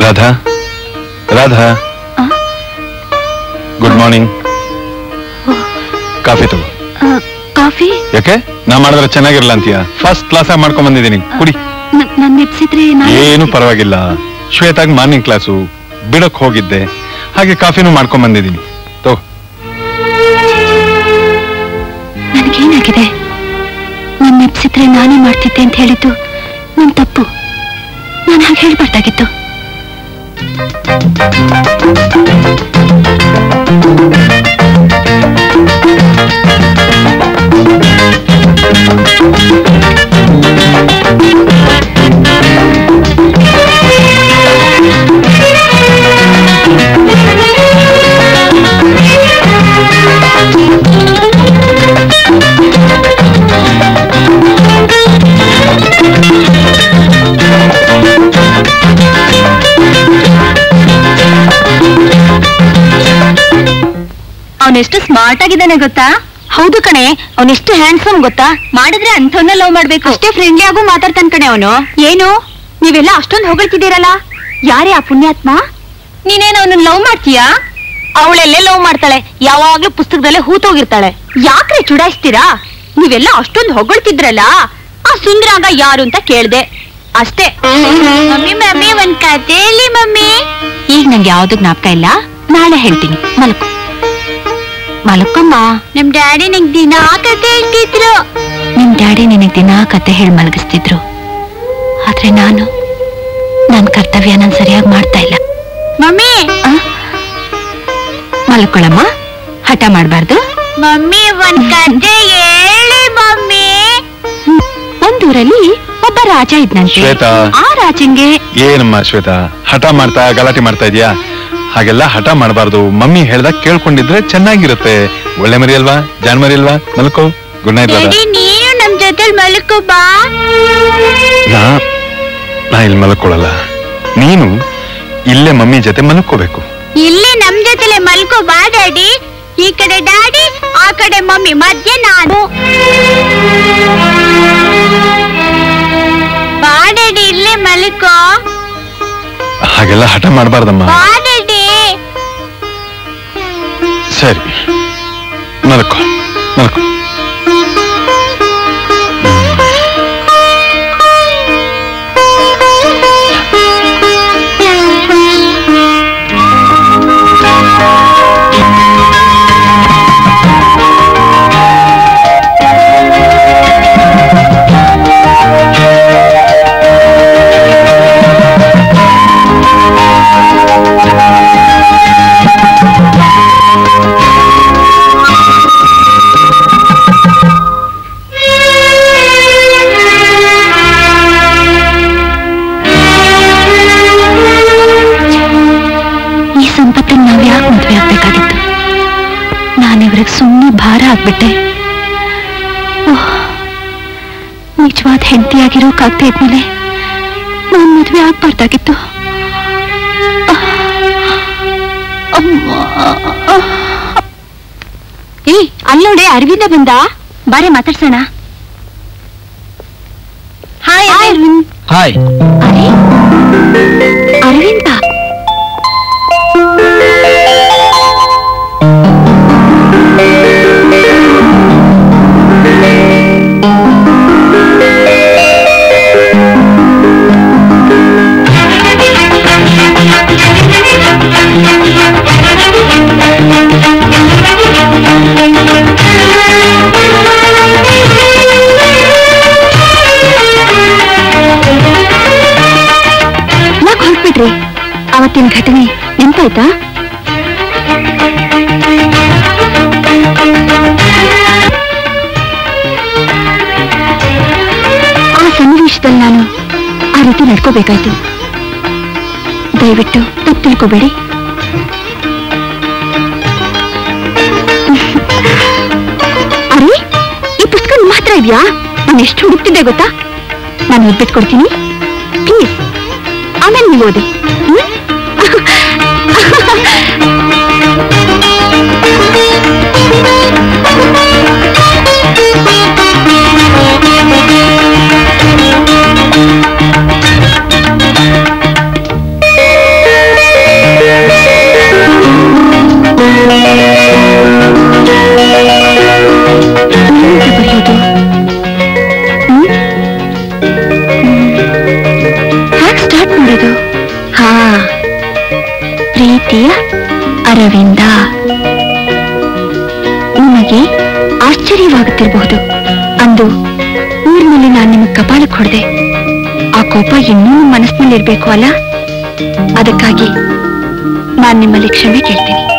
Radha. Radha? Good morning coffee ತಗೋ. ಕಾಫಿ? ಯಾಕೆ? ನಾ ಮಾಡಿದ್ರೆ ಚೆನ್ನಾಗಿರಲ್ಲ ಅಂತೀಯ? ಫಸ್ಟ್ ಕ್ಲಾಸ್ ಆಗಿ ಮಾಡ್ಕೊಂಡ್ ಬಂದಿದ್ದೀನಿ. ಕುಡಿ. ನನ್ ನೆಪ್ಸಿದ್ರೆ ಏನು ಪರವಾಗಿಲ್ಲ. ಶ್ವೇತಾಗ್ ಮಾರ್ನಿಂಗ್ ಕ್ಲಾಸು ಬಿಡಕ್ ಹೋಗಿದ್ದೆ. ಹಾಗೆ ಕಾಫಿನೂ ಮಾಡ್ಕೊಂಡ್ ಬಂದಿದ್ದೀನಿ. ತಗೋ. ನನಗೇನಾಗಿದೆ? ನನ್ನ ನೆಪ್ಸಿದ್ರೆ ನಾನೇ ಮಾಡ್ತಿದ್ದೆ ಅಂತ ಹೇಳಿದ್ದು. ನನ್ನ ತಪ್ಪು. ನಾನು ಹಾಗೆ ಹೇಳ್ಬಾರ್ದಾಗಿತ್ತು. Thank you. ಸ್ಮಾರ್ಟ್ ಆಗಿದ್ದಾನೆ ಗೊತ್ತಾ? ಹೌದು ಕಣೆ ಅವನೆಷ್ಟು ಹ್ಯಾಂಡ್ಸಮ್ ಗೊತ್ತಾ? ಮಾಡಿದ್ರೆ ಅಂಥವನ್ನ ಲವ್ ಮಾಡ್ಬೇಕು. ಅಷ್ಟೇ ಫ್ರೆಂಡ್ಲಿ ಆಗು ಮಾತಾಡ್ತಾನ ಕಣೆ ಅವನು. ಏನು? ನೀವೆಲ್ಲ ಅಷ್ಟೊಂದು ಹೊಗಳ್ತಿದ್ದೀರಲ್ಲ? ಯಾರೇ ಆ ಪುಣ್ಯಾತ್ಮ? ನೀನೇನ ಅವನನ್ನ ಲವ್ ಮಾಡ್ತೀಯಾ? ಅವಳೆಲ್ಲೇ ಲವ್ ಮಾಡ್ತಾಳೆ. ಯಾವಾಗ್ಲೂ ಪುಸ್ತಕದಲ್ಲೇ ಹೂತೋಗಿರ್ತಾಳೆ. ಯಾಕ್ರೆ ಚುಡಾಯಿಸ್ತೀರಾ? ನೀವೆಲ್ಲ ಅಷ್ಟೊಂದು ಹೊಗಳ್ತಿದ್ರಲ್ಲ? ಆ ಸುಂದರಾಗ ಯಾರು ಅಂತ ಕೇಳ್ದೆ. ಅಷ್ಟೇ. ಮಮ್ಮಿ ಮಮ್ಮಿ ಒಂದ್ ಕತೆ ಹೇಳಿ ಮಮ್ಮಿ. ಈಗ ನಂಗೆ ಯಾವ್ದು ಜ್ಞಾಪಕ ಇಲ್ಲ? ನಾಳೆ ಹೇಳ್ತೀನಿ. ಮಲ್ಕೊ. ಮಲ್ಕಮ್ಮ. ನಮ್ ಡ್ಯಾಡಿ ನಂಗೆ ದಿನ ಕತೆ ಹೇಳ್ತಿದ್ರು. ನಿಮ್ ಡ್ಯಾಡಿ ನಿನಗೆ ದಿನ ಕತೆ ಹೇಳಿ ಮಲಗಿಸ್ತಿದ್ರು. ಆದ್ರೆ ನಾನು ನನ್ ಕರ್ತವ್ಯ ನಾನು ಸರಿಯಾಗಿ ಮಾಡ್ತಾ ಇಲ್ಲ. ಮಮ್ಮಿ! ಮಲ್ಕೊಳಮ್ಮ ಹಠ ಮಾಡಬಾರ್ದು. ಮಮ್ಮಿ ಒಂದ್ ಕತೆ ಹೇಳಿ ಮಮ್ಮಿ. ಒಂದೂರಲ್ಲಿ ಒಬ್ಬ ರಾಜ ಇದ್ನಂತೆ. ಶ್ವೇತಾ. ಆ ರಾಜಂಗೆ ಏನಮ್ಮ ಶ್ವೇತಾ? ಹಠ ಮಾಡ್ತಾ ಗಲಾಟೆ ಮಾಡ್ತಾ ಇದೀಯಾ? ಹಾಗೆಲ್ಲ ಹಠ ಮಾಡಬಾರ್ದು. ಮಮ್ಮಿ ಹೇಳ್ದಾಗ ಕೇಳ್ಕೊಂಡಿದ್ರೆ ಚೆನ್ನಾಗಿರುತ್ತೆ. ಒಳ್ಳೆ ಮರಿ ಅಲ್ವಾ? ಜಾನ್ ಮರಿ ಅಲ್ವಾ? ಮಲ್ಕೋ. ಗುಡ್ ನೈಟ್ ನೀನು ನಮ್ ಜೊತೆ ಮಲ್ಕೋ ಬಾ. ನಾ ನಾ ಇಲ್ಲಿ ಮಲ್ಕೊಳ್ಳಲ್ಲ ನೀನು ಇಲ್ಲೇ ಮಮ್ಮಿ ಜೊತೆ ಮಲ್ಕೋಬೇಕು. ಇಲ್ಲೇ ನಮ್ ಜೊತೆಲೆ ಮಲ್ಕೋ ಬಾ ಡ್ಯಾಡಿ. ಈ ಕಡೆ ಡ್ಯಾಡಿ ಆ ಕಡೆ ಮಮ್ಮಿ ಮಧ್ಯೆ ನಾನು. ಬಾ ಡ್ಯಾಡಿ ಇಲ್ಲೇ ಮಲ್ಕೋ. ಹಾಗೆಲ್ಲ ಹಠ ಮಾಡಬಾರ್ದಮ್ಮ. சரி. நடக்கும் நடக்கும் ಆಗ್ಬಿಟ್ಟೆ. ನಿಜವಾದ ಹೆಂಡತಿಯಾಗಿರೋಕಾಗ್ತಾ ಇದ್ಮೇಲೆ ನಾನು ಮದುವೆ ಆಗ್ಬಾರ್ದಾಗಿತ್ತು. ಏ ಅಲ್ಲೋಡೆ ಅರವಿಂದ ಬಂದ? ಬಾರೆ ಮಾತಾಡ್ಸೋಣ. ಹಾಯ್ ಅರವಿಂದ್ ಹಾಯ್ ಅವತ್ತಿನ ಘಟನೆ ನೆನ್ಪಾಯ್ತಾ ಆ ಸನ್ನಿವೇಶದಲ್ಲಿ ನಾನು ಆ ರೀತಿ ನಡ್ಕೋಬೇಕಾಯ್ತು. ದಯವಿಟ್ಟು ತಪ್ಪು ತಿಳ್ಕೋಬೇಡಿ. ಅರೆ, ಈ ಪುಸ್ತಕ ಮಾತ್ರ ಇದೆಯಾ? ನಾನು ಎಷ್ಟು ಹುಡುಕ್ತಿದ್ದೆ ಗೊತ್ತಾ? ನಾನು ಓದ್ಬಿಟ್ಟು ಕೊಡ್ತೀನಿ ಪ್ಲೀಸ್, ಆಮೇಲೆ ನೀವು ಓದಿ ಸ್ಟಾರ್ಟ್ ಹಾ ಪ್ರೀತಿಯ ಅರವಿಂದ ನಿಮಗೆ ಆಶ್ಚರ್ಯವಾಗುತ್ತಿರಬಹುದು. ಅಂದು ಊರಿನಲ್ಲಿ ನಾನು ನಿಮಗೆ ಕಪಾಳಕ್ಕೆ ಹೊಡೆದೆ. ಆ ಕೋಪ ಇನ್ನೂ ನಿಮ್ಮ ಮನಸ್ಸಿನಲ್ಲಿ ಅಲ್ಲ? ಅದಕ್ಕಾಗಿ ನಾನು ನಿಮ್ಮಲ್ಲಿ ಕ್ಷಮೆ ಕೇಳ್ತೀನಿ.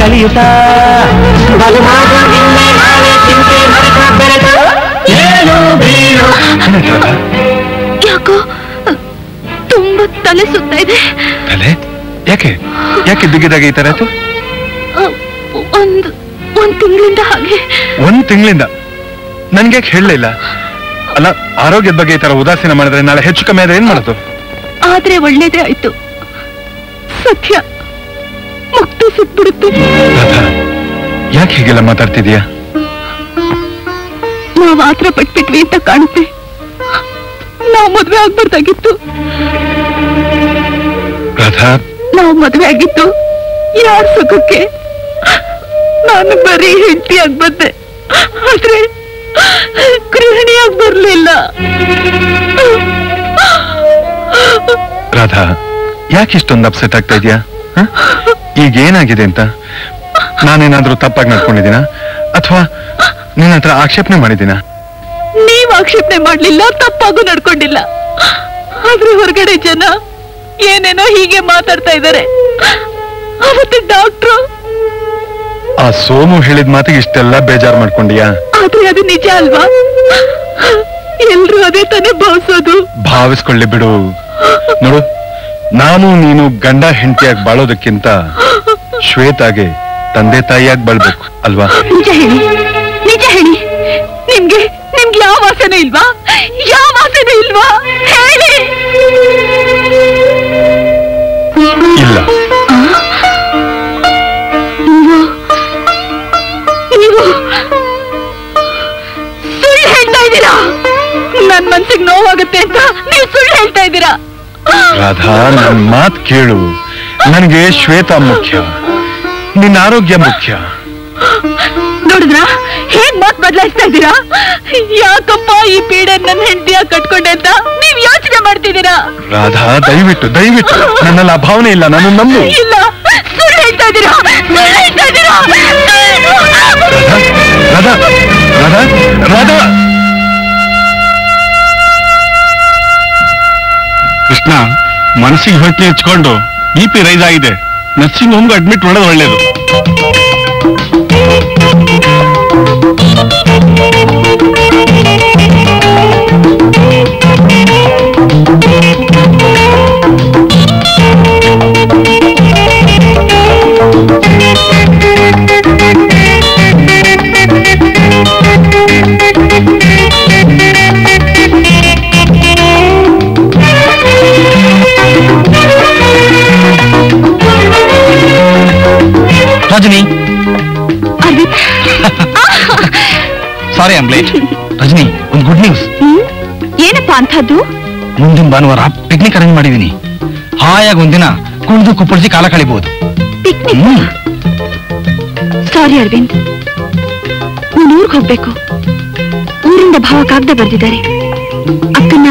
ಕಲಿಯುತ್ತ ಬೀಳು ಯಾಕೋ ತುಂಬಾ ತಲೆ ಸುತ್ತ ಇದೆ. ತಲೆ? ಯಾಕೆ? ಯಾಕೆ ಬಿಗಿದಾಗ ಈ ತರ ಆಯ್ತು? ಒಂದು ಒಂದ್ ತಿಂಗಳಿಂದ ಹಾಗೆ. ಒಂದ್ ತಿಂಗಳಿಂದ? ನನ್ಗೆ ಹೇಳಲಿಲ್ಲ ಅಲ್ಲ ಆರೋಗ್ಯದ ಬಗ್ಗೆ ಈ ತರ ಉದಾಸೀನ ಮಾಡಿದ್ರೆ ನಾಳೆ ಹೆಚ್ಚು ಕಮ್ಮಿ ಆದ್ರೆ ಏನ್ ಮಾಡೋದು? ಆದ್ರೆ ಒಳ್ಳೇದೇ ಆಯ್ತು. ಸತ್ಯ. ಸಿಕ್ಬಿಡುತ್ತೆ. ಯಾಕೆ ಹೀಗೆಲ್ಲ ಮಾತಾಡ್ತಿದ್ಯಾ? ನಾವ್ ಆತ್ರ ಪಟ್ಬಿಟ್ವಿ ಅಂತ ಕಾಣುತ್ತೆ. ನಾವ್ ಮದ್ವೆ ಆಗ್ಬಾರ್ದಾಗಿತ್ತು. ರಾಧಾ ನಾವ್ ಮದ್ವೆ ಆಗಿತ್ತು. ಯಾರ ಸುಖಕ್ಕೆ? ನಾನು ಬರೀ ಹೆಂಡತಿ ಆಗ್ಬಾರ್ದೆ ಆದ್ರೆ ಗೃಹಿಣಿಯಾಗಿ ಬರ್ಲಿಲ್ಲ. ರಾಧಾ ಯಾಕೆ ಇಷ್ಟೊಂದು ಅಪ್ಸೆಟ್ ಆಗ್ತಾ ಇದೆಯಾ? ಈಗ ಏನಾಗಿದೆ ಅಂತ? ನಾನೇನಾದ್ರೂ ತಪ್ಪಾಗಿ ನಡ್ಕೊಂಡಿದ್ದೀನ? ಅಥವಾ ನಿನ್ನ ಹತ್ರ ಆಕ್ಷೇಪಣೆ ಮಾಡಿದ್ದೀನ? ನೀವ್ ಆಕ್ಷೇಪಣೆ ಮಾಡ್ಲಿಲ್ಲ ತಪ್ಪಾಗೂ ನಡ್ಕೊಂಡಿಲ್ಲ. ಆದ್ರೆ ಹೊರಗಡೆ ಜನ ಏನೇನೋ ಹೀಗೆ ಮಾತಾಡ್ತಾ ಇದ್ದಾರೆ ಅವತ್ತು ಡಾಕ್ಟ್ರು. ಆ ಸೋಮು ಹೇಳಿದ ಮಾತಿಗೆ ಇಷ್ಟೆಲ್ಲ ಬೇಜಾರ್ ಮಾಡ್ಕೊಂಡಿಯಾ? ಆದ್ರೆ ಅದು ನಿಜ ಅಲ್ವಾ? ಎಲ್ರು ಅದೇ ತಾನೇ ಭಾವಿಸೋದು. ಭಾವಿಸ್ಕೊಳ್ಳಿ ಬಿಡು. ನೋಡು ನಾನು ನೀನು ಗಂಡ ಹೆಂಡತಿಯಾಗಿ ಬಾಳೋದಕ್ಕಿಂತ ಶ್ವೇತಾಗೆ ತಂದೆ ತಾಯಿಯಾಗಿ ಬಾಳ್ಬೇಕು ಅಲ್ವಾ? ನಿಜ ಹೇಳಿ ನಿಜ ಹೇಳಿ. ನಿಮ್ಗೆ ನಿಮ್ಗೆ ಯಾವ ವಾಸನೆ ಇಲ್ವಾ? ಯಾವ ವಾಸನೆ ಇಲ್ವಾ? ಹೇಳಿ. ಇಲ್ಲ. ನೀವು ನೀವು ಸುಳ್ಳು ಹೇಳ್ತಾ ಇದ್ದೀರಾ? ನನ್ ಮನ್ಸಿಗೆ ನೋವಾಗುತ್ತೆ ಅಂತ ನೀವು ಸುಳ್ಳು ಹೇಳ್ತಾ ಇದ್ದೀರಾ? ರಾಧಾ ನನ್ ಮಾತ್ ಕೇಳು. ನನಗೆ ಶ್ವೇತಾ ಮುಖ್ಯ. ನಿನ್ನ ಆರೋಗ್ಯ ಮುಖ್ಯ. ನೋಡಿದ್ರಾ? ಹೇಗ್ ಮಾತ್ ಬದಲಾಯಿಸ್ತಾ ಇದ್ದೀರಾ? ಯಾಕಪ್ಪ ಈ ಪೀಡೆ ನನ್ನ ಹೆಂಡತಿಯ ಕಟ್ಕೊಂಡೆ ಅಂತ ನೀವ್ ಯೋಚನೆ ಮಾಡ್ತಿದ್ದೀರಾ? ರಾಧಾ ದಯವಿಟ್ಟು ದಯವಿಟ್ಟು. ನನ್ನಲ್ಲಿ ಆ ಭಾವನೆ ಇಲ್ಲ ನಾನು ನಂಬು. ಇಲ್ಲ. ಸುಳ್ಳು ಹೇಳ್ತಾ ಇದ್ದೀರಾ? ಸುಳ್ಳು ಹೇಳ್ತಾ ಇದ್ದೀರಾ? ರಾಧಾ ರಾಧಾ ರಾಧಾ. ಕೃಷ್ಣ ಮನಸ್ಸಿಗೆ ಹೊಟ್ಟೆ ಹಚ್ಕೊಂಡು ಬಿ ಪಿ ರೈಸ್ ಆಗಿದೆ. ನರ್ಸಿಂಗ್ ಹೋಮ್ಗೆ ಅಡ್ಮಿಟ್ ಮಾಡೋದು ಒಳ್ಳೇದು. Rajni. Sorry I'm late Rajni ಒಂದು ಗುಡ್ ನ್ಯೂಸ್ ಏನಪ್ಪ ಅಂಥದ್ದು? ಮುಂದಿನ ಭಾನುವಾರ ಪಿಕ್ನಿಕ್ ಅರೇಂಜ್ ಮಾಡಿದೀನಿ ಹಾಯಾಗಿ ಒಂದಿನ ಕುಣಿದು ಕುಪ್ಪಳಿಸಿ ಕಾಲ ಕಳಿಬಹುದು ಪಿಕ್ನಿಕ್ ಸಾರಿ ಅರವಿಂದ್. ನೀನು ಊರ್ಗ್ ಹೋಗ್ಬೇಕು. ಊರಿಂದ ಭಾವ ಕಾಗದ ಬರ್ದಿದ್ದಾರೆ. ಅಕ್ಕನ್ನ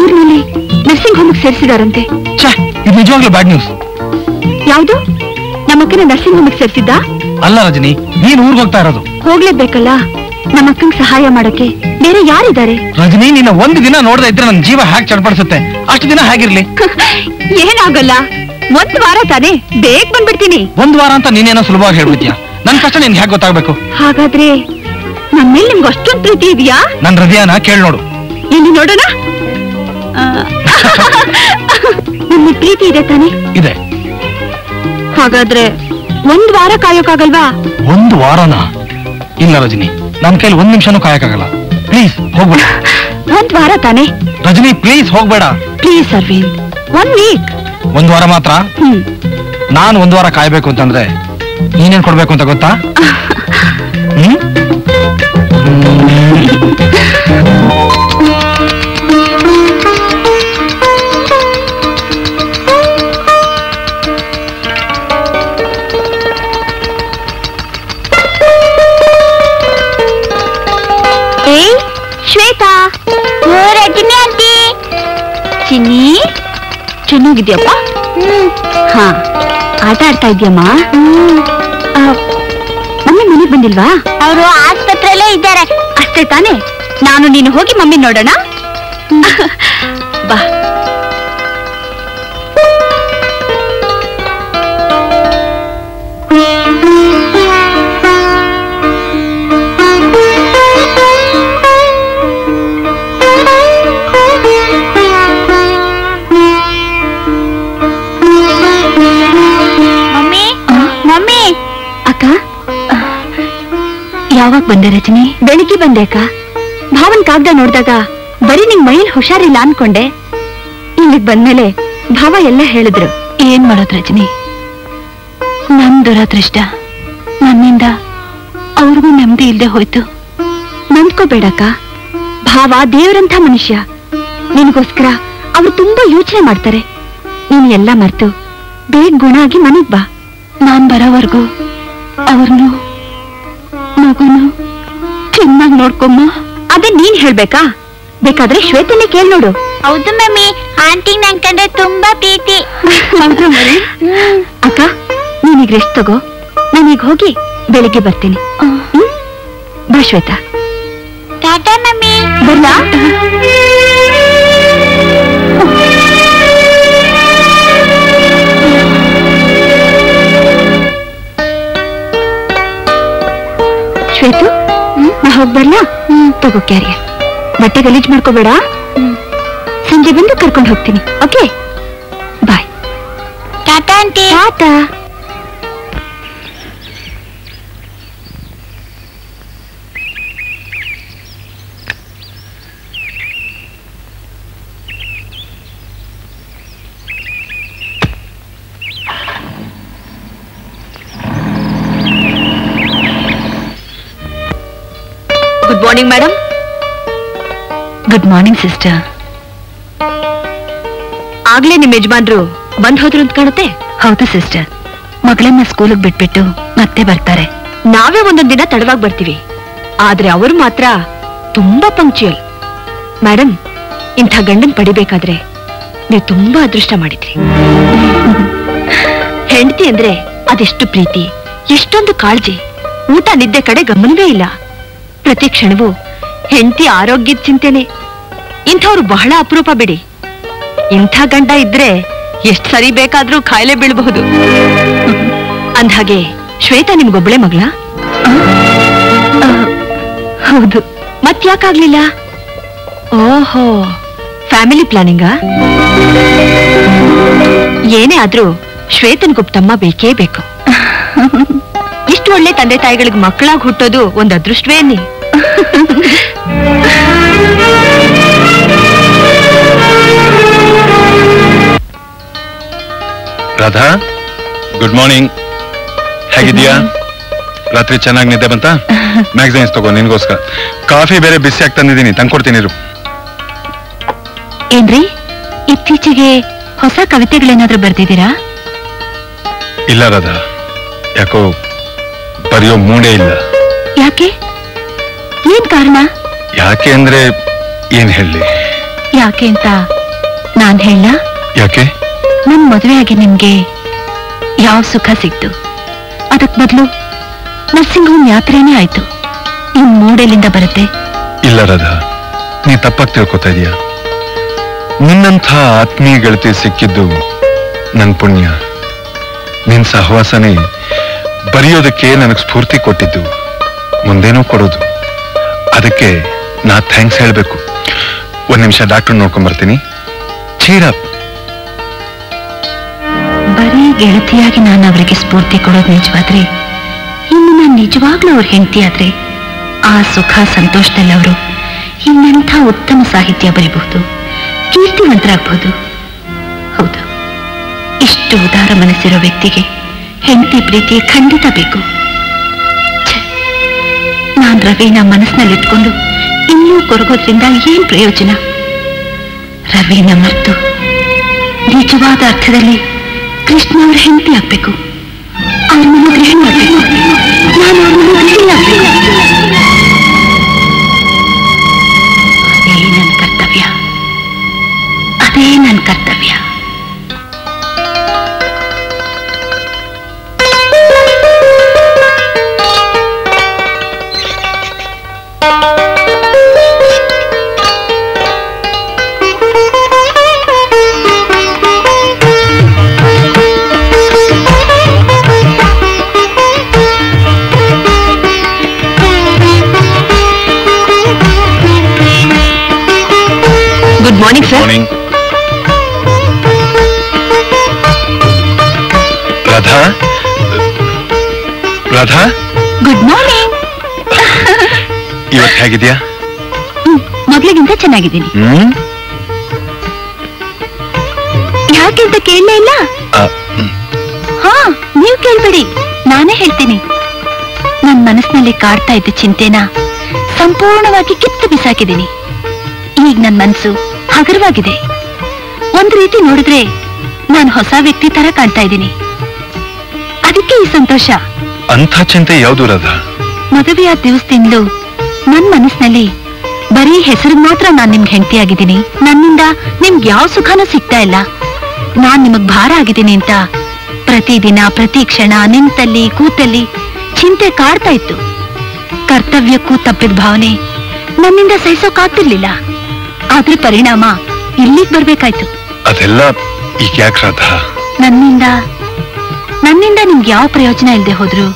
ಊರಿನಲ್ಲಿ ನರ್ಸಿಂಗ್ ಹೋಮ್ಗೆ ಸೇರಿಸಿದಾರಂತೆ. ಇದು ನಿಜವಾಗ್ಲೂ ಬ್ಯಾಡ್ ನ್ಯೂಸ್ ಯಾವುದು? ನಮ್ಮಕ್ಕನ ನರ್ಸಿಂಗ್ ಹೋಮಿಗೆ ಸೇರಿಸಿದ್ದ? ಅಲ್ಲ ರಜನಿ ನೀನ್ ಊರ್ಗ್ ಹೋಗ್ತಾ ಇರೋದು. ಹೋಗ್ಲೇಬೇಕಲ್ಲ? ನಮ್ಮಕ್ಕಂಗ್ ಸಹಾಯ ಮಾಡಕ್ಕೆ ಬೇರೆ ಯಾರಿದ್ದಾರೆ? ರಜನಿ ನಿನ್ನ ಒಂದು ದಿನ ನೋಡದೆ ಇದ್ರೆ ನನ್ನ ಜೀವ ಹ್ಯಾಕ್ ಚಡ್ಪಡಿಸುತ್ತೆ. ಅಷ್ಟು ದಿನ ಹಾಗಿರ್ಲಿ. [laughs] ಏನಾಗಲ್ಲ. ಒಂದ್ ವಾರ ತಾನೇ ಬೇಗ ಬಂದ್ಬಿಡ್ತೀನಿ. ಒಂದ್ ವಾರ ಅಂತ ನೀನೇನೋ ಸುಲಭವಾಗಿ ಹೇಳ್ಬಿಡ್ತೀಯ ನನ್ ಕಷ್ಟ ನಿನ್ಗೆ ಹೇಗೆ ಗೊತ್ತಾಗ್ಬೇಕು. ಹಾಗಾದ್ರೆ ನನ್ ಮೇಲೆ ನಿಮ್ಗೆ ಅಷ್ಟೊಂದ್ ಪ್ರೀತಿ ಇದೆಯಾ? ನನ್ ಹೃದಯನ ಕೇಳ್ ನೋಡು. ಇಲ್ಲಿ ನೋಡೋಣ. [laughs] ನಿಮ್ಮ ಪ್ರೀತಿ ಇದೆ ತಾನೇ? ಇದೆ. ಹಾಗಾದ್ರೆ ಒಂದ್ ವಾರ ಕಾಯೋಕಾಗಲ್ವಾ? ಒಂದು ವಾರನಾ? ಇಲ್ಲ ರಜನಿ ನನ್ ಕೈಲಿ ಒಂದ್ ನಿಮಿಷನೂ ಕಾಯಕ್ಕಾಗಲ್ಲ ಪ್ಲೀಸ್ ಹೋಗ್ಬೇಡ. [laughs] ಒಂದ್ ವಾರ ತಾನೆ? ರಜನಿ ಪ್ಲೀಸ್ ಹೋಗ್ಬೇಡ. ಪ್ಲೀಸ್ ಅರವಿಂದ್. One week. ಒಂದ್ ವಾರ ಮಾತ್ರ? ಹ್ಮ್. ನಾನು ಒಂದ್ ವಾರ ಕಾಯ್ಬೇಕು ಅಂತಂದ್ರೆ ನೀನೇನ್ ಕೊಡ್ಬೇಕು ಅಂತ ಗೊತ್ತಾ? [laughs] ಚೆನ್ನಾಗಿದ್ಯಪ್ಪ ಹಾ ಆಟ ಆಡ್ತಾ ಇದ್ಯಮ್ಮ? ಮಮ್ಮಿ ಮನೆಗೆ ಬಂದಿಲ್ವಾ? ಅವರು ಆಸ್ಪತ್ರೆಯಲ್ಲೇ ಇದ್ದಾರೆ. ಅಷ್ಟೇ ತಾನೇ? ನಾನು ನೀನು ಹೋಗಿ ಮಮ್ಮಿ ನೋಡೋಣ. ಯಾವಾಗ ಬಂದೆ ರಜನಿ? ಬೆಳಿಗ್ಗೆ ಬಂದೆ ಅಕ್ಕ. ಭಾವನ್ ಕಾಗ್ದ ನೋಡಿದಾಗ ಬರೀ ನಿಂಗ್ ಮೈಲ್ ಹುಷಾರಿಲ್ಲ ಅನ್ಕೊಂಡೆ. ಇಲ್ಲಿಗ್ ಬಂದ್ಮೇಲೆ ಭಾವ ಎಲ್ಲ ಹೇಳಿದ್ರು. ಏನ್ ಮಾಡೋದ್ ರಜನಿ? ನನ್ ದುರಾದೃಷ್ಟ. ನನ್ನಿಂದ ಅವ್ರಿಗೂ ನೆಮ್ಮದಿ ಇಲ್ದೆ ಹೋಯ್ತು. ನಂದ್ಕೋಬೇಡಕ್ಕ ಭಾವ ದೇವರಂಥ ಮನುಷ್ಯ. ನಿನಗೋಸ್ಕರ ಅವ್ರು ತುಂಬಾ ಯೋಚನೆ ಮಾಡ್ತಾರೆ. ನೀನು ಎಲ್ಲ ಮರ್ತು ಬೇಗ ಗುಣ ಆಗಿ ಮನೆಗ್ ಬಾ. ನಾನ್ ಬರೋವರೆಗೂ ಅವ್ರನ್ನು ಮಗುನು ಚೆನ್ನಾಗಿ ನೋಡ್ಕೊಮ್ಮ. ಅದೇ ನೀನ್ ಹೇಳ್ಬೇಕಾ? ಬೇಕಾದ್ರೆ ಶ್ವೇತನೇ ಕೇಳ್ ನೋಡು. ಹೌದು ಮಮ್ಮಿ ಆಂಟಿ ನನ್ ಕಂಡ್ರೆ ತುಂಬಾ ಪ್ರೀತಿ. ಹೌದು ಅಕ್ಕ ನೀನೀಗ ರೆಸ್ಟ್ ತಗೋ. ನಾನೀಗ ಹೋಗಿ ಬೆಳಿಗ್ಗೆ ಬರ್ತೀನಿ. ಹ್ಮ್? ಬಾ ಶ್ವೇತಾ. ಟಾಟಾ ಮಮ್ಮಿ. ಬರ್ಲಾ? ಶ್ವೇತು ನಾ ಹೋಗ್ಬರ್ಲಾ? ಹ್ಮ್. ತಗೋ ಕ್ಯಾರಿಯರ್ ಬಟ್ಟೆ ಗಲೀಜ್ ಮಾಡ್ಕೋಬೇಡ. ಸಂಜೆ ಬಂದು ಕರ್ಕೊಂಡು ಹೋಗ್ತೀನಿ. ಓಕೆ? ಬಾಯ್. ಟಾಟಾ aunty. Tata good morning madam good morning sister ಆಗ್ಲೇ ನಿಮ್ಮ ಯಜಮಾನ್ರು ಬಂದ್ ಹೋದ್ರು ಅಂತ ಕಾಣುತ್ತೆ? ಹೌದು ಸಿಸ್ಟರ್ ಮಗಳನ್ನ ಸ್ಕೂಲಿಗೆ ಬಿಟ್ಬಿಟ್ಟು ಮತ್ತೆ ಬರ್ತಾರೆ. ನಾವೇ ಒಂದೊಂದ್ ದಿನ ತಡವಾಗಿ ಬರ್ತೀವಿ. ಆದ್ರೆ ಅವರು ಮಾತ್ರ ತುಂಬಾ ಪಂಕ್ಚುಯಲ್ ಮೇಡಮ್ ಇಂಥ ಗಂಡನ್ ಪಡಿಬೇಕಾದ್ರೆ ನೀವು ತುಂಬಾ ಅದೃಷ್ಟ ಮಾಡಿದ್ರಿ. [laughs] ಹೆಂಡತಿ ಅಂದ್ರೆ ಅದೆಷ್ಟು ಪ್ರೀತಿ ಎಷ್ಟೊಂದು ಕಾಳಜಿ. ಊಟ ನಿದ್ದೆ ಕಡೆ ಗಮನವೇ ಇಲ್ಲ. ಪ್ರತಿ ಕ್ಷಣವೂ ಹೆಂಡತಿ ಆರೋಗ್ಯದ ಚಿಂತೆನೆ. ಇಂಥವ್ರು ಬಹಳ ಅಪರೂಪ ಬಿಡಿ. ಇಂಥ ಗಂಡ ಇದ್ರೆ ಎಷ್ಟು ಸರಿ ಬೇಕಾದ್ರೂ ಕಾಯಿಲೆ ಬೀಳಬಹುದು. ಅಂದ್ಹಾಗೆ ಶ್ವೇತಾ ನಿಮ್ಗೊಬ್ಳೆ ಮಗಳ? ಹೌದು. ಮತ್ಯಾಕಾಗ್ಲಿಲ್ಲ ಓಹೋ ಫ್ಯಾಮಿಲಿ ಪ್ಲಾನಿಂಗಾ? ಏನೇ ಆದ್ರೂ ಶ್ವೇತನ್ ಗುಪ್ತಮ್ಮ ಬೇಕೇ ಬೇಕು. ಇಷ್ಟು ಒಳ್ಳೆ ತಂದೆ ತಾಯಿಗಳಿಗೆ ಮಕ್ಕಳಾಗಿ ಹುಟ್ಟೋದು ಒಂದು ಅದೃಷ್ಟವೇ ಅನ್ನಿ. ರಾಧಾ ಗುಡ್ ಮಾರ್ನಿಂಗ್ ಹೇಗಿದ್ಯಾ ರಾತ್ರಿ ಚೆನ್ನಾಗಿ ನಿದ್ದೆ ಬಂತ? ಮ್ಯಾಗಝೈನ್ಸ್ ತಗೋ ನಿನ್ಗೋಸ್ಕರ. ಕಾಫಿ ಬೇರೆ ಬಿಸಿ ಆಗಿ ತಂದಿದ್ದೀನಿ ತಂದ್ಕೊಡ್ತೀನಿ ಇರು. ಏನ್ರಿ? ಇತ್ತೀಚೆಗೆ ಹೊಸ ಕವಿತೆಗಳೇನಾದ್ರೂ ಬರ್ದಿದ್ದೀರಾ? ಇಲ್ಲ ರಾಧಾ ಯಾಕೋ ಬರೆಯೋ ಮೂಡೇ ಇಲ್ಲ. ಯಾಕೆ? ಏನ್ ಕಾರಣ? ಯಾಕೆ ಅಂದ್ರೆ ಏನ್ ಹೇಳಿ? ಯಾಕೆ ಅಂತ ನಾನ್ ಹೇಳ ಯಾಕೆ? ನನ್ ಮದುವೆಯಾಗಿ ನಿಮ್ಗೆ ಯಾವ ಸುಖ ಸಿಕ್ತು? ಅದಕ್ ಬದಲು ನರ್ಸಿಂಗ್ ಹೋಮ್ ಯಾತ್ರೆನೇ ಆಯ್ತು. ಇನ್ ಮೂಡೆಲಿಂದ ಬರುತ್ತೆ. ಇಲ್ಲ ರಾಧಾ, ನೀ ತಪ್ಪಾಗಿ ತಿಳ್ಕೊತಾ ಇದೀಯ? ನಿನ್ನಂಥ ಆತ್ಮೀಯ ಗೆಳತಿ ಸಿಕ್ಕಿದ್ದು ನನ್ ಪುಣ್ಯ. ನಿನ್ ಸಹವಾಸನೆ ಬರೆಯೋದಕ್ಕೆ ನನಗೆ ಸ್ಫೂರ್ತಿ ಕೊಟ್ಟಿದ್ದು. ಮುಂದೇನೂ ಕೊಡೋದು. ಅದಕ್ಕೆ ನಾ ಥ್ಯಾಂಕ್ಸ್ ಹೇಳ್ಬೇಕು. ಒಂದ್ ನಿಮಿಷ ಡಾಕ್ಟರ್ ನೋಡ್ಕೊಂಡ್ ಬರ್ತೀನಿ ಚೀರಪ್ ಗೆಳತಿಯಾಗಿ ನಾನು ಅವರಿಗೆ ಸ್ಫೂರ್ತಿ ಕೊಡೋದು ನಿಜವಾದ್ರೆ, ಇನ್ನು ನಾನು ನಿಜವಾಗ್ಲೂ ಅವ್ರ ಹೆಂಡತಿ ಆದ್ರೆ ಆ ಸುಖ ಸಂತೋಷದಲ್ಲಿ ಅವರು ಇನ್ನೆಂಥ ಉತ್ತಮ ಸಾಹಿತ್ಯ ಬರೀಬಹುದು ಕೀರ್ತಿವಂತರಾಗಬಹುದು ಹೌದು, ಇಷ್ಟು ಉದಾರ ಮನಸ್ಸಿರೋ ವ್ಯಕ್ತಿಗೆ ಹೆಂಡತಿ ಪ್ರೀತಿ ಖಂಡಿತ ಬೇಕು. ನಾನು ರವಿನ ಮನಸ್ಸಿನಲ್ಲಿಟ್ಕೊಂಡು ಇನ್ನೂ ಕೊರಗೋದ್ರಿಂದ ಏನ್ ಪ್ರಯೋಜನ? ರವಿನ ಮರ್ತು ನಿಜವಾದ ಅರ್ಥದಲ್ಲಿ ಕೃಷ್ಣ ಅವ್ರ ಹೆಂಡತಿ ಆಗ್ಬೇಕು ಅವ್ರ ಮನೆ ಗೃಹಿಣಿ ಆಗ್ಬೇಕು ನಾನು ಅವ್ರ ಮನೆ ಗೃಹಿಣಿ ಆಗ್ಬೇಕು ಅದೇ ನನ್ನ ಕರ್ತವ್ಯ ಅದೇ ನನ್ನ ಕರ್ತವ್ಯ ಇವತ್ತು ಮೊದ್ಲಿಗಿಂತ ಚೆನ್ನಾಗಿದ್ದೀನಿ. ಯಾಕೆ ಯಾಕೆಂತ ಕೇಳಲೇ ಇಲ್ಲ? ಹಾ ನೀವ್ ಕೇಳ್ಬೇಡಿ. ನಾನೇ ಹೇಳ್ತೀನಿ. ನನ್ ಮನಸ್ಸಿನಲ್ಲಿ ಕಾಡ್ತಾ ಇದ್ದ ಚಿಂತೆನ ಸಂಪೂರ್ಣವಾಗಿ ಕಿತ್ತು ಬಿಸಾಕಿದ್ದೀನಿ. ಈಗ ನನ್ ಮನಸ್ಸು ಹಗರವಾಗಿದೆ. ಒಂದ್ ರೀತಿ ನೋಡಿದ್ರೆ ನಾನು ಹೊಸ ವ್ಯಕ್ತಿ ತರ ಕಾಣ್ತಾ ಇದ್ದೀನಿ. ಅದಕ್ಕೆ ಈ ಸಂತೋಷ. ಅಂಥ ಚಿಂತೆ ಯಾವ್ದು ರಾಧಾ? ಮದುವೆಯಾದ ದಿವಸದಿಂದಲೂ ನನ್ ಮನಸ್ಸಿನಲ್ಲಿ ಬರೀ ಹೆಸರು ಮಾತ್ರ ನಾನ್ ನಿಮ್ಗೆ ಹೆಂಡತಿಯಾಗಿದ್ದೀನಿ. ನನ್ನಿಂದ ನಿಮ್ಗೆ ಯಾವ ಸುಖನೂ ಸಿಗ್ತಾ ಇಲ್ಲ. ನಾನ್ ನಿಮಗ್ ಭಾರ ಆಗಿದ್ದೀನಿ ಅಂತ ಪ್ರತಿದಿನ ಪ್ರತಿ ಕ್ಷಣ ನಿಂತಲ್ಲಿ ಕೂತಲ್ಲಿ ಚಿಂತೆ ಕಾಡ್ತಾ ಇತ್ತು. ಕರ್ತವ್ಯಕ್ಕೂ ತಪ್ಪಿದ ಭಾವನೆ ನನ್ನಿಂದ ಸಹಿಸೋಕಾಗ್ತಿರ್ಲಿಲ್ಲ. ಆದ್ರೆ ಪರಿಣಾಮ ಇಲ್ಲಿಗ್ ಬರ್ಬೇಕಾಯ್ತು. ಅದೆಲ್ಲ ಈಗ ಯಾಕೆ ರಾಧಾ? ನನ್ನಿಂದ ನನ್ನಿಂದ ನಿಮ್ಗೆ ಯಾವ ಪ್ರಯೋಜನ ಇಲ್ಲದೆ ಹೋದ್ರು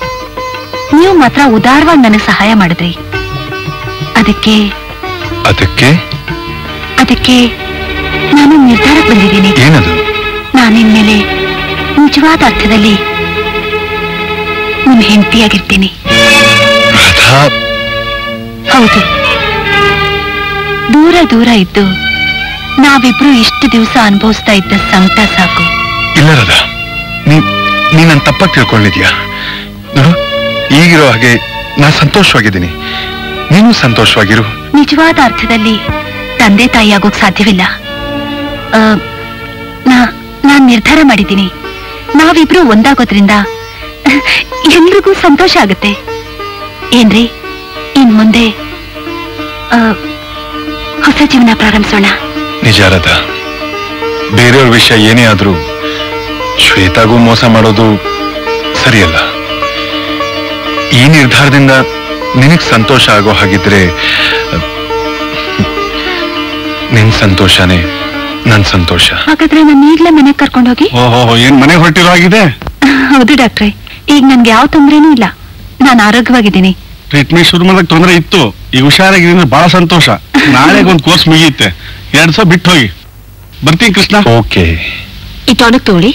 ನೀವು ಮಾತ್ರ ಉದಾರವಾಗಿ ನನಗೆ ಸಹಾಯ ಮಾಡಿದ್ರಿ. ಅದಕ್ಕೆ ಅದಕ್ಕೆ? ಅದಕ್ಕೆ ನಾನು ನಿರ್ಧಾರಕ್ಕೆ ಬಂದಿದ್ದೀನಿ. ಏನದು? ನಾನಿನ್ಮೇಲೆ ನಿಜವಾದ ಅರ್ಥದಲ್ಲಿ ನಿಮ್ಮ ಹೆಂಡತಿಯಾಗಿರ್ತೀನಿ. ಹೌದು. ದೂರ ದೂರ ಇದ್ದು ನಾವಿಬ್ರು ಇಷ್ಟು ದಿವಸ ಅನುಭವಿಸ್ತಾ ಇದ್ದ ಸಂಕಟ ಸಾಕು. ಇಲ್ಲ ರಾಧಾ ನೀ ನೀ ನನ್ನ ತಪ್ಪಾಗಿ ತಿಳ್ಕೊಂಡಿದ್ಯಾ ನೋಡು ಈಗಿರೋ ಹಾಗೆ ನಾ ಸಂತೋಷವಾಗಿದ್ದೀನಿ. ನೀನು ಸಂತೋಷವಾಗಿರು. ನಿಜವಾದ ಅರ್ಥದಲ್ಲಿ ತಂದೆ ತಾಯಿ ಆಗೋಕ್ ಸಾಧ್ಯವಿಲ್ಲ ನಾನ್ ನಿರ್ಧಾರ ಮಾಡಿದ್ದೀನಿ. ನಾವಿಬ್ರು ಒಂದಾಗೋದ್ರಿಂದ ಎಲ್ರಿಗೂ ಸಂತೋಷ ಆಗುತ್ತೆ. ಏನ್ರಿ ಇನ್ ಮುಂದೆ ಹೊಸ ಜೀವನ ಪ್ರಾರಂಭಿಸೋಣ. ನಿಜ ಬೇರೆಯವ್ರ ವಿಷಯ ಏನೇ ಆದ್ರೂ ಶ್ವೇತಾಗೂ ಮೋಸ ಮಾಡೋದು ಸರಿಯಲ್ಲ. ಈ ನಿರ್ಧಾರದಿಂದ ನಿನಗ್ ಸಂತೋಷ ಆಗೋ ಹಾಗಿದ್ರೆ ನಿನ್ ಸಂತೋಷನೇ ನನ್ ಸಂತೋಷ. ಹಾಗಾದ್ರೆ ನಾನು ಈಗ್ಲೇ ಮನೆಗೆ ಕರ್ಕೊಂಡೋಗಿ ಓಹೋ ಏನ್ ಮನೆ ಹೊರಟಿರೋ ಆಗಿದೆ ಹೌದು ಡಾಕ್ಟ್ರೆ ಈಗ ನನ್ಗೆ ಯಾವ ತೊಂದ್ರೆನೂ ಇಲ್ಲ. ನಾನು ಆರೋಗ್ಯವಾಗಿದ್ದೀನಿ. ಟ್ರೀಟ್ಮೆಂಟ್ ಶುರು ಮಾಡಕ್ ತೊಂದರೆ ಇತ್ತು. ಈಗ ಹುಷಾರಾಗಿದ್ರೆ ಬಹಳ ಸಂತೋಷ. ನಾಳೆ ಒಂದು ಕೋರ್ಸ್ ಮುಗಿಯುತ್ತೆ. ಎರಡ್ ಸಾವಿರ ಬಿಟ್ಟು ಹೋಗಿ ಬರ್ತೀನಿ ಕೃಷ್ಣ. ಓಕೆ. ಈ ಟಾನಿಕ್ ತಗೊಳ್ಳಿ.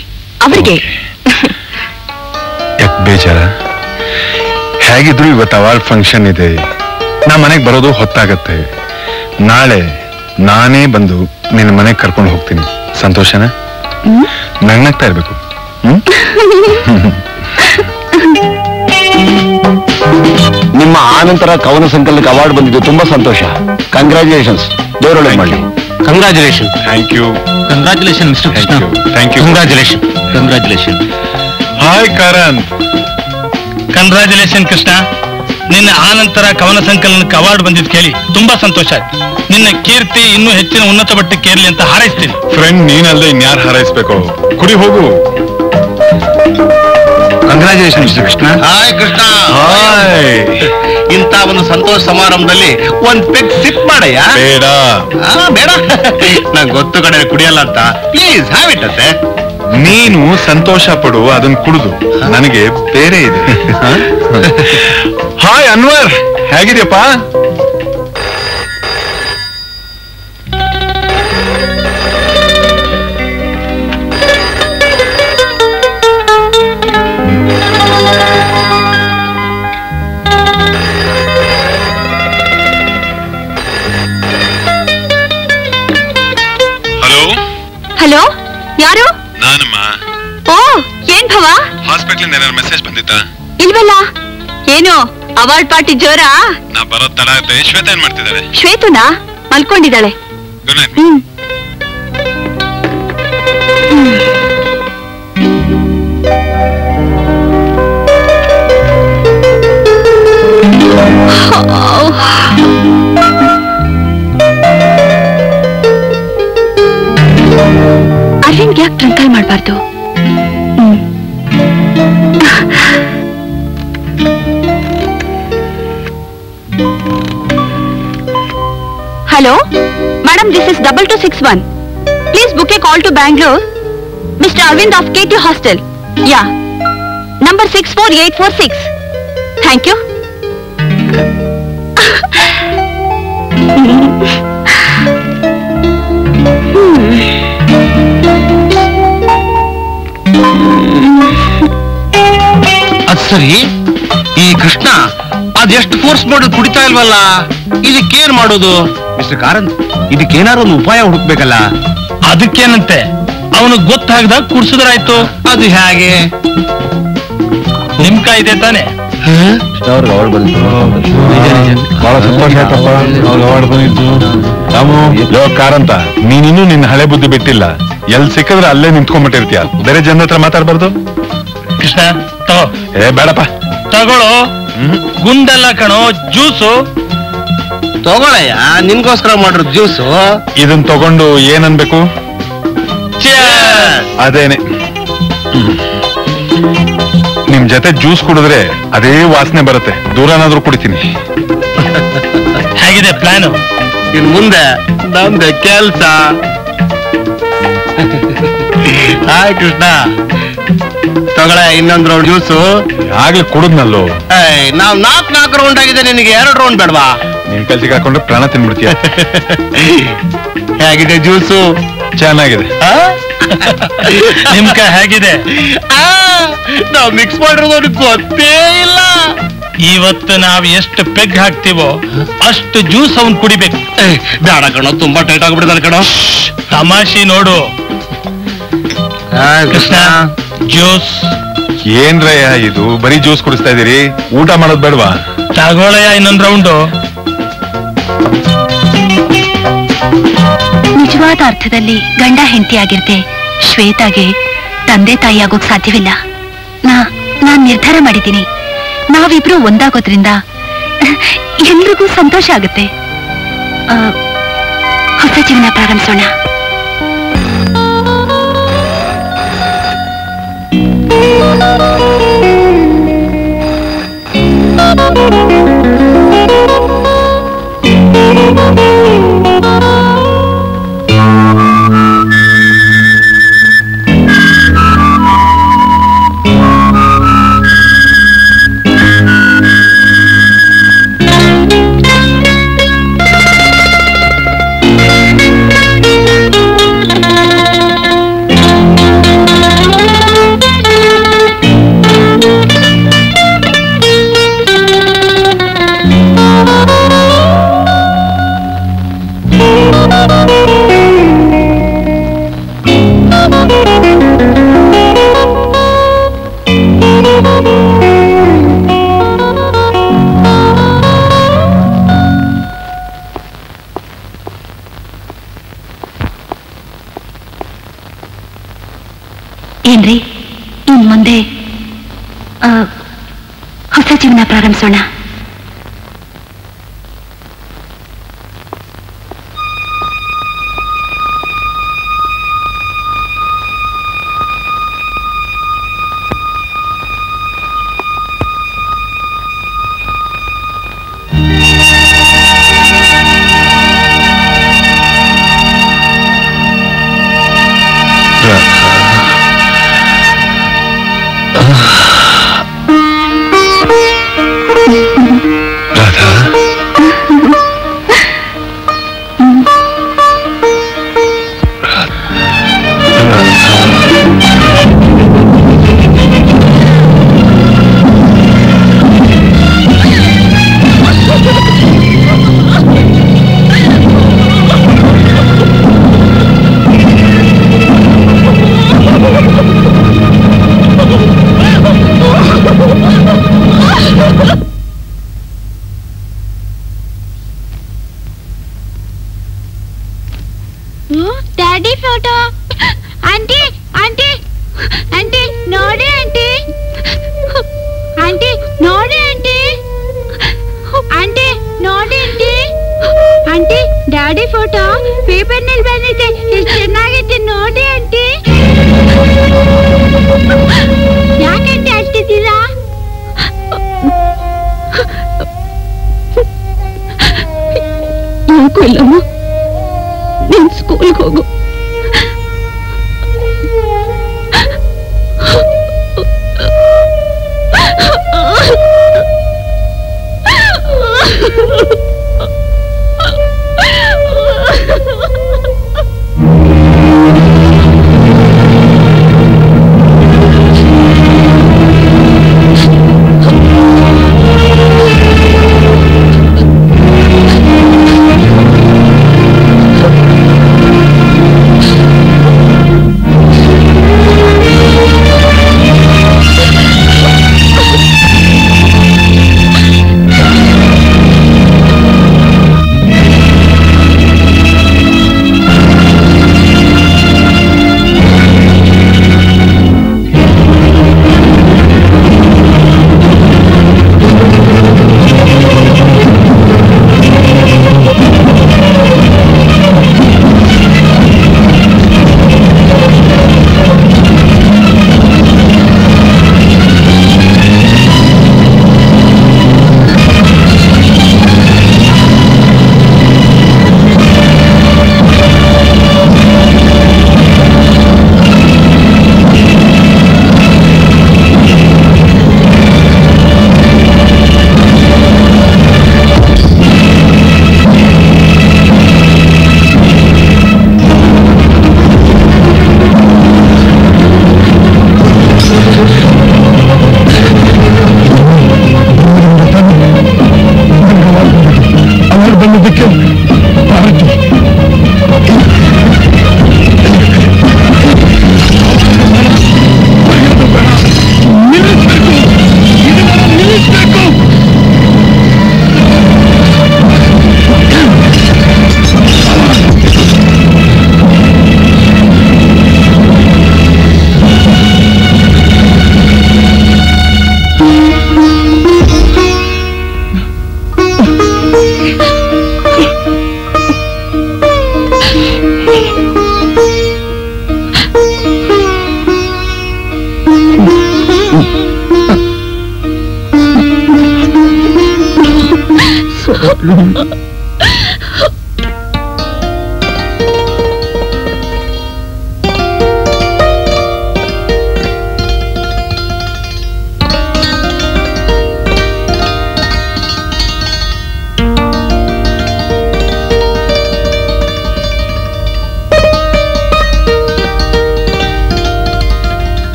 ಅವರಿಗೆ. ಯಾಕೆ ಬೇಜಾರ? ಹೇಗಿದ್ರು ಇವತ್ತು ಅವಾರ್ಡ್ ಫಂಕ್ಷನ್ ಇದೆ. ನಾ ಮನೆಗೆ ಬರೋದು ಹೊತ್ತಾಗತ್ತೆ. ನಾಳೆ ನಾನೇ ಬಂದು ನಿನ್ನ ಮನೆಗೆ ಕರ್ಕೊಂಡು ಹೋಗ್ತೀನಿ. ಸಂತೋಷನ? ನಗ್ನಾಗ್ತಾ ಇರಬೇಕು. [laughs] ನಿಮ್ಮ ಆನಂತರ ಕವನ ಸಂಕಲನಕ್ಕೆ ಅವಾರ್ಡ್ ಬಂದಿದ್ದು ತುಂಬಾ ಸಂತೋಷ. ಕಂಗ್ರ್ಯಾಚುಲೇಷನ್ಸ್ ದೇವರೊಳಗೆ ಮಾಡಿ congratulation thank you congratulation mister thank Krishna you thank you congratulation congratulation hi Karanth congratulation Krishna. ನಿನ್ನ ಆನಂತರ ಕವನ ಸಂಕಲನಕ್ಕೆ ಅವಾರ್ಡ್ ಬಂದಿದ್ದು ಕೇಳಿ ತುಂಬಾ ಸಂತೋಷ ಆಯ್ತು. ನಿನ್ನ ಕೀರ್ತಿ ಇನ್ನೂ ಹೆಚ್ಚಿನ ಉನ್ನತ ಮಟ್ಟಕ್ಕೆ ಏರ್ಲಿ ಅಂತ ಹಾರೈಸ್ತೀನಿ. ಫ್ರೆಂಡ್ ನೀನಲ್ಲೇ ಇನ್ಯಾರು ಹಾರೈಸ್ಬೇಕು? ಕುಡಿ ಹೋಗು. Congratulation mister Krishna. Hi Krishna. Hi ಇಂತ ಒಂದು ಸಂತೋಷ ಸಮಾರಂಭದಲ್ಲಿ ಒಂದ್ ಪೆಗ್ ಸಿಪ್ ಮಾಡಯ್ಯ? ಬೇಡ. ಆ, ಬೇಡ. [laughs] ನಂಗೆ ಗೊತ್ತು ಕಡೆ ಕುಡಿಯಲ್ಲ ಅಂತ. ಪ್ಲೀಸ್ ಹ್ಯಾವ್ ಇಟ್ ಅಂತೆ ನೀನು ಸಂತೋಷ ಪಡು ಅದನ್ನ ಕುಡಿದು. ನನಗೆ ಬೇರೆ ಇದೆ. ಹಾಯ್ ಅನ್ವರ್ ಹೇಗಿದ್ಯಪ್ಪ? ಹಾಸ್ಪಿಟ್ಲಿಂದ ಏನಾದ್ರು ಮೆಸೇಜ್ ಬಂದಿತ್ತಾ? ಇಲ್ವಲ್ಲ? ಏನು ಅವಾರ್ಡ್ ಪಾರ್ಟಿ ಜೋರಾ? ನಾ ಬರೋದ್ ತಡ ಆಗುತ್ತೆ ಶ್ವೇತ ಏನ್ ಮಾಡ್ತಿದ್ದಾಳೆ ಶ್ವೇತುನಾ? ಮಲ್ಕೊಂಡಿದ್ದಾಳೆ. Good night. Hmm. Please book a call to Bangalore mister Aravind of K T hostel yeah number six four eight four six thank you ಸರಿ. ಈ ಕೃಷ್ಣ ಅದೆಷ್ಟು ಫೋರ್ಸ್ ಮಾಡಿ ಕುಡಿತಾ ಇಲ್ವಲ್ಲ? ಇದಕ್ಕೇನ್ ಮಾಡೋದು? ಮಿಸ್ಟರ್ ಕಾರಂತ್ ಇದಕ್ಕೇನಾರು ಒಂದು ಉಪಾಯ ಹುಡುಕ್ಬೇಕಲ್ಲ? ಅದಕ್ಕೇನಂತೆ? ಅವನು ಗೊತ್ತಾಗ್ದಾಗ ಕುಡ್ಸಿದ್ರಾಯ್ತು. ಅದು ಹೇಗೆ? ನಿಮ್ ಕಾಯ್ದೆ ತಾನೆ. ಬಹಳ ಸಂತೋಷ ಆಯ್ತಪ್ಪ. ಅವಾರ್ಡ್ ಬಂದಿದ್ದು ರಾಮು. ಯೋ ಕಾರಂತ ನೀನಿನ್ನೂ ನಿನ್ನ ಹಳೆ ಬುದ್ಧಿ ಬಿಟ್ಟಿಲ್ಲ. ಎಲ್ ಸಿಕ್ಕಿದ್ರೆ ಅಲ್ಲೇ ನಿಂತ್ಕೊಂಡ್ಬಿಟ್ಟಿರ್ತೀಯ. ಬೇರೆ ಜನ ಹತ್ರ ಮಾತಾಡ್ಬಾರ್ದು? ಕೃಷ್ಣ ತಗೋ. ಏ ಬೇಡಪ್ಪ. ತಗೊಳ್ಳೋ. ಗುಂಡಲ್ಲ ಗುಂಡೆಲ್ಲ ಕಣೋ ಜ್ಯೂಸು. ತಗೊಳಯ್ಯ ನಿನ್ಗೋಸ್ಕರ ಮಾಡಿರೋ ಜ್ಯೂಸು. ಇದನ್ ತಗೊಂಡು ಏನನ್ಬೇಕು? ಅನ್ಬೇಕು ಅದೇನೆ. ನಿಮ್ ಜೊತೆ ಜ್ಯೂಸ್ ಕುಡಿದ್ರೆ ಅದೇ ವಾಸನೆ ಬರುತ್ತೆ. ದೂರನಾದ್ರೂ ಕುಡಿತೀನಿ. ಹೇಗಿದೆ ಪ್ಲಾನು? ಇನ್ ಮುಂದೆ ನಮ್ದು ಕೆಲ್ಸ. ಹಾಯ್ ಕೃಷ್ಣ. ತಗೊಳ ಇನ್ನೊಂದ್ ರೌಂಡ್ ಜ್ಯೂಸು. ಆಗ್ಲಿ ಕುಡಿದ್ನಲ್ಲೋ? ನಾವ್ ನಾಲ್ಕ್ ನಾಲ್ಕು ರೌಂಡ್ ಆಗಿದೆ ನಿನಗೆ ಎರಡು ರೌಂಡ್ ಬೇಡವಾ? ನಿನ್ ಕೆಲ್ಸಕ್ಕೆ ಹಾಕೊಂಡ್ರೆ ಪ್ರಾಣ ತಿನ್ಬಿಡ್ತೀಯ. ಹೇಗಿದೆ ಜ್ಯೂಸು? ಚೆನ್ನಾಗಿದೆ. ನಿಮ್ಕ ಹೇಗಿದೆ? ನಾವ್ ಮಿಕ್ಸ್ ಮಾಡಿರೋದು ಗೊತ್ತೇ ಇಲ್ಲ. ಇವತ್ತು ನಾವ್ ಎಷ್ಟು ಪೆಗ್ ಹಾಕ್ತಿವೋ ಅಷ್ಟು ಜ್ಯೂಸ್ ಅವನ್ ಕುಡಿಬೇಕು. ಬೇಡ ಕಣೋ ತುಂಬಾ ಟೈಟ್ ಆಗ್ಬಿಟ್ಟಿದ್ದಾರೆ ಕಣ. ತಮಾಷಿ ನೋಡು. ಕೃಷ್ಣ ಜ್ಯೂಸ್. ಏನ್ರಯ್ಯ ಇದು? ಬರೀ ಜ್ಯೂಸ್ ಕುಡಿಸ್ತಾ ಇದೀರಿ? ಊಟ ಮಾಡೋದ್ ಬೇಡವಾ? ತಗೊಳಯ್ಯ ಇನ್ನೊಂದ್ ರೌಂಡು ನಿಜವಾದ ಅರ್ಥದಲ್ಲಿ ಗಂಡ ಹೆಂಡತಿಯಾಗಿರ್ದೆ ಶ್ವೇತಾಗೆ ತಂದೆ ತಾಯಿ ಆಗೋಕ್ ಸಾಧ್ಯವಿಲ್ಲ. ನಾ, ನಾನ್ ನಿರ್ಧಾರ ಮಾಡಿದ್ದೀನಿ. ನಾವಿಬ್ರು ಒಂದಾಗೋದ್ರಿಂದ ಎಲ್ರಿಗೂ ಸಂತೋಷ ಆಗುತ್ತೆ. ಹೊಸ ಜೀವನ ಪ್ರಾರಂಭಿಸೋಣ.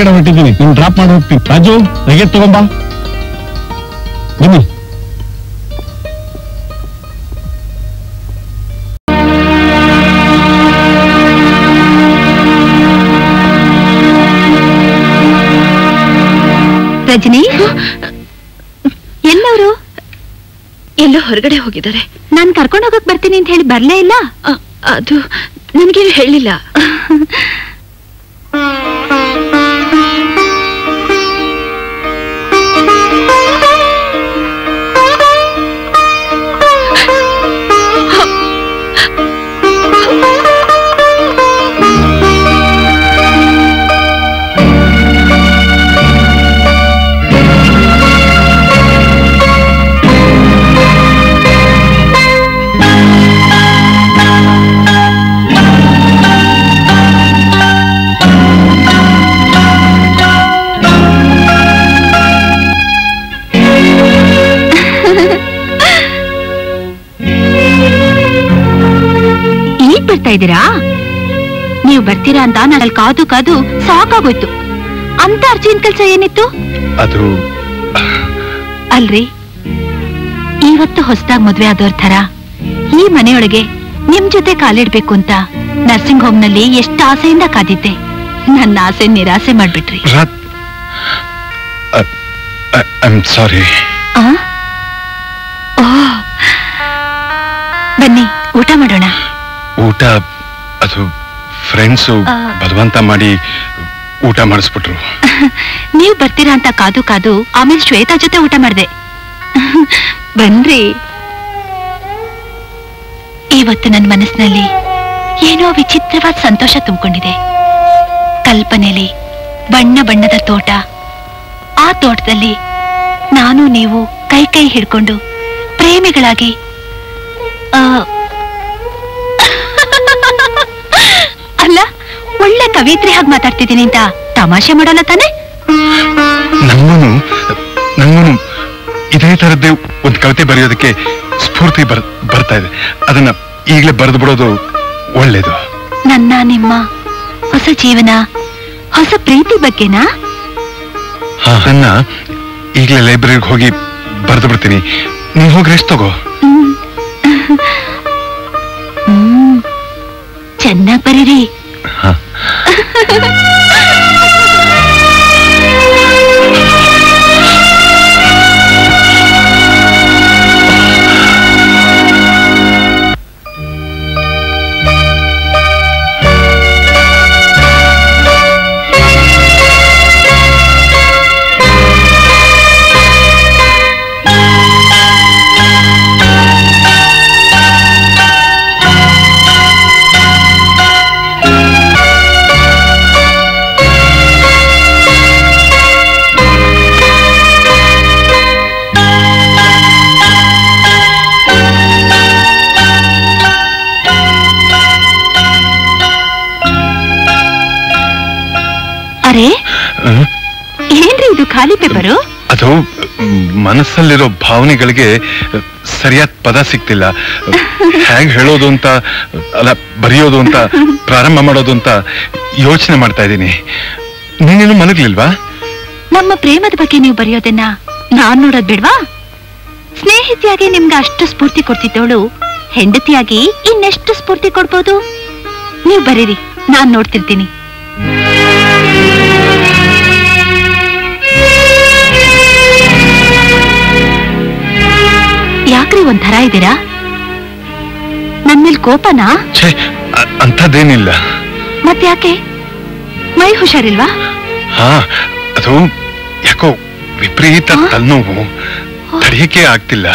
ಕಡೆ ಹೊರಟಿದ್ದೀನಿ. ನಿಮ್ ಡ್ರಾಪ್ ಮಾಡಿ ಹೋಗ್ತೀನಿ. ರಾಜು ಲಗೇಜ್ ತಗೊಂಬಾ ಬನ್ನಿ. ರಜನಿ? ಎಲ್ಲವರು ಎಲ್ಲೋ ಹೊರಗಡೆ ಹೋಗಿದ್ದಾರೆ. ನಾನು ಕರ್ಕೊಂಡು ಹೋಗಕ್ ಬರ್ತೀನಿ ಅಂತ ಹೇಳಿ ಬರ್ಲೇ ಇಲ್ಲ? ಅದು ನನಗೇನು ಹೇಳಿಲ್ಲ. ಇದ್ದೀರಾ? ನೀವು ಬರ್ತೀರಾ ಅಂತ ನಾನಲ್ಲಿ ಕಾದು ಕಾದು ಸಾಕಾಗೋಯ್ತು. ಅಂತ ಅರ್ಜೆಂಟ್ ಕೆಲಸ ಏನಿತ್ತು? ಅದು ಅಲ್ರಿ ಇವತ್ತು ಹೊಸದಾಗಿ ಮದ್ವೆ ಆದವ್ರ ತರ ಈ ಮನೆಯೊಳಗೆ ನಿಮ್ ಜೊತೆ ಕಾಲಿಡ್ಬೇಕು ಅಂತ ನರ್ಸಿಂಗ್ ಹೋಮ್ನಲ್ಲಿ ಎಷ್ಟು ಆಸೆಯಿಂದ ಕಾದಿದ್ದೆ. ನನ್ನ ಆಸೆ ನಿರಾಸೆ ಮಾಡ್ಬಿಟ್ರಿ. ಸಾರಿ. ಬನ್ನಿ ಊಟ ಮಾಡೋಣ. ಊಟ ಅದು ಫ್ರೆಂಡ್ಸು. ಬಲವಂತ ಮಾಡಿ ಊಟ ಮಾಡಿಸ್ಬಿಟ್ರು. [laughs] ನೀವು ಬರ್ತೀರಾ ಅಂತ ಕಾದು ಕಾದು ಆಮೇಲೆ ಶ್ವೇತಾ ಜೊತೆ ಊಟ ಮಾಡಿದೆ. [laughs] ಬನ್ರಿ. ಇವತ್ತು ನನ್ನ ಮನಸ್ಸಿನಲ್ಲಿ ಏನೋ ವಿಚಿತ್ರವಾದ ಸಂತೋಷ ತುಂಬಿಕೊಂಡಿದೆ. ಕಲ್ಪನೆಯಲ್ಲಿ ಬಣ್ಣ ಬಣ್ಣದ ತೋಟ. ಆ ತೋಟದಲ್ಲಿ ನಾನು ನೀವು ಕೈ ಕೈ ಹಿಡ್ಕೊಂಡು ಪ್ರೇಮಿಗಳಾಗಿ ಹಾಗೆ ಮಾತಾಡ್ತಿದ್ದೀನಿ ಅಂತ ತಮಾಷೆ ಮಾಡಲ್ಲ ತಾನೆ? ನಂಗೂನು ನಂಗೂನು ಇದೇ ತರದ್ದೇ ಒಂದು ಕವಿತೆ ಬರೆಯೋದಕ್ಕೆ ಸ್ಫೂರ್ತಿ ಬರ್ ಬರ್ತಾ ಇದೆ. ಅದನ್ನ ಈಗಲೇ ಬರೆದು ಬಿಡೋದು ಒಳ್ಳೇದು. ನನ್ನ ನಿಮ್ಮ ಹೊಸ ಜೀವನ ಹೊಸ ಪ್ರೀತಿ ಬಗ್ಗೆನಾ? ಅದನ್ನ ಈಗಲೇ ಲೈಬ್ರರಿಗೆ ಹೋಗಿ ಬರೆದು ಬಿಡ್ತೀನಿ. ನೀವು ಹೋಗಿ ರೆಸ್ಟ್ ತಗೋ. ಚೆನ್ನಾಗ್ ಬರೀರಿ. Ha ha ha! ಖಾಲಿ ಪೇಪರು? ಅದು ಮನಸ್ಸಲ್ಲಿರೋ ಭಾವನೆಗಳಿಗೆ ಸರಿಯಾದ ಪದ ಸಿಗ್ತಿಲ್ಲ. ಹೇಗೆ ಹೇಳೋದು ಅಂತ ಅಲ್ಲ ಬರೆಯೋದು ಅಂತ ಪ್ರಾರಂಭ ಮಾಡೋದು ಅಂತ ಯೋಚನೆ ಮಾಡ್ತಾ ಇದ್ದೀನಿ. ನೀನೇನು ಮಲಗ್ಲಿಲ್ವಾ? ನಮ್ಮ ಪ್ರೇಮದ ಬಗ್ಗೆ ನೀವು ಬರೆಯೋದನ್ನ ನಾನ್ ನೋಡೋದ್ ಬಿಡ್ವಾ? ಸ್ನೇಹಿತಿಯಾಗಿ ನಿಮ್ಗೆ ಅಷ್ಟು ಸ್ಫೂರ್ತಿ ಕೊಡ್ತಿದ್ದವಳು ಹೆಂಡತಿಯಾಗಿ ಇನ್ನೆಷ್ಟು ಸ್ಫೂರ್ತಿ ಕೊಡ್ಬೋದು? ನೀವು ಬರೀರಿ ನಾನ್ ನೋಡ್ತಿರ್ತೀನಿ. ಯಾಕ್ರಿ ಒಂಥರ ಇದ್ದೀರಾ ನನ್ ಮೇಲ್ ಕೋಪನಾ? ಛೇ ಅ- ಅಂಥದ್ದೇನಿಲ್ಲ. ಮತ್ತ್ಯಾಕೆ ಮೈ ಹುಷಾರಿಲ್ವಾ? ಹಾ ಅದು ಯಾಕೋ ವಿಪರೀತ ತಲೆನೋವು. ತಡೆಯಕ್ಕೆ ಆಗ್ತಿಲ್ಲ.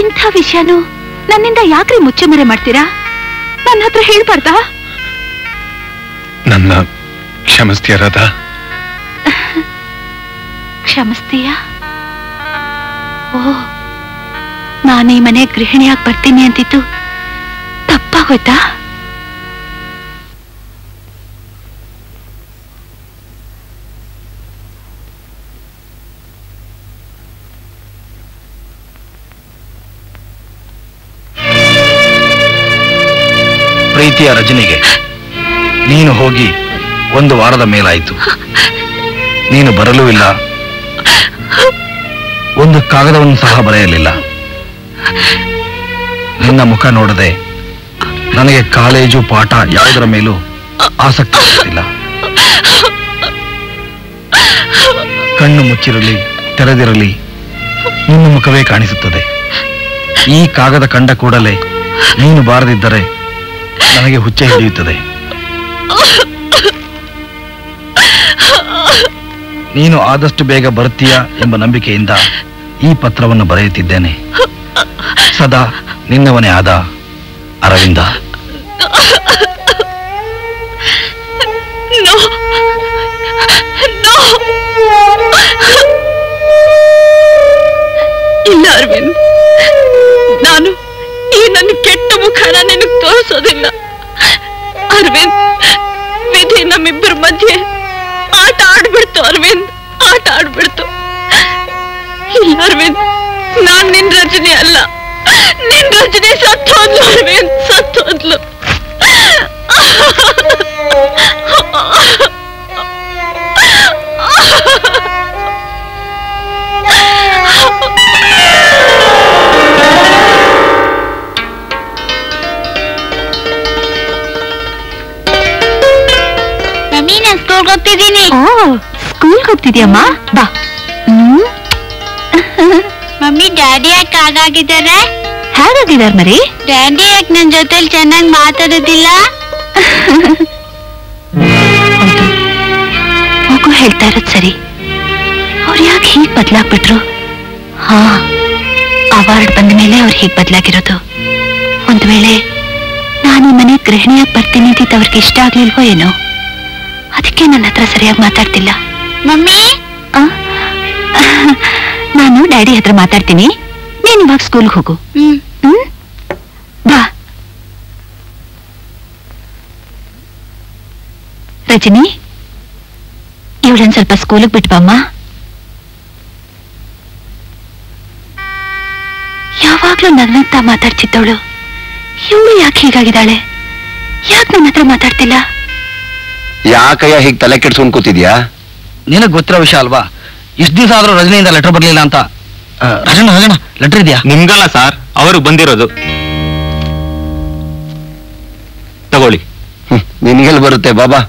ಇಂಥ ವಿಷಯನು ನನ್ನಿಂದ ಯಾಕ್ರಿ ಮುಚ್ಚಮರೆ ಮಾಡ್ತೀರಾ? ನನ್ನ ಹತ್ರ ಹೇಳ್ಬಾರ್ದಾ? ನನ್ನ ಕ್ಷಮಿಸ್ತೀಯ ರಾಧಾ? ಕ್ಷಮಿಸ್ತೀಯಾ? ಓ ನಾನು ಈ ಮನೆ ಗೃಹಿಣಿಯಾಗಿ ಬರ್ತೀನಿ ಅಂತಿದ್ದು ತಪ್ಪಾಗೋಯ್ತಾ? ಪ್ರೀತಿಯ ರಜನಿಗೆ, ನೀನು ಹೋಗಿ ಒಂದು ವಾರದ ಮೇಲಾಯಿತು. ನೀನು ಬರಲೂ ಇಲ್ಲ. ಒಂದು ಕಾಗದವನ್ನು ಸಹ ಬರೆಯಲಿಲ್ಲ. ನಿನ್ನ ಮುಖ ನೋಡದೆ ನನಗೆ ಕಾಲೇಜು ಪಾಠ ಯಾವುದರ ಮೇಲೂ ಆಸಕ್ತಿ ಇಲ್ಲ ಕಣ್ಣು ಮುಚ್ಚಿರಲಿ, ತೆರೆದಿರಲಿ, ನಿನ್ನ ಮುಖವೇ ಕಾಣಿಸುತ್ತದೆ. ಈ ಕಾಗದ ಕಂಡ ಕೂಡಲೇ ನೀನು ಬಾರದಿದ್ದರೆ ನನಗೆ ಹುಚ್ಚೆ ಹಿಡಿಯುತ್ತದೆ. ನೀನು ಆದಷ್ಟು ಬೇಗ ಬರುತ್ತೀಯಾ ಎಂಬ ನಂಬಿಕೆಯಿಂದ ಈ ಪತ್ರವನ್ನು ಬರೆಯುತ್ತಿದ್ದೇನೆ. ಸದಾ ನಿನ್ನವನೇ ಆದ ಅರವಿಂದ! ಇಲ್ಲ ಅರವಿಂದ್, ನಾನು ಈ ನನ್ನ ಕೆಟ್ಟ ಮುಖನ ನಿನಗೆ ತೋರಿಸೋದಿಲ್ಲ. ಅರವಿಂದ್, ವಿಧಿ ನಮ್ಮಿಬ್ಬರ ಮಧ್ಯೆ ಆಟ ಆಡ್ಬಿಡ್ತು ಅರವಿಂದ್, ಆಟ ಆಡ್ಬಿಡ್ತು. ಇಲ್ಲ ಅರವಿಂದ್ ನಾನ್ ನಿನ್ ರಜನಿ ಅಲ್ಲ. ನಿನ್ ರಜನಿ ಸತ್ತೋದ್ಲು ಅರವಿಂದ್ ಸತ್ತೋದ್ಲು. ಸ್ಕೂಲ್ ಸ್ಕೂಲ್ಗೆ ಹೋಗ್ತಿದ್ದೀನಿ. ಸ್ಕೂಲ್ಗೆ ಹೋಗ್ತಿದ್ಯಮ್ಮ? ಬಾ. ಡ್ಯಾಡಿ ಯಾಕೆ ಹಾಗಾಗಿದ್ದಾರೆ? ಹೇಗಾಗಿದಾರ್ ಮರಿ? ಡ್ಯಾಡಿ ಯಾಕೆ ನನ್ನ ಜೊತೆಲಿ ಚೆನ್ನಾಗಿ ಮಾತಾಡೋದಿಲ್ಲ? ಮಗು ಹೇಳ್ತಾ ಇರೋದ್ ಸರಿ. ಅವ್ರು ಯಾಕೆ ಹೀಗೆ ಬದ್ಲಾಗ್ಬಿಟ್ರು? ಹಾ ಅವಾರ್ಡ್ ಬಂದ ಮೇಲೆ ಅವ್ರು ಹೀಗೆ ಬದ್ಲಾಗಿರೋದು. ಒಂದು ವೇಳೆ ನಾನು ಮನೆ ಗೃಹಿಣಿಯಾಗಿ ಬರ್ತೀನಿ ಅಂತಿದ್ದು ಅವ್ರಿಗೆ ಇಷ್ಟ ಆಗ್ಲಿಲ್ವೋ ಏನೋ? ಅದಕ್ಕೆ ನನ್ನ ಹತ್ರ ಸರಿಯಾಗಿ ಮಾತಾಡ್ತಿಲ್ಲ. ಮಮ್ಮಿ? ನಾನು ಡ್ಯಾಡಿ ಹತ್ರ ಮಾತಾಡ್ತೀನಿ. ನೀನ್ ಇವಾಗ ಸ್ಕೂಲ್ಗೆ ಹೋಗು. ಹ್ಮ್. ಹ್ಮ್? ಬಾ. ರಜನಿ ಇವಳನ್ ಸ್ವಲ್ಪ ಸ್ಕೂಲಿಗೆ ಬಿಟ್ಬಮ್ಮ ಯಾವಾಗ್ಲೂ ನಗ್ನಗ್ತಾ ಮಾತಾಡ್ತಿದ್ದವಳು. ಇವಳು ಯಾಕೆ ಹೀಗಾಗಿದ್ದಾಳೆ? ಯಾಕೆ ನನ್ನ ಹತ್ರ ಮಾತಾಡ್ತಿಲ್ಲ? ಯಾಕಯ್ಯ ಹೀಗೆ ತಲೆ ಕೆಡ್ಸ್ಕೊಂಡ್ ಕೂತಿದ್ಯಾ? ನಿನಗೆ ಗೊತ್ತಿರೋ ವಿಷಯ ಅಲ್ವಾ? ಇಷ್ಟು ದಿವಸ ಆದ್ರೂ ರಜನಿಯಿಂದ ಲೆಟರ್ ಬರಲಿಲ್ಲ ಅಂತ. ರಜಣ ರಜನ ರಜನ ಲೆಟರ್ ಇದೆಯಾ? ನಿಮ್ಗಲ್ಲ ಸರ್ ಅವರು ಬಂದಿರೋದು. ತಗೊಳ್ಳಿ. ನಿನ್ಗೆಲ್ ಬರುತ್ತೆ ಬಾಬಾ.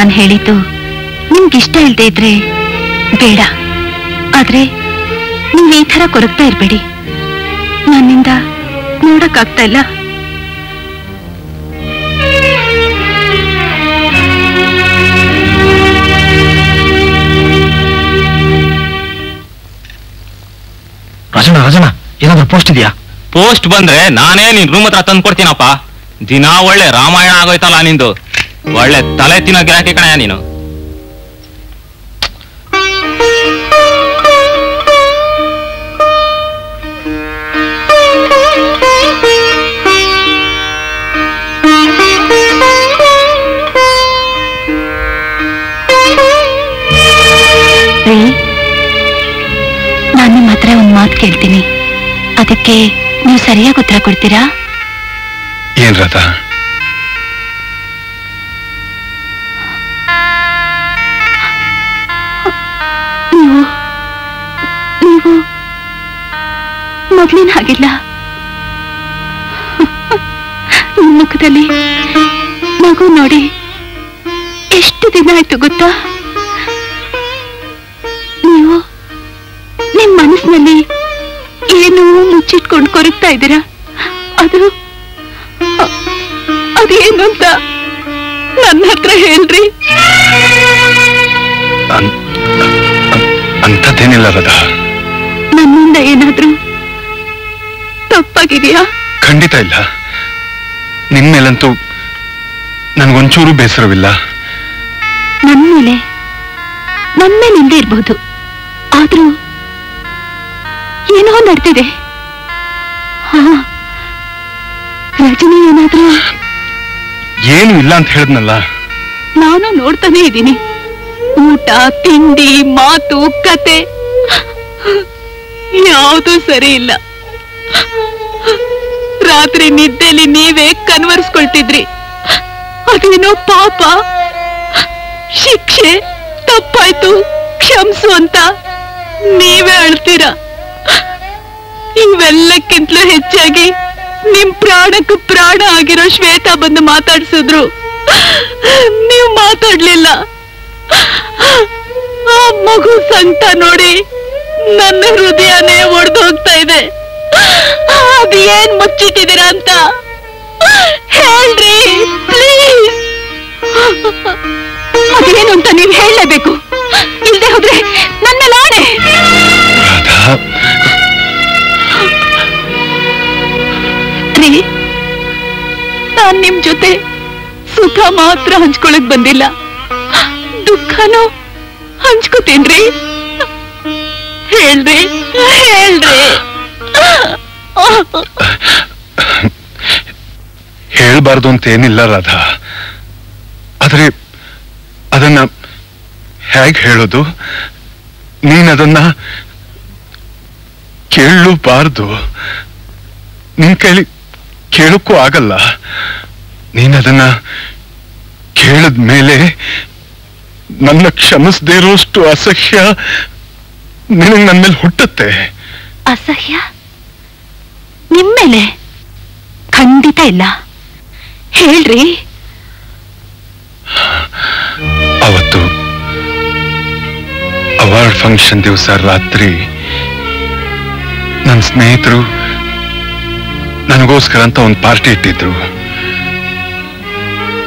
ನಾನ್ ಹೇಳಿದ್ದು ನಿಮ್ಗಿಷ್ಟ ಇಲ್ದೇ ಇದ್ರೆ ಬೇಡ. ಆದ್ರೆ ನೀವ್ ಈ ತರ ಕೊರಗ್ತಾ ಇರ್ಬೇಡಿ. ನನ್ನಿಂದ ನೋಡಕ್ಕಾಗ್ತಾ ಇಲ್ಲ. ರಜನ ರಜನ ಏನಾದ್ರೂ ಪೋಸ್ಟ್ ಇದೆಯಾ? ಪೋಸ್ಟ್ ಬಂದ್ರೆ ನಾನೇ ನಿನ್ ರೂಮ್ ಹತ್ರ ತಂದು ಕೊಡ್ತೀನಪ್ಪ ದಿನ ಒಳ್ಳೆ ರಾಮಾಯಣ ಆಗೋಯ್ತಲ್ಲ ನಿಂದು. ಒಳ್ಳೆ ತಲೆ ತಿನ್ನೋ ಗಿರಾಕಿ ಕಣಯ ನೀನು. ನಾನು ನಿಮ್ಮ ಹತ್ರ ಒಂದ್ ಮಾತು ಕೇಳ್ತೀನಿ. ಅದಕ್ಕೆ ನೀವು ಸರಿಯಾಗಿ ಉತ್ತರ ಕೊಡ್ತೀರಾ? ಏನ್ ರಥ? ಮೊದ್ಲಿನ ಹಾಗಿಲ್ಲ ನಿಮ್ ಮುಖದಲ್ಲಿ ಮೇಲಂತೂ ನನಗೊಂಚೂರು ಬೇಸರವಿಲ್ಲ. ನನ್ನ ಮೇಲೆ ನನ್ನ ಮೇಲೆ ಹಿಂದೆ ಇರಬಹುದು. ಆದ್ರೂ ಏನೋ ನಡ್ತಿದೆ ಹಾ ರಜನಿ ಏನಾದ್ರೂ? ಏನು ಇಲ್ಲ ಅಂತ ಹೇಳಿದ್ನಲ್ಲ. ನಾನು ನೋಡ್ತಾನೆ ಇದ್ದೀನಿ. ಊಟ ತಿಂಡಿ ಮಾತು ಕತೆ. ಯಾವುದು ಸರಿ ಇಲ್ಲ. ರಾತ್ರಿ ನಿದ್ದೆಲಿ ನೀವೇ ಕನ್ವರ್ಸ್ಕೊಳ್ತಿದ್ರಿ. ಅದೇನೋ ಪಾಪ. ಶಿಕ್ಷೆ, ತಪ್ಪಾಯ್ತು, ಕ್ಷಮಿಸು ಅಂತ ನೀವೇ ಅಳ್ತೀರ? ಇವೆಲ್ಲಕ್ಕಿಂತಲೂ ಹೆಚ್ಚಾಗಿ ನಿಮ್ ಪ್ರಾಣಕ್ಕೂ ಪ್ರಾಣ ಆಗಿರೋ ಶ್ವೇತಾ ಬಂದು ಮಾತಾಡ್ಸಿದ್ರು. ನೀವು ಮಾತಾಡ್ಲಿಲ್ಲ. ಆ ಮಗು ಸಂತ ನೋಡಿ ನನ್ನ ಹೃದಯನೇ ಒಡೆದು ಹೋಗ್ತಾ ಇದೆ. ಅದು ಏನ್ ಮುಚ್ಚಿಟ್ಟಿದ್ದೀರಾ ಅಂತ? ಹೇಳ್ರಿ ಪ್ಲೀಸ್ ಅದೇನು ಅಂತ ನೀವು ಹೇಳಲೇಬೇಕು. ಇಲ್ಲದೆ ಹೋದ್ರೆ ನನ್ನ ಲಾಣೆ ರೀ ನಾನ್ ನಿಮ್ ಜೊತೆ ಸುಖ ಮಾತ್ರ ಹಂಚ್ಕೊಳಕ್ ಬಂದಿಲ್ಲ. ದುಃಖನೂ ಹಂಚ್ಕೋತೀನ್ರಿ? ಹೇಳ್ರಿ ಹೇಳ್ರಿ. ಹೇಳ್ಬಾರ್ದು ಅಂತ ಏನಿಲ್ಲ ರಾಧಾ. ಆದರೆ ಅದನ್ನ ಹೇಗೆ ಹೇಳೋದು? ನೀನದನ್ನ ಕೇಳಬಾರ್ದು. ನಿನ್ ಕೈಲಿ ಕೇಳಕ್ಕೂ ಆಗಲ್ಲ. ನೀನದನ್ನ ಕೇಳದ ಮೇಲೆ ನನ್ನ ಕ್ಷಮಿಸದೇ ಇರೋಷ್ಟು ಅಸಹ್ಯ ನಿನಗೆ ನನ್ನ ಮೇಲೆ ಹುಟ್ಟುತ್ತೆ. ಅಸಹ್ಯ? ನಿಮ್ಮೇಲೆ ಖಂಡಿತ ಇಲ್ಲ. ಹೇಳ್ರಿ. ಅವತ್ತು ಅವಾರ್ಡ್ ಫಂಕ್ಷನ್ ದಿವಸ ರಾತ್ರಿ ನನ್ನ ಸ್ನೇಹಿತರು ನನಗೋಸ್ಕರ ಅಂತ ಒಂದು ಪಾರ್ಟಿ ಇಟ್ಟಿದ್ರು.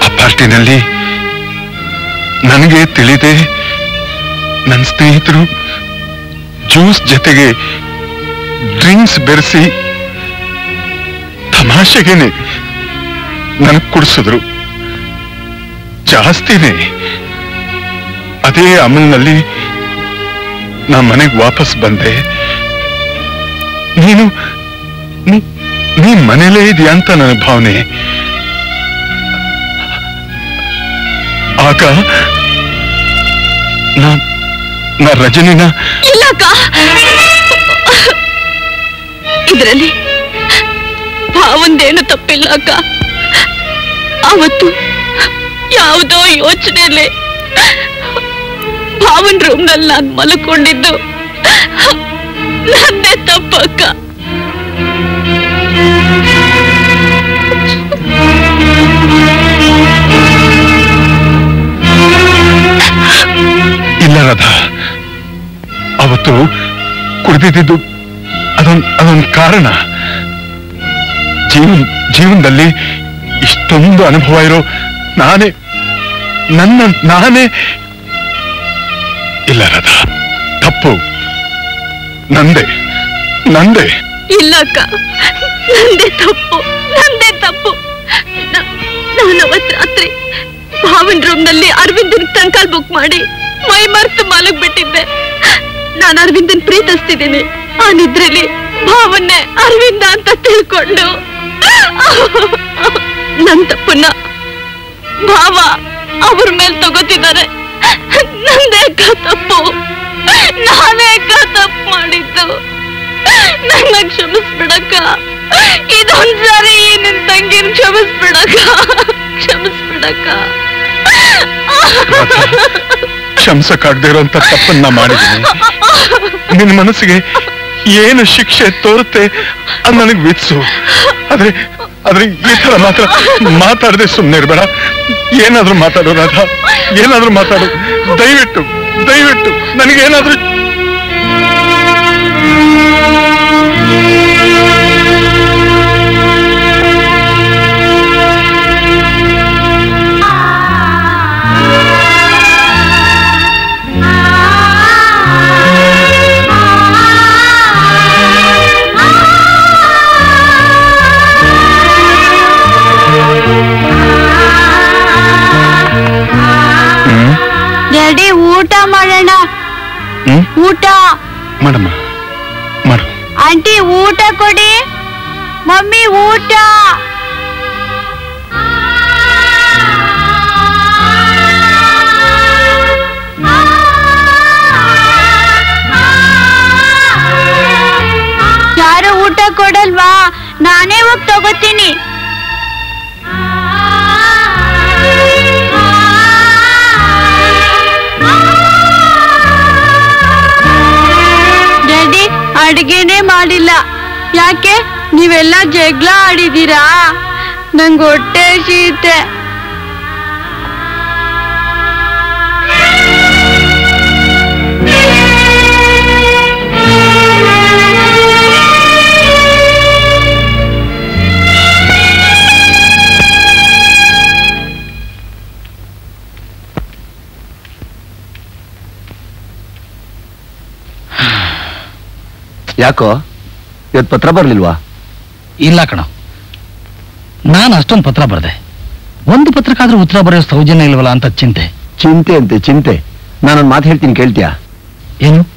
ಆ ಪಾರ್ಟಿನಲ್ಲಿ ನನಗೆ ತಿಳಿದೆ ನನ್ನ ಸ್ನೇಹಿತರು ಜ್ಯೂಸ್ ಜೊತೆಗೆ ಡ್ರಿಂಕ್ಸ್ ಬೆರೆಸಿ ತಮಾಷೆಗೇನೆ ನನಗೆ ಕುಡಿಸಿದ್ರು. ಜಾಸ್ತಿನೇ. ಅದೇ ಅಮಲ್ನಲ್ಲಿ ನಾ ಮನೆಗೆ ವಾಪಸ್ ಬಂದೆ. ನೀನು, ನೀ- ಮನೇಲೇ ಇದೆಯಾ ಅಂತ ನನ್ನ ಭಾವನೆ. ಆಗ ನಾ ರಜನಿನ ಇದರಲ್ಲಿ ಭಾವಂದೇನು ತಪ್ಪಿಲ್ಲ ಅಕ್ಕ. ಅವತ್ತು ಯಾವುದೋ ಯೋಚನೆಯಲ್ಲಿ ಭಾವನ್ ರೂಮ್ನಲ್ಲಿ ನಾನು ಮಲ್ಕೊಂಡಿದ್ದು. ನನ್ನೇ ತಪ್ಪಕ್ಕ. ಇಲ್ಲ ಅವತ್ತು ಕುಡಿದಿದ್ದು ಅದೊಂದು ಅದೊಂದು ಕಾರಣ. ಜೀವನ್ ಜೀವನದಲ್ಲಿ ಇಷ್ಟೊಂದು ಅನುಭವ ಇರೋ ನಾನೇ, ನನ್ನ ನಾನೇ. ಇಲ್ಲ ರಾಧಾ, ತಪ್ಪು. ನಂದೆ ನಂದೆ. ಇಲ್ಲ ಅಕ್ಕ, ನಂದೇ ತಪ್ಪು ನಂದೇ ತಪ್ಪು. ನಾನು ರಾತ್ರಿ ಭಾವನ್ ರೂಮ್ನಲ್ಲಿ ಅರವಿಂದನ್ ಟಂಕಾಲ್ ಬುಕ್ ಮಾಡಿ ಮೈ ಮರ್ತು ಮಲಗ್ ಬಿಟ್ಟಿದ್ದೆ ನಾನು ಅರವಿಂದನ್ ಪ್ರೀತಿಸ್ತಿದ್ದೀನಿ. ಆ ನಿದ್ರೆಲಿ ಭಾವನ್ನೇ ಅರವಿಂದ ಅಂತ ತಿಳ್ಕೊಂಡು. ನನ್ ತಪ್ಪನ್ನ ಭಾವ ಅವ್ರ ಮೇಲ್ ತಗೋತಿದ್ದಾರೆ. ನಂದೇ ತಪ್ಪು. ನಾನೇ ತಪ್ಪು ಮಾಡಿದ್ದು. ನನ್ನ ಕ್ಷಮಿಸ್ಬಿಡಕ್ಕ. ಇದೊಂದ್ಸಾರಿ ನಿನ್ ತಂಗಿನ ಕ್ಷಮಿಸ್ಬಿಡಕ್ಕ. ಕ್ಷಮಿಸ್ಬಿಡಕ್ಕ. ಕ್ಷಮಿಸಕ್ಕಾಗದೇ ಇರೋಂತ ತಪ್ಪನ್ನ ಮಾಡಿದ್ದೀನಿ. ನಿನ್ನ ಮನಸ್ಸಿಗೆ ಏನು ಶಿಕ್ಷೆ ತೋರುತ್ತೆ ಅದು ನನಗೆ ವಿತ್ಸು ಆದ್ರೆ ಆದ್ರೆ ಈ ತರ ಮಾತ್ರ ಮಾತಾಡದೆ ಸುಮ್ಮನೆ ಇರಬೇಡ ಏನಾದ್ರೂ ಮಾತಾಡು ರಾಧ. ಏನಾದ್ರೂ ಮಾತಾಡು. ದಯವಿಟ್ಟು ದಯವಿಟ್ಟು, ನನಗೇನಾದ್ರೂ ಮಾಡಮ್ಮ ಮಾಡು ಆಂಟಿ ಊಟ ಕೊಡಿ ಮಮ್ಮಿ ಊಟ ಯಾರು ಊಟ ಕೊಡಲ್ವಾ ನಾನೇ ಹೋಗಿ ತಗೋತೀನಿ ಅಡಿಗೆನೇ ಮಾಡಿಲ್ಲ. ಯಾಕೆ? ನೀವೆಲ್ಲ ಜಗಳ ಆಡಿದೀರಾ ನಂಗೆ ಹೊಟ್ಟೆ ಶೀತೆ. ಯಾಕೋ? ಇವತ್ತು ಪತ್ರ ಬರಲಿಲ್ವಾ? ಇಲ್ಲ ಕಣ. ನಾನು ಅಷ್ಟೊಂದು ಪತ್ರ ಬರೆದೆ. ಒಂದು ಪತ್ರಕ್ಕಾದ್ರೂ ಉತ್ತರ ಬರೆಯೋ ಸೌಜನ್ಯ ಇಲ್ವಲ್ಲ ಅಂತ ಚಿಂತೆ. ಚಿಂತೆ ಅಂತೆ ಚಿಂತೆ. ನಾನೊಂದು ಮಾತು ಹೇಳ್ತೀನಿ ಕೇಳ್ತೀಯಾ? ಏನು?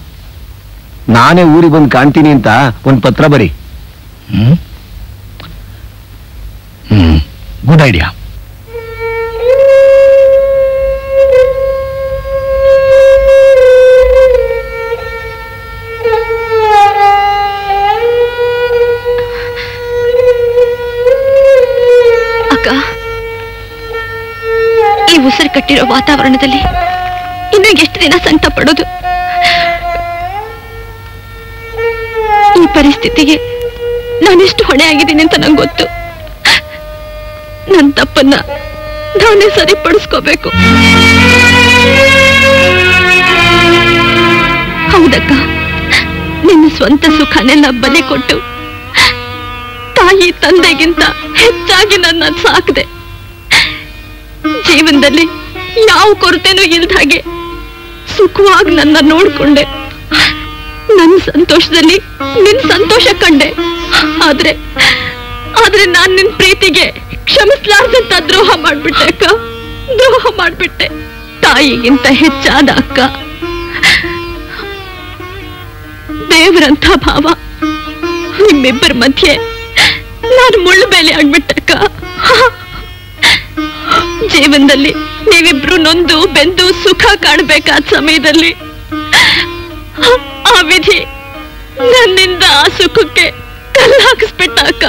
ನಾನೇ ಊರಿಗೆ ಬಂದು ಕಾಣ್ತೀನಿ ಅಂತ ಒಂದು ಪತ್ರ ಬರಿ. ಹ್ಮ್? ಹ್ಮ್. ಗುಡ್ ಐಡಿಯಾ ಕಟ್ಟಿರೋ ವಾತಾವರಣದಲ್ಲಿ ಇನ್ನು ಎಷ್ಟು ದಿನ ಸಂಕಟ ಪಡೋದು? ಈ ಪರಿಸ್ಥಿತಿಗೆ ನಾನೆಷ್ಟು ಹೊಣೆ ಆಗಿದ್ದೀನಿ ಅಂತ ನಂಗೆ ಗೊತ್ತು. ನನ್ನ ತಪ್ಪನ್ನ ನಾನೇ ಸರಿಪಡಿಸ್ಕೋಬೇಕು. ಹೌದಕ್ಕ, ನಿನ್ನ ಸ್ವಂತ ಸುಖನೆಲ್ಲ ಬಲಿ ಕೊಟ್ಟು ತಾಯಿ ತಂದೆಗಿಂತ ಹೆಚ್ಚಾಗಿ ನನ್ನ ಸಾಕ್ದೆ. ಜೀವನದಲ್ಲಿ ಯಾವ ಕೊರತೆನೂ ಇಲ್ದ ಹಾಗೆ ಸುಖವಾಗಿ ನನ್ನ ನೋಡ್ಕೊಂಡೆ. ನನ್ನ ಸಂತೋಷದಲ್ಲಿ ನಿನ್ ಸಂತೋಷ ಕಂಡೆ. ಆದ್ರೆ ಆದ್ರೆ ನಾನ್ ನಿನ್ ಪ್ರೀತಿಗೆ ಕ್ಷಮಿಸ್ಲಾರ್ದಂತ ದ್ರೋಹ ಮಾಡ್ಬಿಟ್ಟೆ ಅಕ್ಕ. ದ್ರೋಹ ಮಾಡ್ಬಿಟ್ಟೆ. ತಾಯಿಗಿಂತ ಹೆಚ್ಚಾದ ಅಕ್ಕ. ದೇವರಂತ ಭಾವ. ನಿಮ್ಮಿಬ್ಬರ ಮಧ್ಯೆ ನಾನು ಮುಳ್ಳು ಬೇಲೆ ಆಗ್ಬಿಟ್ಟಕ್ಕ ಜೀವನದಲ್ಲಿ ನೀವಿಬ್ರು ನೊಂದು ಬೆಂದು ಸುಖ ಕಾಣ್ಬೇಕಾದ ಸಮಯದಲ್ಲಿ ಆ ವಿಧಿ ನನ್ನಿಂದ ಆ ಸುಖಕ್ಕೆ ಕಲ್ಲು ಹಾಕಿಸ್ಬಿಟ್ಟ ಅಕ್ಕ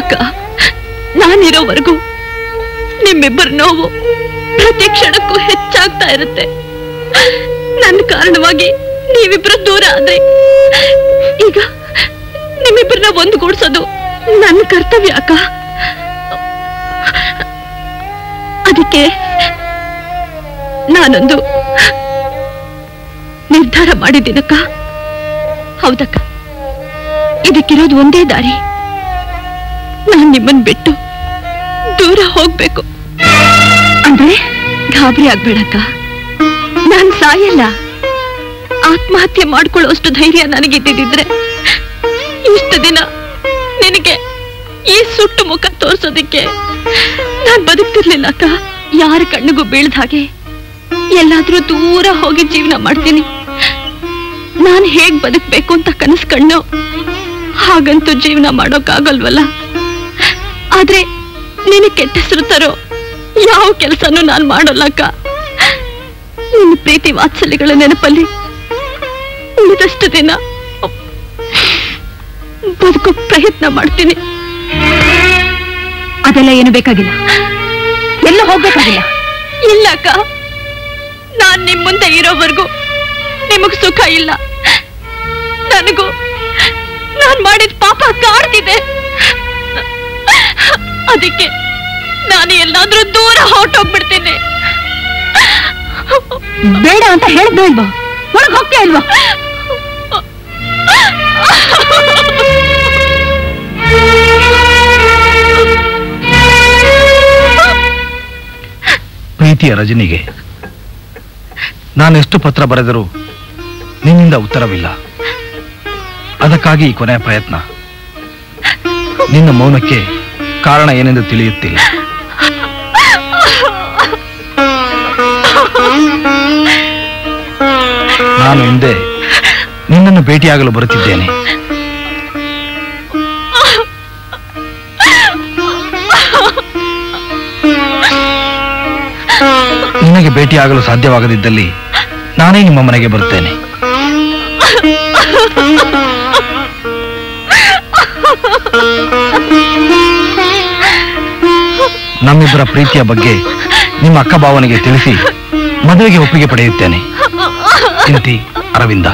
ಅಕ್ಕ, ನಾನಿರೋವರೆಗೂ ನಿಮ್ಮಿಬ್ಬರ ನೋವು ಪ್ರತಿ ಕ್ಷಣಕ್ಕೂ ಹೆಚ್ಚಾಗ್ತಾ ಇರುತ್ತೆ. ನನ್ನ ಕಾರಣವಾಗಿ ನೀವಿಬ್ರು ದೂರ ಆದ್ರೆ ಈಗ ನಿಮ್ಮಿಬ್ಬರನ್ನ ಒಂದುಗೂಡಿಸೋದು ನನ್ನ ಕರ್ತವ್ಯ, ಅಕ್ಕ. ಅದಕ್ಕೆ ನಾನೊಂದು ನಿರ್ಧಾರ ಮಾಡಿದ್ದೀನಕ್ಕ. ಹೌದಕ್ಕ. ಇದಕ್ಕಿರೋದು ಒಂದೇ ದಾರಿ. ನಾನು ನಿಮ್ಮನ್ ಬಿಟ್ಟು ದೂರ ಹೋಗ್ಬೇಕು. ಅಂದ್ರೆ ಗಾಬರಿ ಆಗ್ಬೇಡಕ್ಕ. ನಾನು ಸಾಯಲ್ಲ. ಆತ್ಮಹತ್ಯೆ ಮಾಡ್ಕೊಳ್ಳೋಷ್ಟು ಧೈರ್ಯ ನನಗಿದ್ದಿದ್ರೆ ಇಷ್ಟು ದಿನ ನಿನಗೆ ಈ ಸುಟ್ಟು ಮುಖ ತೋರ್ಸೋದಿಕ್ಕೆ ನಾನು ಬದುಕ್ತಿರ್ಲಿಲ್ಲ ಅಕ್ಕ. ಯಾರ ಕಣ್ಣಿಗೂ ಬೀಳ್ದ ಹಾಗೆ ಎಲ್ಲಾದ್ರೂ ದೂರ ಹೋಗಿ ಜೀವನ ಮಾಡ್ತೀನಿ. ನಾನು ಹೇಗ್ ಬದುಕ್ಬೇಕು ಅಂತ ಕನಸು ಕಣ್ಣು ಹಾಗಂತೂ ಜೀವನ ಮಾಡೋಕ್ಕಾಗಲ್ವಲ್ಲ? ಆದ್ರೆ ನಿನಗೆ ಕೆಟ್ಟ ಹೆಸರು ತರೋ ಯಾವ ಕೆಲಸನೂ ನಾನ್ ಮಾಡೋಲ್ಲಕ್ಕ ನಿನ್ನ ಪ್ರೀತಿ ವಾತ್ಸಲ್ಯಗಳ ನೆನಪಲ್ಲಿ ಉಳಿದಷ್ಟು ದಿನ ಬದುಕೋ ಪ್ರಯತ್ನ ಮಾಡ್ತೀನಿ. ಅದೆಲ್ಲ ಏನು ಬೇಕಾಗಿಲ್ಲ. ಎಲ್ಲ ಹೋಗ್ಬೇಕಾಗಿಲ್ಲ. ಇಲ್ಲ ಅಕ್ಕ. ನಾನ್ ನಿಮ್ ಮುಂದೆ ಇರೋವರೆಗೂ ನಿಮಗ್ ಸುಖ ಇಲ್ಲ. ನನಗೂ ನಾನ್ ಮಾಡಿದ ಪಾಪ ಕಾಡ್ತಿದೆ. ಅದಕ್ಕೆ ನಾನು ಎಲ್ಲಾದ್ರೂ ದೂರ ಹೊರಟೋಗ್ಬಿಡ್ತೀನಿ. ಬೇಡ ಅಂತ ಹೇಳ್ಬೇಲ್ವಾ ಅಲ್ವಾ ಒಳಗ್ ಹೋಗ್ತೀಯ ಇಲ್ವೋ? [laughs] ಪ್ರೀತಿಯ ರಜನಿಗೆ. ಎಷ್ಟು ಪತ್ರ ಬರೆದರೂ ನಿನ್ನಿಂದ ಉತ್ತರವಿಲ್ಲ. ಅದಕ್ಕಾಗಿ ಈ ಕೊನೆಯ ಪ್ರಯತ್ನ. ನಿನ್ನ ಮೌನಕ್ಕೆ ಕಾರಣ ಏನೆಂದು ತಿಳಿಯುತ್ತಿಲ್ಲ. ನಾನು ಹಿಂದೆ ನಿನ್ನನ್ನು ಭೇಟಿಯಾಗಲು ಬರುತ್ತಿದ್ದೇನೆ. ಭೇಟಿಯಾಗಲು ಸಾಧ್ಯವಾಗದಿದ್ದಲ್ಲಿ ನಾನೇ ನಿಮ್ಮ ಮನೆಗೆ ಬರುತ್ತೇನೆ. ನಮ್ಮಿಬ್ಬರ ಪ್ರೀತಿಯ ಬಗ್ಗೆ ನಿಮ್ಮ ಅಕ್ಕ ಭಾವನೆಗೆ ತಿಳಿಸಿ ಮದುವೆಗೆ ಒಪ್ಪಿಗೆ ಪಡೆಯುತ್ತೇನೆ. ಅರವಿಂದ.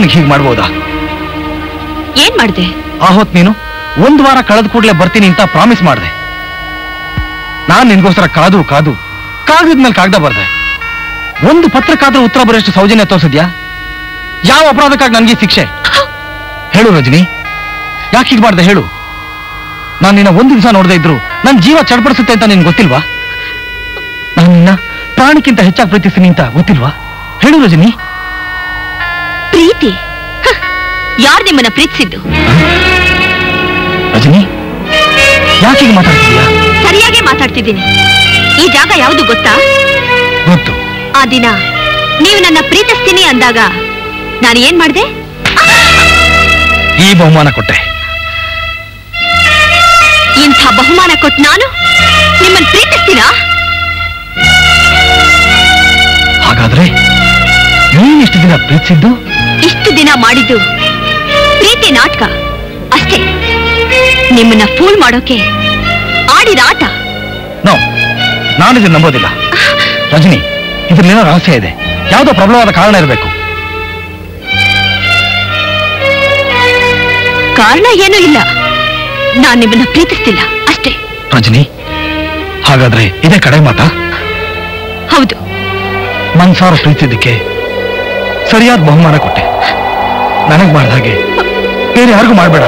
ನನಗೆ ಹೀಗೆ ಮಾಡ್ಬೋದಾ? ಏನ್ ಮಾಡಿದೆ? ಆ ಹೊತ್ ನೀನು ಒಂದು ವಾರ ಕಳೆದ ಕೂಡಲೇ ಬರ್ತೀನಿ ಅಂತ ಪ್ರಾಮಿಸ್ ಮಾಡಿದೆ. ನಾನು ನಿನ್ಗೋಸ್ಕರ ಕಾದು ಕಾದು ಕಾಗದ ಮೇಲೆ ಕಾಗದ ಬರ್ದೆ. ಒಂದು ಪತ್ರಕ್ಕಾದ್ರೂ ಉತ್ತರ ಬರೋಷ್ಟು ಸೌಜನ್ಯ ತೋರಿಸಿದ್ಯಾ? ಯಾವ ಅಪರಾಧಕ್ಕಾಗಿ ನನಗೆ ಶಿಕ್ಷೆ? ಹೇಳು ರಜನಿ. ಯಾಕೆ ಹೀಗೆ ಮಾಡ್ದೆ ಹೇಳು. ನಾನು ನಿನ್ನ ಒಂದು ದಿವಸ ನೋಡದೇ ಇದ್ರು ನನ್ನ ಜೀವ ಚಡ್ಪಡಿಸುತ್ತೆ ಅಂತ ನಿನ್ಗೆ ಗೊತ್ತಿಲ್ವಾ? ನಾನು ನಿನ್ನ ಪ್ರಾಣಕ್ಕಿಂತ ಹೆಚ್ಚಾಗಿ ಪ್ರೀತಿಸ್ತೀನಿ ಅಂತ ಗೊತ್ತಿಲ್ವಾ? ಹೇಳು ರಜನಿ. ಯಾರ್ ನಿಮ್ಮನ್ನ ಪ್ರೀತಿಸಿದ್ದು? ರಜನಿ ಯಾಕೆ ಹೀಗೆ ಮಾತಾಡ್ತಿದ್ಯಾ ಸರಿಯಾಗಿ ಮಾತಾಡ್ತಿದ್ದೀನಿ. ಈ ಜಾಗ ಯಾವುದು ಗೊತ್ತಾ? ಗೊತ್ತು. ಆ ದಿನ ನೀವು ನನ್ನ ಪ್ರೀತಿಸ್ತೀನಿ ಅಂದಾಗ ನಾನು ಏನ್ ಮಾಡ್ದೆ? ಈ ಬಹುಮಾನ ಕೊಟ್ಟೆ. ಇಂಥ ಬಹುಮಾನ ಕೊಟ್ಟು ನಾನು ನಿಮ್ಮನ್ನ ಪ್ರೀತಿಸ್ತೀನಾ? ಹಾಗಾದ್ರೆ ನೀನ್ ಇಷ್ಟು ದಿನ ಪ್ರೀತಿಸಿದ್ದು? ಇಷ್ಟು ದಿನ ಮಾಡಿದ್ದು ಪ್ರೀತಿ ನಾಟಕ. ಅಷ್ಟೇ. ನಿಮ್ಮನ್ನ ಫೂಲ್ ಮಾಡೋಕೆ ಆಡಿದ ಆಟ ನೋ ನಾನು ಇದನ್ನ ನಂಬೋದಿಲ್ಲ. ರಜನಿ ಇದ್ರಲ್ಲೇನೋ ರಹಸ್ಯ ಇದೆ. ಯಾವುದೋ ಪ್ರಬಲವಾದ ಕಾರಣ ಇರಬೇಕು. ಕಾರಣ ಏನೂ ಇಲ್ಲ. ನಾನು ನಿಮ್ಮನ್ನ ಪ್ರೀತಿಸ್ತಿಲ್ಲ. ಅಷ್ಟೇ. ರಜನಿ ಹಾಗಾದ್ರೆ ಇದೇ ಕಡೆ ಮಾತಾ? ಹೌದು. ಮನ್ಸಾರ ಪ್ರೀತಿಸಿದ್ದಕ್ಕೆ ಸರಿಯಾದ ಬಹುಮಾನ ಕೊಟ್ಟೆ. ನನಗೆ ಮಾಡಿದ ಹಾಗೆ ಬೇರೆ ಯಾರಿಗೂ ಮಾಡಬೇಡ.